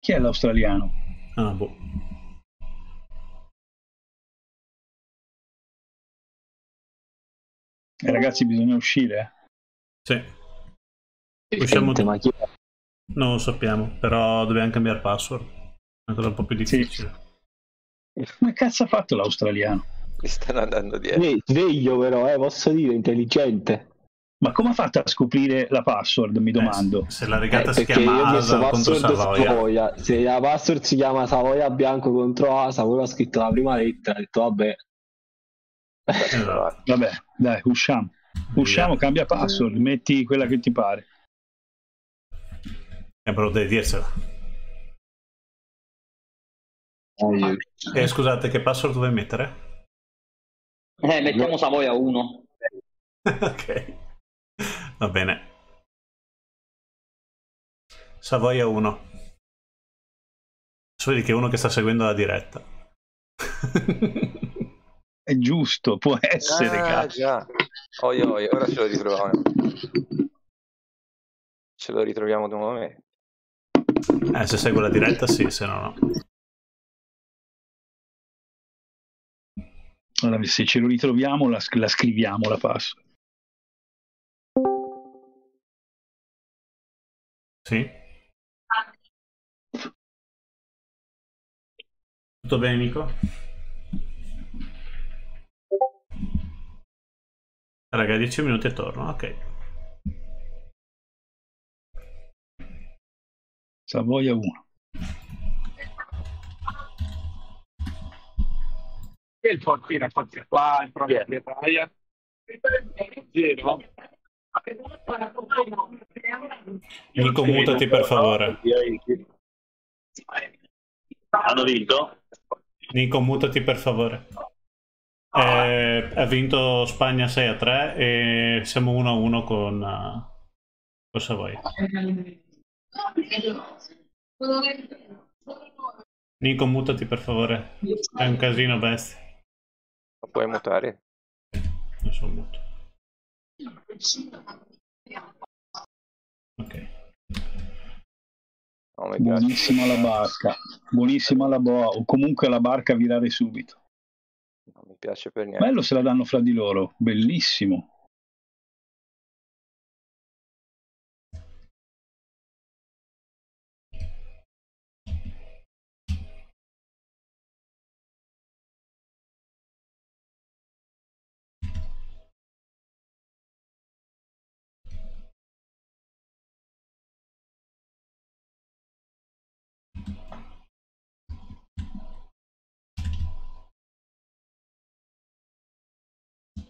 Chi è l'australiano? Ah, boh. Eh, ragazzi, bisogna uscire. Sì. Usciamo Sente, ma chi è? Non lo sappiamo, però dobbiamo cambiare password. È una cosa un po' più difficile. Come cazzo ha fatto l'australiano? Mi stanno andando dietro. Sve- Sveglio però, eh, posso dire, intelligente. Ma come ha fatto a scoprire la password, mi domando? Se la Eh, perché io ho messo password Savoia. Se la password si chiama Savoia Bianco contro Asa, quello ha scritto la prima lettera, ha detto vabbè. Esatto. Vabbè, dai, usciamo. Usciamo, cambia password, metti quella che ti pare. Eh, però devi dirsela. Eh, scusate, che password vuoi mettere? Eh, mettiamo Savoia 1. ok. Va bene. Savoia 1. So vedi che è uno che sta seguendo la diretta. È giusto, può essere, Ah, già. Oi, oi, ora ce lo ritroviamo. Ce lo ritroviamo nuovamente. Eh, se segue la diretta sì, se no no. Allora, se ce lo ritroviamo, la, la scriviamo la password. Sì? Tutto bene, Nico? Raga, 10 minuti e torno, ok. Savoia 1. E il portiere ha fatto qua in propria Italia. Zero. Nico, mutati per favore. Hanno vinto? Nico, mutati per favore. Eh, ha vinto Spagna 6 a 3 e siamo 1 a 1 con, eh, con Savoia. Nico, mutati per favore. È un casino bestia. Lo puoi mutare? Non so muto. Ok. No, piace. Buonissima la barca. Buonissima la boa. O comunque la barca virare subito. Non mi piace per niente. Bello se la danno fra di loro. Bellissimo.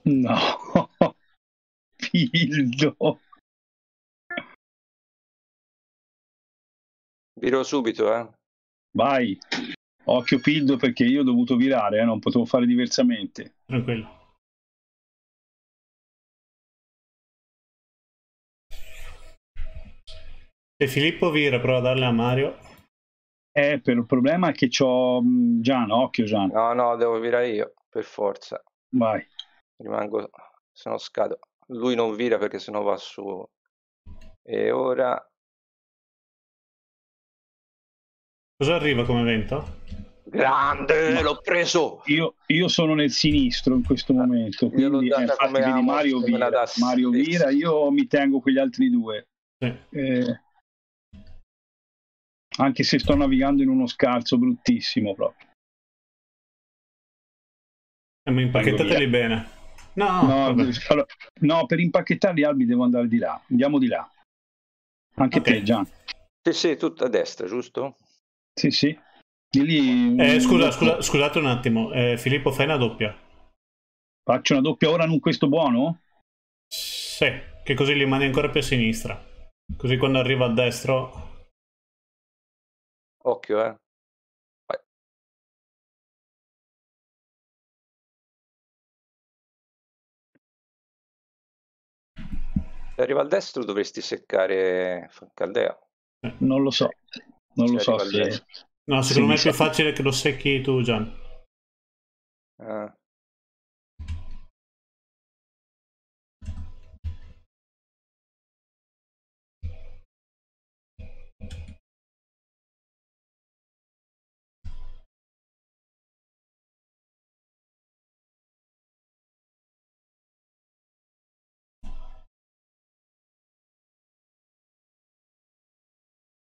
No. Pildo. Viro subito, eh. Vai. Occhio Pildo perché io ho dovuto virare, eh, non potevo fare diversamente. Tranquillo. E Filippo vira, prova a darle a Mario. Eh, per il problema è che c'ho mh, Gian, occhio Gian. No, no, devo virare io, per forza. Vai. Rimango, se no scado. Lui non vira perché sennò va su. E ora Cosa arriva come vento? Grande, l'ho preso! Io, io sono nel sinistro in questo momento, Io l'ho quindi eh, data infatti come vedi Mario vira, dassi. Mario Sì, vira, io mi tengo quegli altri due. Eh, anche se sto navigando in uno scarso bruttissimo proprio. Eh, ma impacchettateli bene. No, No, allora, no, per impacchetare gli albi devo andare di là. Andiamo di là. Anche Ok. te, Gian. Sì, sì, tutto a destra, giusto? Sì, sì. Lì... Eh, scusa, scusa, scusate un attimo, eh, Filippo fai una doppia. Faccio una doppia ora non questo buono? Sì, che così li mandi ancora più a sinistra. Così quando arriva a destro... Occhio, eh. Se arriva al destro dovresti seccare Caldeo. Non lo so. Non lo Se so arriva al se... No, se secondo me mi è più facile che lo secchi tu, Gian. Ah.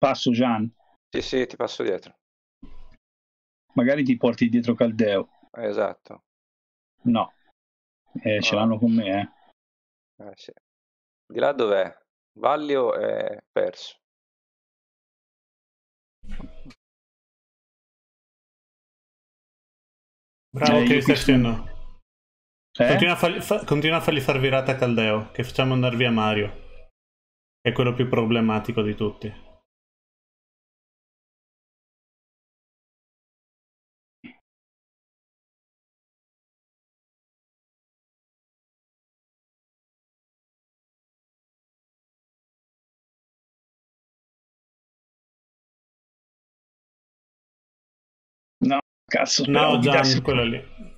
Passo Gian. Sì, sì, ti passo dietro. Magari ti porti dietro Caldeo. Eh, Esatto. No. Eh, ce Ah. l'hanno con me, eh. Eh, sì. Di là dov'è? Vallio è perso. Bravo, Eh, che stai facendo? Eh? Continua, a fargli, fa- continua a fargli far virata a Caldeo, che facciamo andare via Mario. È quello più problematico di tutti. Cazzo, No, di Gian, darsi- quello lì.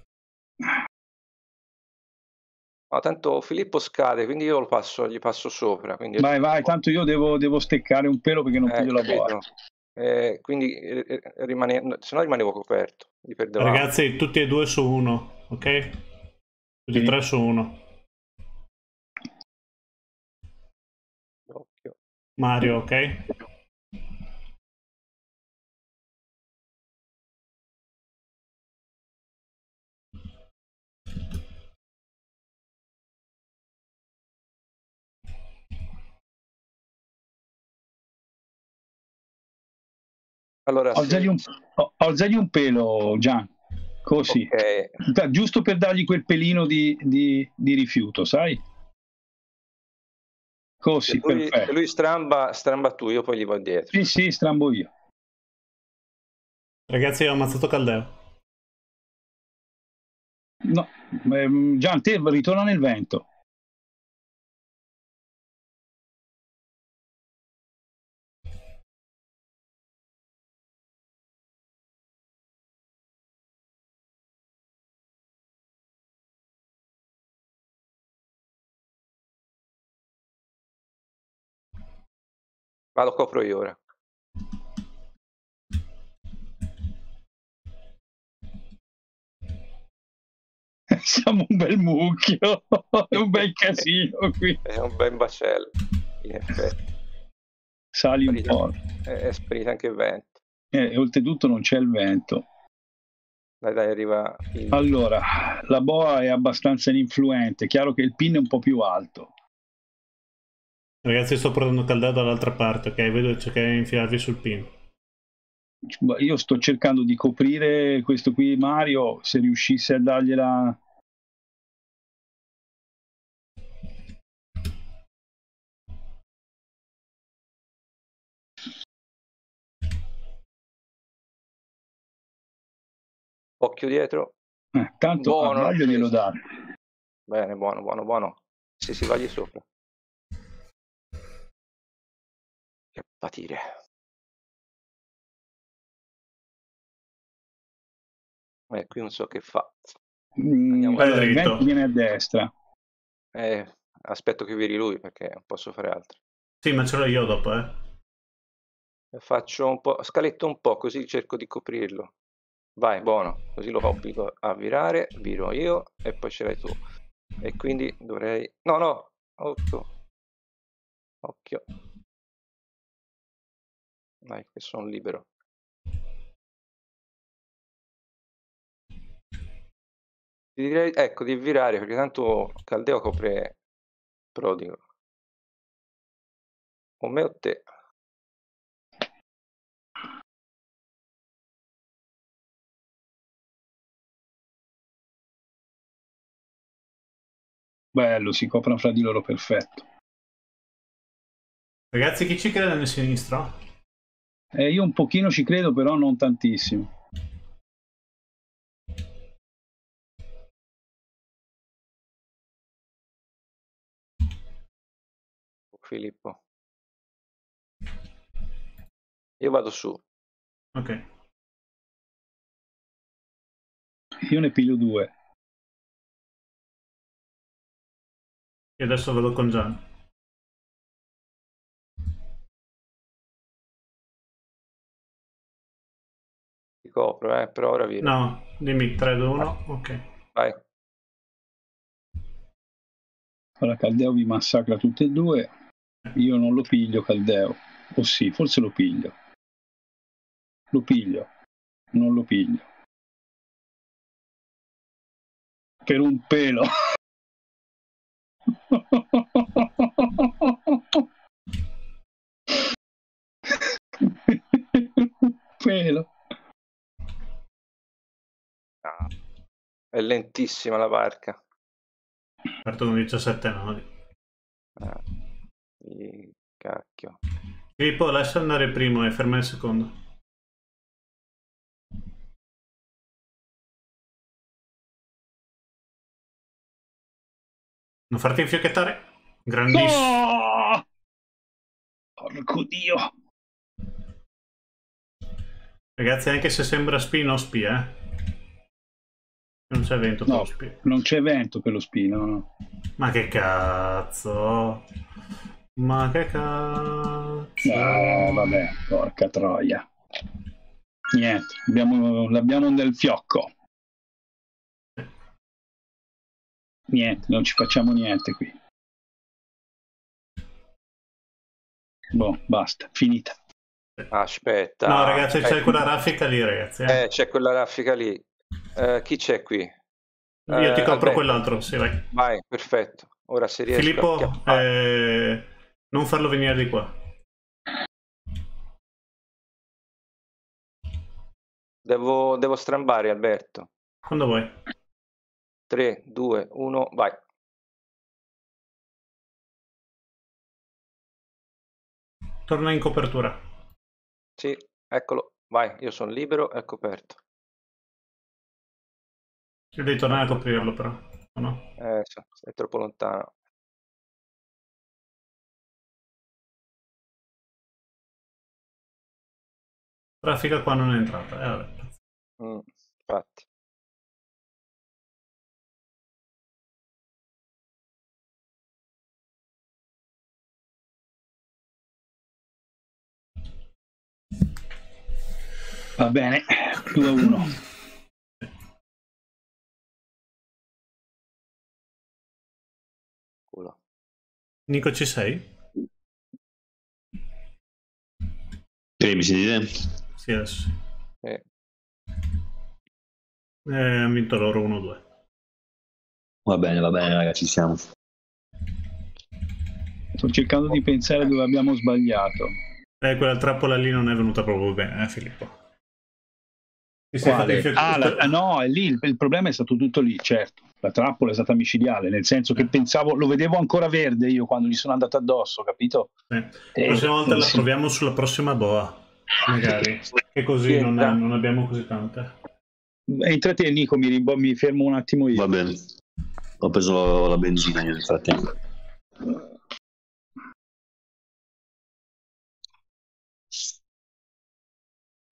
Ma tanto Filippo scade, quindi io lo passo, gli passo sopra. Quindi Vai, vai, tanto io devo, devo steccare un pelo perché non Eh, piglio la boa. Eh, quindi eh, eh, rimane... se no rimanevo coperto. Ragazzi, tutti e due su uno, ok? Tutti e Sì. tre su uno. Mario, ok? Allora, sì. Alzagli un, alzagli un pelo, Gian. Così. Ok. Da- Giusto per dargli quel pelino di, di- di rifiuto, sai? Così, Se lui, se perfetto. lui stramba, stramba tu, io poi gli vado dietro. Sì, sì, strambo io. Ragazzi, ho ammazzato Caldeo. No, ehm, Gian, te ritorna nel vento. Vado, copro io ora. Siamo un bel mucchio, è un bel casino qui. È un bel bacello, in effetti. Sali un po'. È, sparito anche il vento. Eh, e oltretutto non c'è il vento. Dai, dai, arriva il... Allora, la boa è abbastanza ininfluente, chiaro che il pin è un po' più alto. Ragazzi, sto portando Caldeo dall'altra parte, ok? Vedo cercare di infilarvi sul pin. Io sto cercando di coprire questo qui Mario, se riuscisse a dargliela... Occhio dietro. Eh, tanto Buono, glielo dare. Bene, buono, buono, buono. Sì, sì, vagli sopra. Patire. Eh, qui non so che fa. Mm, Andiamo vento viene a destra. Eh, aspetto che viri lui perché non posso fare altro. Sì, ma ce l'ho io dopo, eh. Faccio un po', scaletto un po' così cerco di coprirlo. Vai, buono, così lo obbligo a virare, viro io e poi ce l'hai tu. E quindi dovrei... No, no, occhio. Occhio. Dai, che sono libero. Ti direi, ecco, di virare, perché tanto Caldeo copre Prodigo. O me o te. Bello, si coprono fra di loro perfetto. Ragazzi, chi ci crede nel sinistro? Eh, io un pochino ci credo, però non tantissimo. Filippo. Io vado su. Ok. Io ne piglio due. E adesso vado con Gian. Ti copro, eh, per ora via. No, dimmi 3, 2, 1. Ok. Vai. Allora Caldeo vi massacra tutti e due. Io non lo piglio Caldeo. O sì, forse lo piglio. Lo piglio. Non lo piglio. Per un pelo. un pelo. È lentissima la barca. Parto con 17 nodi. Ah, cacchio. Filippo, lascia andare il primo e ferma il secondo. Non farti infiocchettare. Grandissimo. No! Porco dio. Ragazzi, anche se sembra spino o spia, eh. Non c'è vento per No, lo spia. non c'è vento per lo spino. no. Ma che cazzo. Ma che cazzo. Eh, vabbè, porca troia. Niente, abbiamo- l'abbiamo nel fiocco. Niente, non ci facciamo niente qui. Boh, basta, finita. Aspetta. No, ragazzi, c'è Eh, quella raffica lì, ragazzi. eh. Eh, c'è quella raffica lì. Eh, chi c'è qui? Io ti Eh, compro quell'altro, sì, vai. Vai, perfetto. Ora se riesco a Filippo, chiappare- eh, non farlo venire di qua. Devo, devo strambare, Alberto. Quando vuoi. 3, 2, 1, vai. Torna in copertura. Sì, eccolo. Vai, io sono libero e coperto. Io devi tornare a coprirlo, però. o no? Eh, so, sei troppo lontano. Traffica qua non è entrata. Eh, vabbè. Mm, infatti. Va bene, 2 Nico, ci sei? Che mi sentite? Sì, adesso sì. Eh, Eh, hanno vinto loro 1-2. Va bene, va bene, ragazzi, ci siamo. Sto cercando di pensare dove abbiamo sbagliato. Eh, quella trappola lì non è venuta proprio bene, eh, Filippo. Ah, la- ah, no, è lì, il, il problema è stato tutto lì, certo. La trappola è stata micidiale, nel senso che pensavo, lo vedevo ancora verde io quando gli sono andato addosso, capito? Sì. La prossima volta la sì. proviamo sulla prossima boa. Magari. Che così non, è- non abbiamo così tante. Entra te, Nico, mi, rimbo- mi fermo un attimo io. Va bene. Ho preso la benzina io nel frattempo.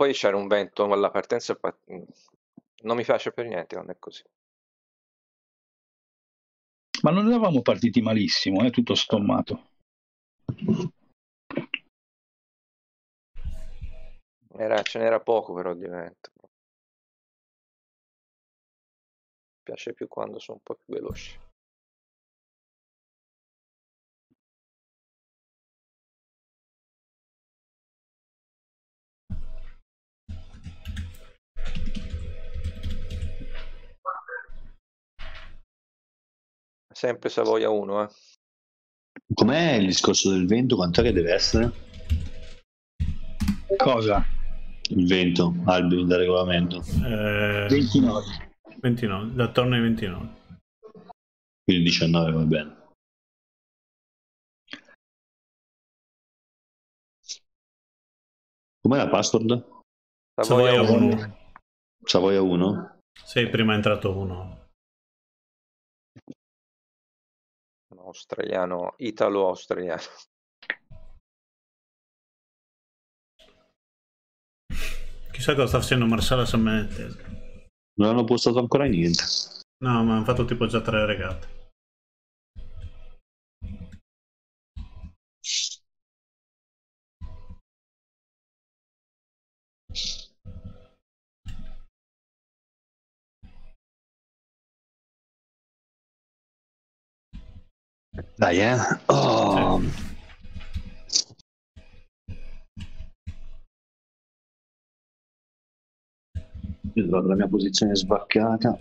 Poi c'era un vento alla partenza, fa- non mi piace per niente quando è così. Ma non eravamo partiti malissimo, eh, tutto sommato. Era- ce n'era poco però di vento. Mi piace più quando sono un po' più veloci. Sempre Savoia 1, eh. Com'è il discorso del vento? Quant'è che deve essere? Cosa? Il vento, Albi, da regolamento. Eh, 29. 29, da attorno ai 29. Quindi 19 va bene. Com'è la password? Savoia 1. Savoia 1? Sì, prima è entrato uno. Australiano, italo-australiano. Chissà cosa sta facendo Marsala Sammettese. Non hanno postato ancora niente. No, ma hanno fatto tipo già tre regate. Dai, eh. Oh. Io trovo la mia posizione sbaccata.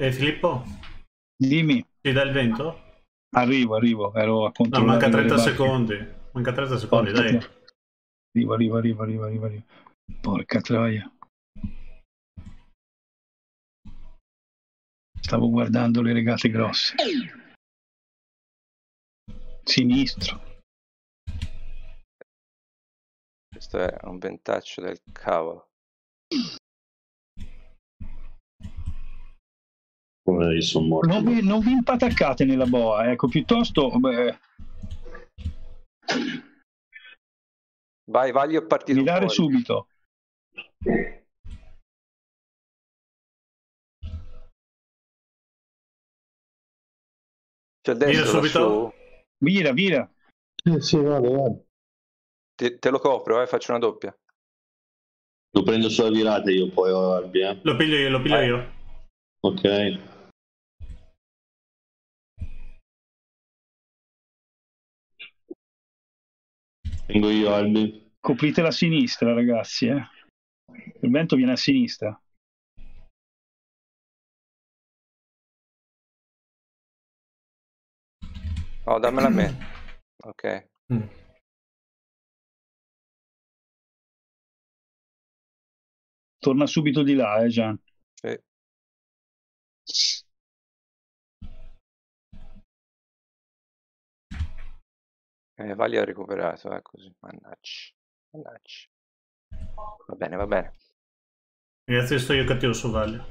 E Filippo? Dimmi. Ti dà il vento? Arrivo, arrivo, ero a No, controllare. manca 30 le barche. secondi. Manca 30 secondi, Porca dai. tro- Arrivo, arrivo, arrivo, arrivo, arrivo, arrivo. Porca troia. Stavo guardando le regate grosse. Sinistro. Questo è un ventaccio del cavolo. Come sono morto. Non vi, non vi impataccate nella boa, ecco, piuttosto beh, Vai, vai, partito mirare fuori. subito. C'è dentro Vira subito? Vira, vira. Sì, sì, vado, vado. Te, te lo copro, eh, faccio una doppia. Lo prendo sulla virata io poi Albi, eh. Lo piglio io, lo piglio Vai. io. Ok. Vengo io Albi. Coprite la sinistra, ragazzi, eh. Il vento viene a sinistra. Oh, dammela a me. Ok. Mm. Torna subito di là, eh, Gian. Sì. Eh, Vali ha recuperato, eh, così. Mannaggia. Mannaggia. Va bene, va bene. Ragazzi, sto io cattivo su Valle.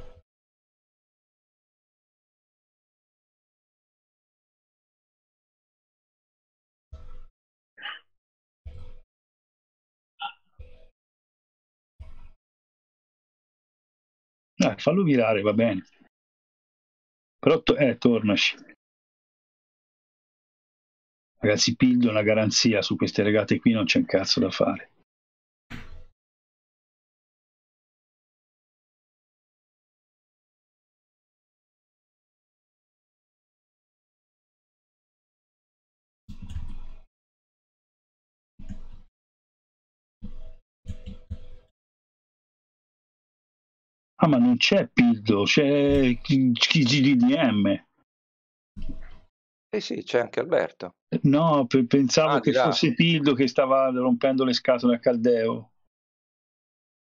Eh, fallo virare, va bene. Però to- eh, tornaci. Ragazzi, piglio una garanzia su queste regate qui, non c'è un cazzo da fare. Ah, ma non c'è Pildo, c'è GDDM. Eh sì, c'è anche Alberto. No, pe- pensavo Ah, che fosse Pildo che stava rompendo le scatole a Caldeo.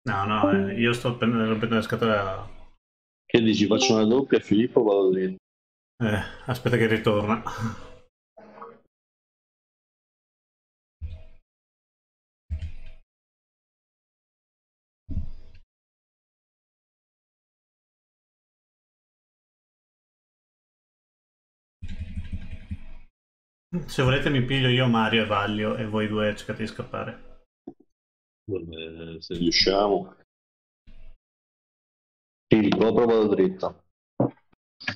No, no, eh, io sto pen- rompendo le scatole a... Che dici? Faccio una doppia Filippo vado dritto. Eh, aspetta che ritorna. Se volete mi piglio io Mario e Vaglio e voi due cercate di scappare. Se riusciamo. Filippo, prova vado dritto.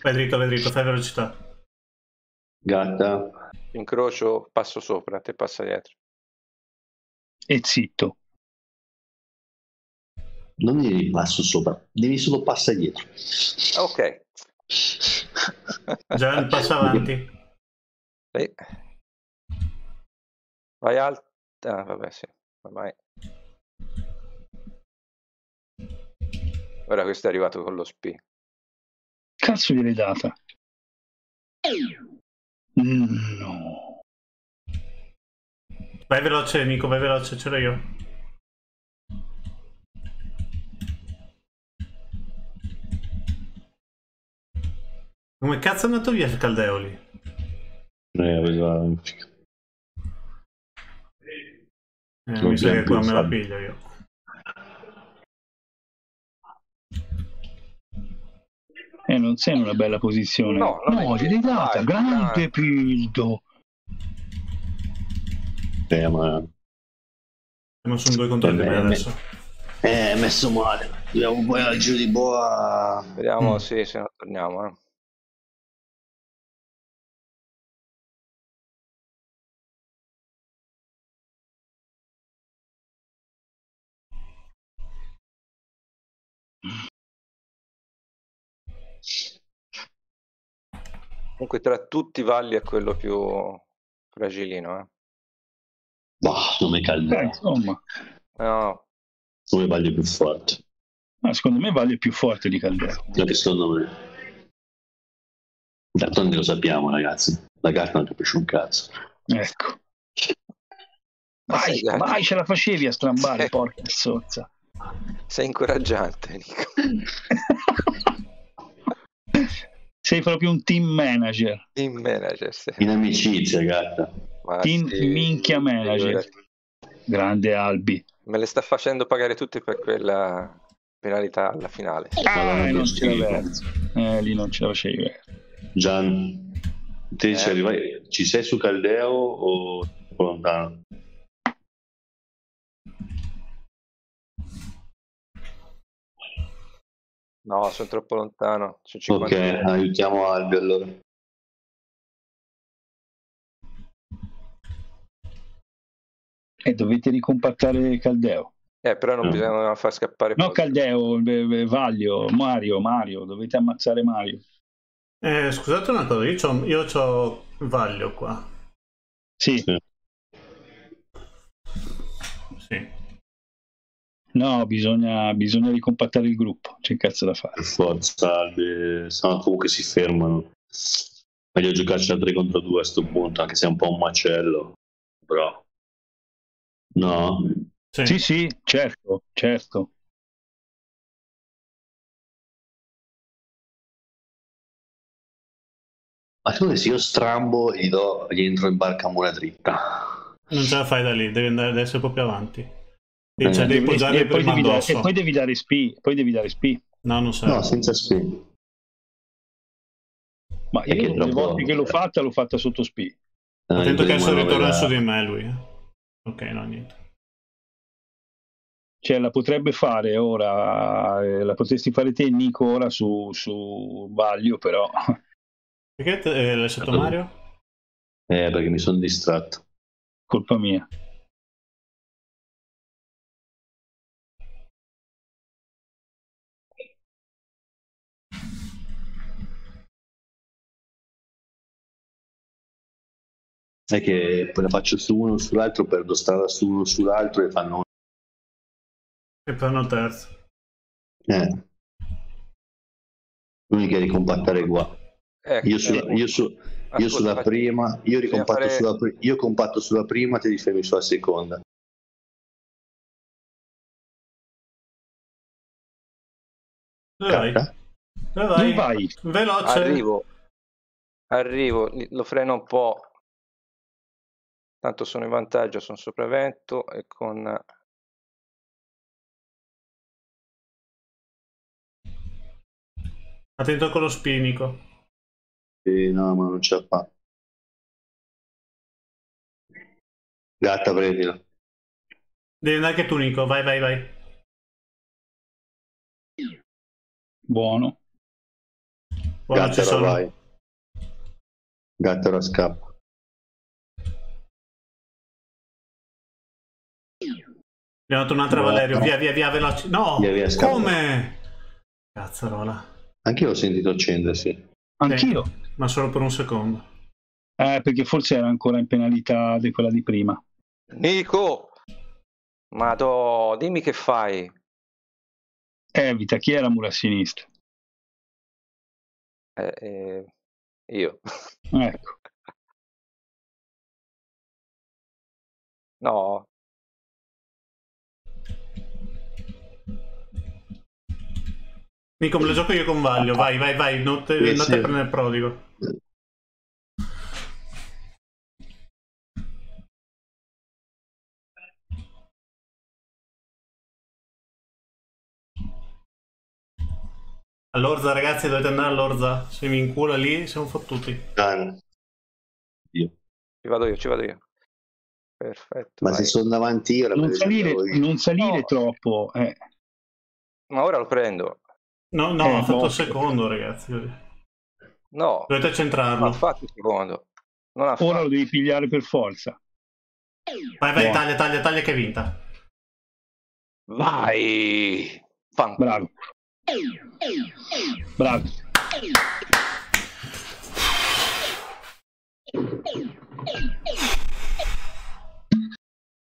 Vai dritto, vai dritto, fai velocità. Gatta. Incrocio, passo sopra, te passa dietro. E zitto. Non devi passo sopra, devi solo passare dietro. Ok. Gian, passa avanti. Sì. Vai alto. Ah, vabbè, sì. Ormai. Ora questo è arrivato con lo spi. Cazzo gliel'hai data? No. Vai veloce, Nico, vai veloce, ce l'ho io. Come cazzo è andato via il Caldeoli? Eh, aveva... Eh, Non mi sa che qua me la piglio io. Eh, non sei in una bella posizione. No, è no che- gliel'hai data, grande. Pildo. Eh, ma... Non sono due contro di me Eh, adesso. Eh, è messo male. Dobbiamo poi al giro di boa. Vediamo Mm. sì, se non torniamo. eh. Comunque tra tutti Valli è quello più fragilino. Eh. Bah, come Eh, caldo. insomma, No, Come vaglio più forte. ma secondo me vale più forte di Caldero. Anche secondo me. D'altronde lo sappiamo, ragazzi. La carta non capisce un cazzo. Ecco. Vai, vai, ce la facevi a strambare, porca zozza. Sei incoraggiante, Nico. Sei proprio un team manager. Team manager, sì. In amicizia, gatta. Ma Team sì, minchia manager. Grande Albi. Me le sta facendo pagare tutte per quella penalità alla finale. Ah, e non ce schifo. la verso. Eh, lì non ce la facevi vedere. Gian, te Eh. ci, arrivai- ci sei su Caldeo o lontano? No, sono troppo lontano. Sono Ok, 50 aiutiamo Albi allora. E dovete ricompattare Caldeo. Eh, però non Mm. bisogna far scappare No, poi- Caldeo, eh, eh, Vaglio, Mario, Mario, dovete ammazzare Mario. Eh, scusate una cosa, io c'ho, io c'ho Vaglio qua. Sì. Sì. No, bisogna, bisogna ricompattare il gruppo, c'è cazzo da fare. Per forza, se no comunque si fermano. Meglio giocarci a 3 contro 2 a questo punto, anche se è un po' un macello. Però... No? Sì, sì, certo, certo. Ma tu se io strambo gli, do, gli entro in barca a mura dritta. Non ce la fai da lì, devi andare adesso più avanti. E Eh, cioè, devi E- poggiare e, poi prima devi dare, e poi devi dare spi, poi devi dare spi. No, non serve. No, senza spi. Ma io le volte che l'ho fatta, l'ho fatta sotto spi. Attento Eh, che adesso ritorna su di me lui. eh. Ok, no, niente. Cioè, la potrebbe fare ora, eh, la potresti fare te, Nico, ora su, su Vaglio, però. Perché te- eh, l'hai lasciato Mario? Eh, perché mi sono distratto. Colpa mia. È che poi la faccio su uno sull'altro, perdo strada su uno sull'altro e fanno... E fanno il terzo. Eh. L'unica è ricompattare qua. Ecco, Io, sulla, io, su- io Ascolta, sulla faccio- prima, io ricompatto fare- sulla, io compatto sulla prima, te li fermi sulla seconda. Dove vai? Carta? Dove vai? Dove vai? Veloce. Arrivo. Arrivo, lo freno un po'. Tanto sono in vantaggio, sono sopravvento e con... Attento con lo spinico. Eh, no, ma non ce la fa. Gatta, prendila. Devi andare anche tu, Nico. Vai, vai, vai. Buono. Buono, ci Gatta, sono. vai. Gatta, ora scappa. Abbiamo ho dato un'altra no, Valerio, no. via via via veloce. No, via, via, come? Cazzarola. Anch'io ho sentito accendersi. Anch'io. Sì, ma solo per un secondo. Eh, perché forse era ancora in penalità di quella di prima. Nico, ma dimmi che fai. Eh, Evita, chi è la mura a sinistra? Eh, eh, io. Ecco. No, Nico, me lo gioco io con Vaglio. Vai, vai, vai. Non te, Sì, non sì. te prendere il prodigo. All'Orza, ragazzi, dovete andare all'Orza. Se mi incula lì, siamo fottuti. ci vado io, ci vado io. Perfetto. Ma vai. se sono davanti io, la Non salire, io. non salire troppo. eh. Ma ora lo prendo. No, no, Eh, ha fatto il secondo, ragazzi. No, Dovete non ha centrarlo. fatto il secondo. Non ha Ora lo devi pigliare per forza. Vai, vai, Buono. taglia, taglia, taglia che è vinta. Vai! Fan- Bravo. Bravo.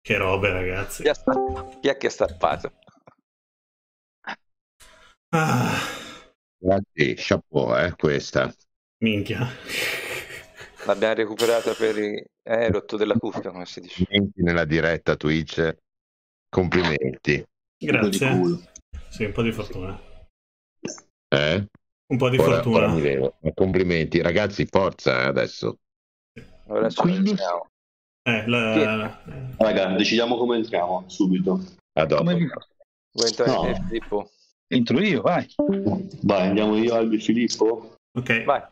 Che robe, ragazzi. Chi, ha sta- chi è che ha stappato? Ah, Ragazzi, chapeau, eh, questa. minchia. L'abbiamo recuperata per i... Eh, rotto della cuffia, come si dice. Complimenti nella diretta Twitch. Complimenti. Grazie. Sì, un po' di fortuna. Eh? Un po' di Ora- fortuna. ora Complimenti, ragazzi, forza eh, adesso. Ora ci Quindi-. Eh, la- Raga, decidiamo come entriamo subito. A dopo. Come Vuoi entrare No. Filippo? Entro io, vai. Vai, andiamo io, Albi Filippo. Ok. Vai.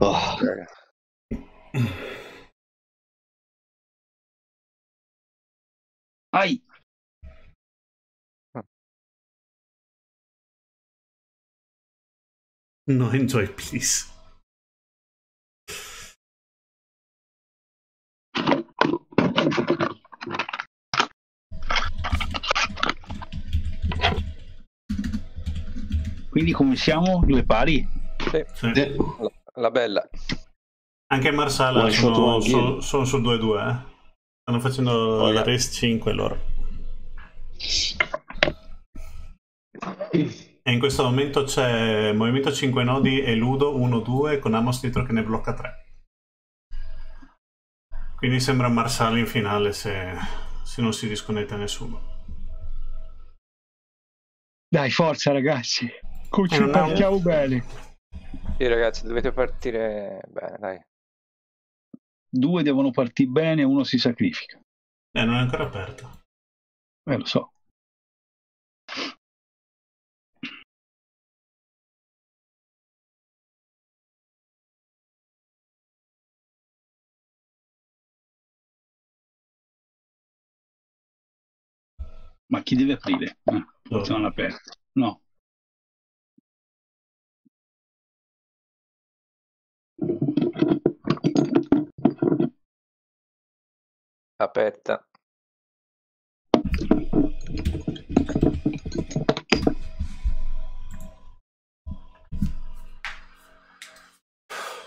Oh, Ai. No, enjoy, please. Quindi come siamo? Due pari? Sì. Sì. La, la bella. Anche Marsala sono, sono, sono sul 2-2, eh. Stanno facendo Oh, la race 5 loro. E in questo momento c'è Movimento 5 Nodi e Ludo 1-2 con Amos dietro che ne blocca 3. Quindi sembra Marsala in finale se, se non si disconnetta nessuno. Dai, forza ragazzi. Eh, ci non partiamo bene. Sì, ragazzi, dovete partire bene, dai. Due devono partire bene, uno si sacrifica. Eh, non è ancora aperto. Eh, lo so. Ma chi deve aprire? Ah, forse non aperto. No. Aperta.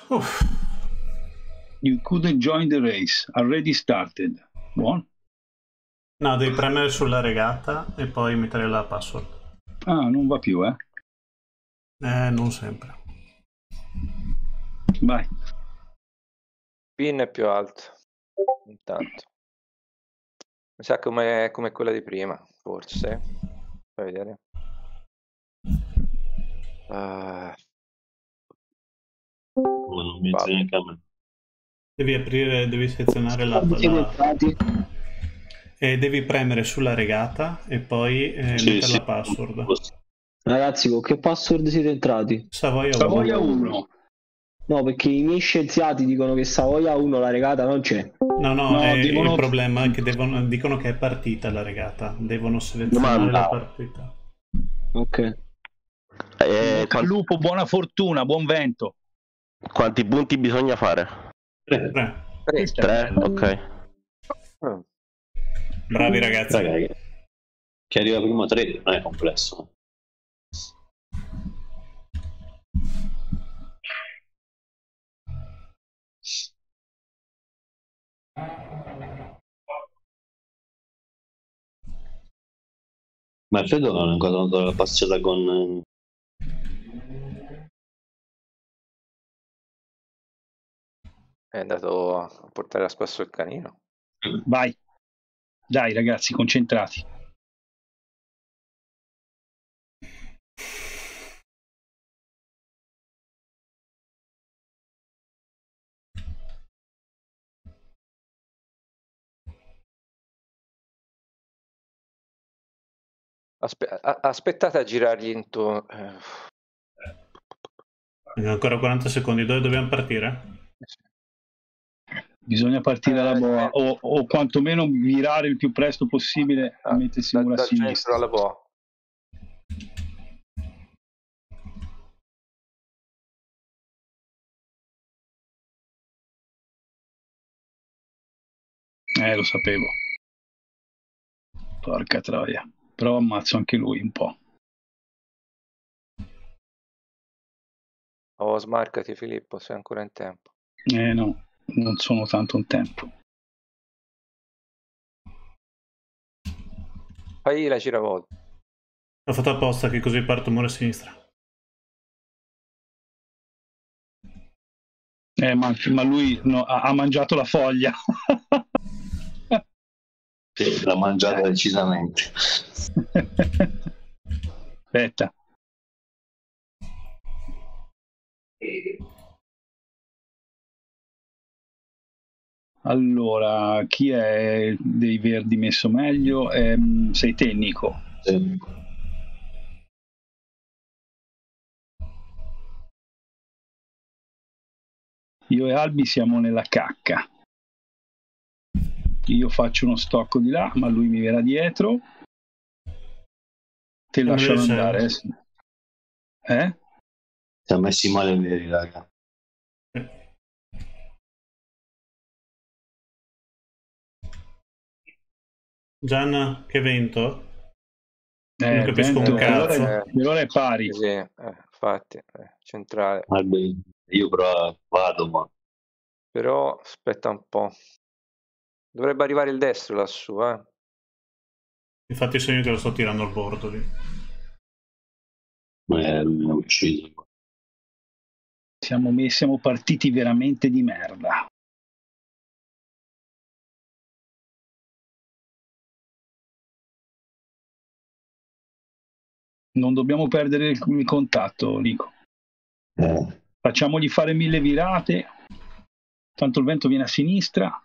Uff. You couldn't join the race. Already started. Buono. No, devi premere sulla regata e poi mettere la password. Ah, non va più, eh. Eh, non sempre. Vai. Pin è più alto. Intanto. Mi sa come, come quella di prima, forse. Fai vedere. Ah, ma non mi entra neanche a me. Devi aprire, devi selezionare la, la- entrati? e devi premere sulla regata e poi eh, Sì, mettere sì. la password. Ragazzi, con che password siete entrati? Savoia 1. Savoia 1. No, perché i miei scienziati dicono che Savoia 1 la regata non c'è. No, no, No, è- devono- il problema è che devono- dicono che è partita la regata. Devono selezionare Domanda. la partita. Ok. Eh, Bocca al lupo, buona fortuna, buon vento. quanti punti bisogna fare? Tre. tre. Tre? Ok. Mm. Bravi ragazzi. Raga, che- che arriva prima 3 non è complesso. Ma non ha ancora dato la passata con... È andato a portare a spasso il canino. Vai. Dai ragazzi, concentrati. Aspe- a- aspettate a girargli intorno. Eh, ancora 40 secondi. Dove dobbiamo partire? Bisogna partire dalla boa o, o quantomeno virare il più presto possibile a mettersi mura a dal sinistra. alla boa. Eh, lo sapevo. Porca troia. Però ammazzo anche lui un po'. Oh, smarcati Filippo, sei ancora in tempo. Eh no, non sono tanto in tempo. Fai la giravolta. L'ho fatto apposta che così parto muro a sinistra. Eh, ma, ma lui no, ha, ha mangiato la foglia. Sì, l'ha mangiata decisamente. Aspetta. Allora, chi è dei verdi messo meglio? Ehm, sei te, Nico. Sì. Io e Albi siamo nella cacca. Io faccio uno stocco di là, ma lui mi verrà dietro. Te Come lasciano andare. eh, sì. Eh? Siamo messi male veri, raga. Gian, che vento? Eh, non capisco vento, un cazzo. per ora è- è pari. Sì, eh, infatti, eh, centrale. Io però vado, ma Però aspetta un po'. Dovrebbe arrivare il destro lassù, eh. Infatti sono io che lo sto tirando al bordo lì. eh, lui mi ha ucciso. Siamo, siamo partiti veramente di merda. Non dobbiamo perdere il, contatto, Nico. Facciamogli fare mille virate. Tanto il vento viene a sinistra.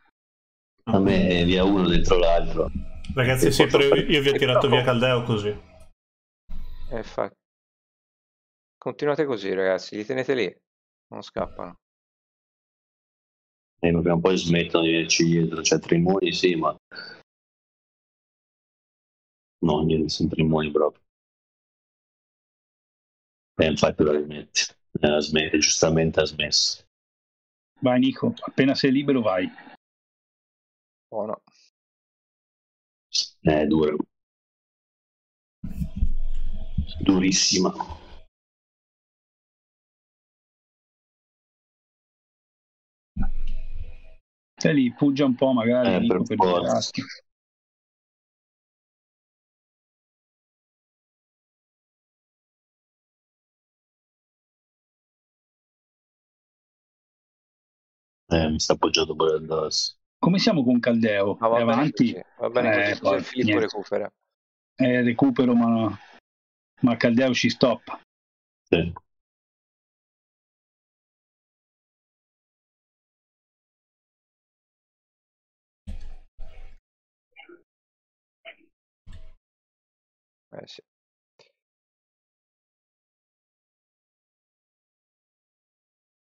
A me via uno dentro l'altro. Ragazzi, E sì, però io, io vi ho tirato via Caldeo così. Eh, fa- Continuate così, ragazzi, li tenete lì. Non scappano. E prima o poi smettono di venirci dietro. Cioè, Trimoni sì, ma... No, niente, sono Trimoni proprio. E infatti lo rimetti. Eh, ha smesso, giustamente ha smesso. Vai, Nico. Appena sei libero, vai. Buono. È dura. Durissima. Stai lì, puggia un po' magari. Eh, per per liberarti. Eh, mi sta appoggiando pure addosso. Come siamo con Caldeo? Ma va È bene avanti? così, va bene Eh, così, poi, Filippo niente. recupera. Eh, recupero, ma, ma Caldeo ci stoppa. Sì. Eh, sì.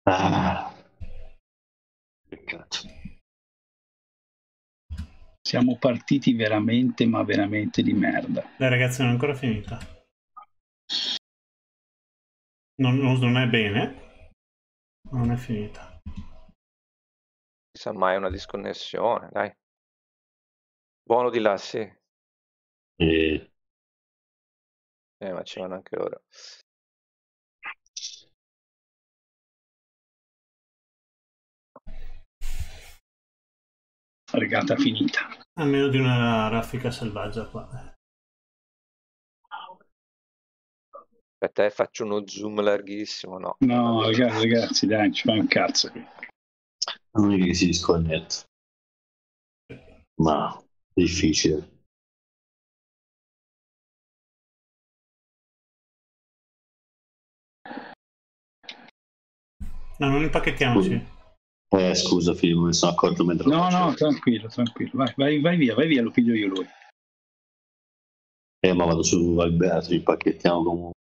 Ah. Peccato. Siamo partiti veramente, ma veramente di merda. Dai ragazzi, non è ancora finita. Non, non- non è bene. Non è finita. Chissà mai una disconnessione, dai. Buono di là, sì. E... Eh, ma ci vanno anche loro. Regata finita. A meno di una raffica selvaggia qua. Aspetta, eh, faccio uno zoom larghissimo, no. No, ragazzi, ragazzi, dai, ci fa un cazzo qui. L'unica che si disconnette. Ma difficile. No, non impacchettiamoci. Eh, scusa, Filippo, mi sono accorto mentre No, no, tranquillo, tranquillo. Vai, vai, vai via, vai via, lo piglio io lui. Eh, ma vado su Alberto, ci pacchettiamo comunque.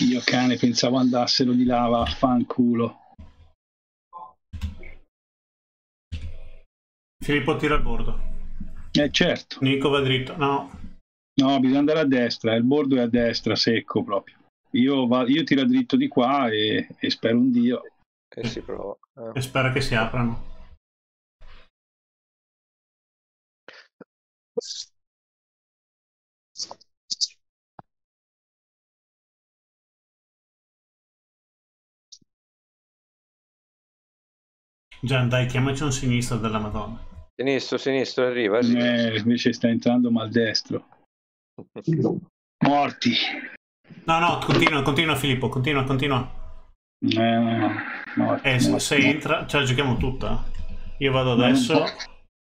Io cane, pensavo andassero di là, vaffanculo. Filippo tira il bordo. Eh certo. Nico va dritto. No. No, bisogna andare a destra, il bordo è a destra, secco proprio. Io, va- io tiro dritto di qua e, e spero un dio. E si prova. eh. E spero che si aprano. Gian, dai, chiamaci un sinistro della Madonna. Sinistro, sinistro, arriva, arriva. Eh, invece sta entrando maldestro. Morti. No, no, continua, continua Filippo, continua, continua. Eh, morti, E se, morti, se entra, ce la giochiamo tutta. Io vado Ma non adesso. può-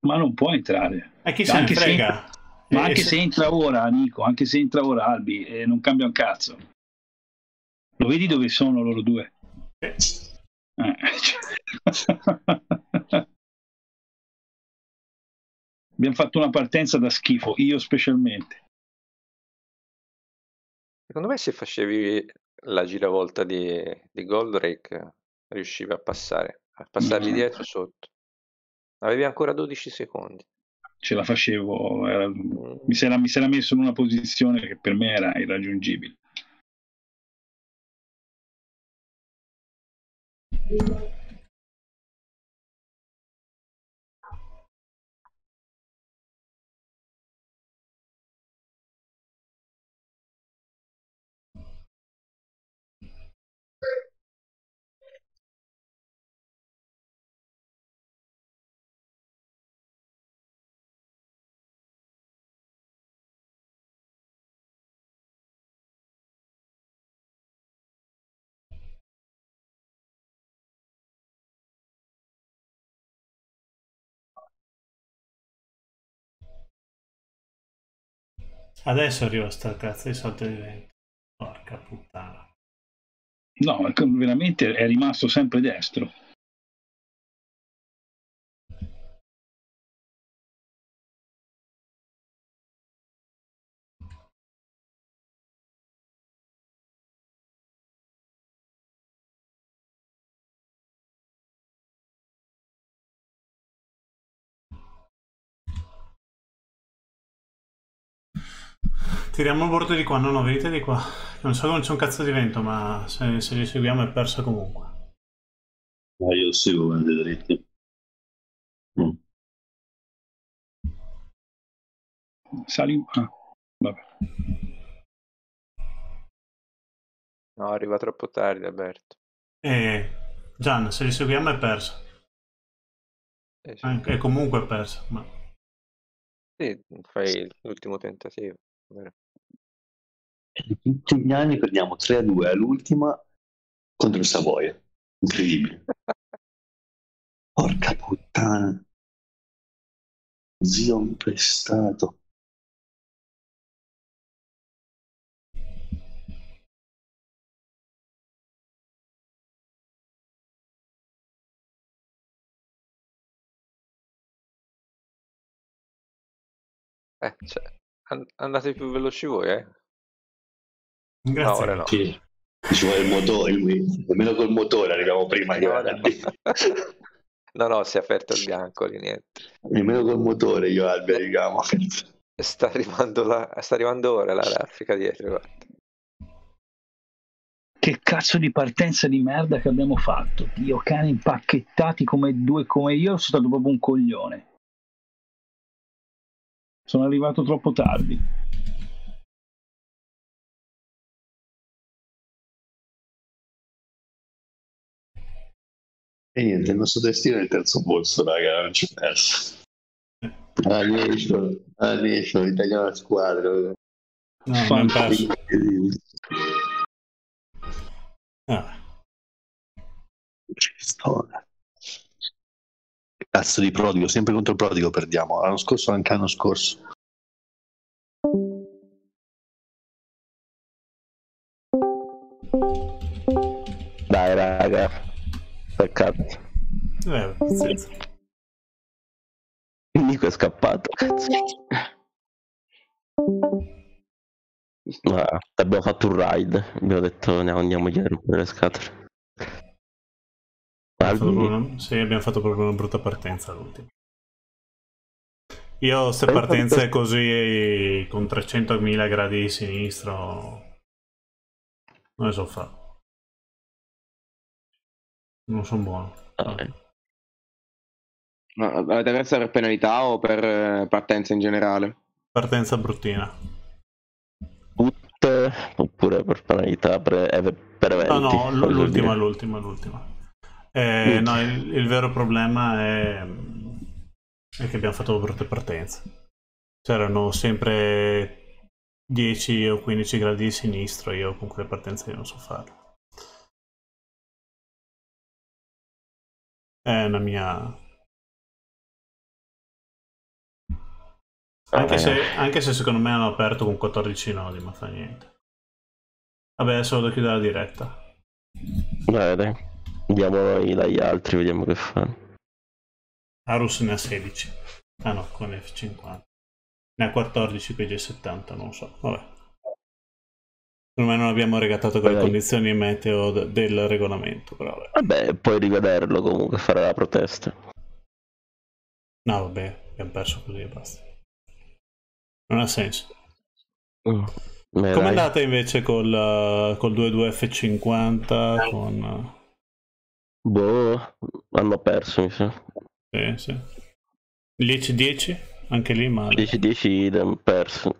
Ma non può entrare. E chi se ne se frega? entra- ma Eh, anche se- se entra ora, Nico, anche se entra ora Albi, eh, non cambia un cazzo. Lo vedi dove sono loro due? Eh, cioè- Abbiamo fatto una partenza da schifo, io specialmente. Secondo me se facevi la giravolta di, di Goldrake riuscivi a passare, a passargli Mm. dietro sotto. Avevi ancora 12 secondi. Ce la facevo, si era, mi si era messo in una posizione che per me era irraggiungibile. Thank you. Adesso arriva sta cazzo di salto di vento. Porca puttana. No, veramente è rimasto sempre destro. Tiriamo il bordo di qua. No, no, venite di qua. Non so come c'è un cazzo di vento, ma se, se li seguiamo è persa comunque. Ma io seguo quando dritti. Mm. Sali. Ah, vabbè. No, arriva troppo tardi Alberto. E Gian, se li seguiamo è persa. Eh sì. Eh, È comunque persa. Ma... Sì, fai l'ultimo tentativo. vero? E tutti gli anni perdiamo 3 a 2 all'ultima contro il Savoia. Incredibile. Porca puttana. Zio impestato. Eh, cioè, an- andate più veloci voi, eh? Grazie. No, ora no. Sì. Ci vuole il motore, il- nemmeno col motore arriviamo prima di No, no, no, no, si è aperto il bianco lì, niente. Nemmeno col motore io e Albi arriviamo. Sta arrivando, la, sta arrivando ora la raffica dietro, guarda. Che cazzo di partenza di merda che abbiamo fatto? Dio cane impacchettati come due come io sono stato proprio un coglione. sono arrivato troppo tardi. E niente, il nostro destino è il terzo posto, raga, non ci penso. Adesso, adesso, italiano a squadra. No, perso. Ah. Cazzo di prodigo, sempre contro il prodigo perdiamo. L'anno scorso, anche l'anno scorso. Dai, raga. Peccato. Eh, senza. Nico è scappato. Cazzo. Ma abbiamo fatto un ride. Abbiamo detto andiamo, andiamo a rompere le scatole. Abbiamo fatto proprio una- Sì, abbiamo fatto proprio una brutta partenza all'ultimo. Io Hai partenze fatto- così con 300.000 gradi di sinistro non le so fare. Non sono buono. Ma avete perso per penalità o per eh, partenza in generale? Partenza bruttina. Tutte oppure per penalità per, eh, per eventi. No, no, l- l'ultima, l'ultima, l'ultima. Eh, no, il, il vero problema è, è che abbiamo fatto brutte partenze. C'erano sempre 10 o 15 gradi di sinistro, io con quelle partenze non so farle. È una mia... Anche se, anche se secondo me hanno aperto con 14 nodi, ma fa niente. Vabbè, adesso vado a chiudere la diretta. Dai, dai. Andiamo noi dagli altri, vediamo che fanno. Arus ne ha 16. Ah no, con F50. Ne ha 14 con i G70, non so. Vabbè. Me non abbiamo regattato con le condizioni meteo del regolamento, però vabbè. Vabbè, puoi rivederlo comunque, fare la protesta. No, vabbè, abbiamo perso così e basta. Non ha senso. Mm. Come dai. andate invece col, uh, col 2-2 F50? Con... uh, Boh, hanno perso, mi sa. Sì, sì. 10-10? Anche lì male. 10-10 idem, perso.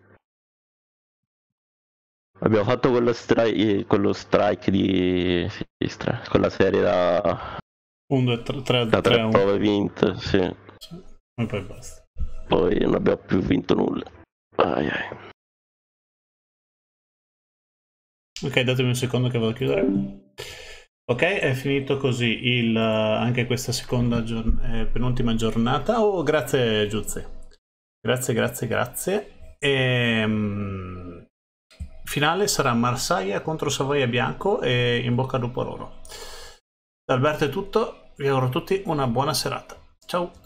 Abbiamo fatto quello strike, quello strike di sinistra, quella serie da, 1, 2, 3, 3, da 3, tre 1. prove vinte, sì. E poi basta. Poi non abbiamo più vinto nulla. Ai, ai. Ok, datemi un secondo che vado a chiudere. Ok, è finito così il, anche questa seconda giorn- eh, penultima giornata. Oh, grazie Giuzzi. Grazie, grazie, grazie. Ehm, finale sarà Marsaglia contro Savoia Bianco e in bocca al lupo loro. Da Alberto è tutto, vi auguro a tutti una buona serata. Ciao.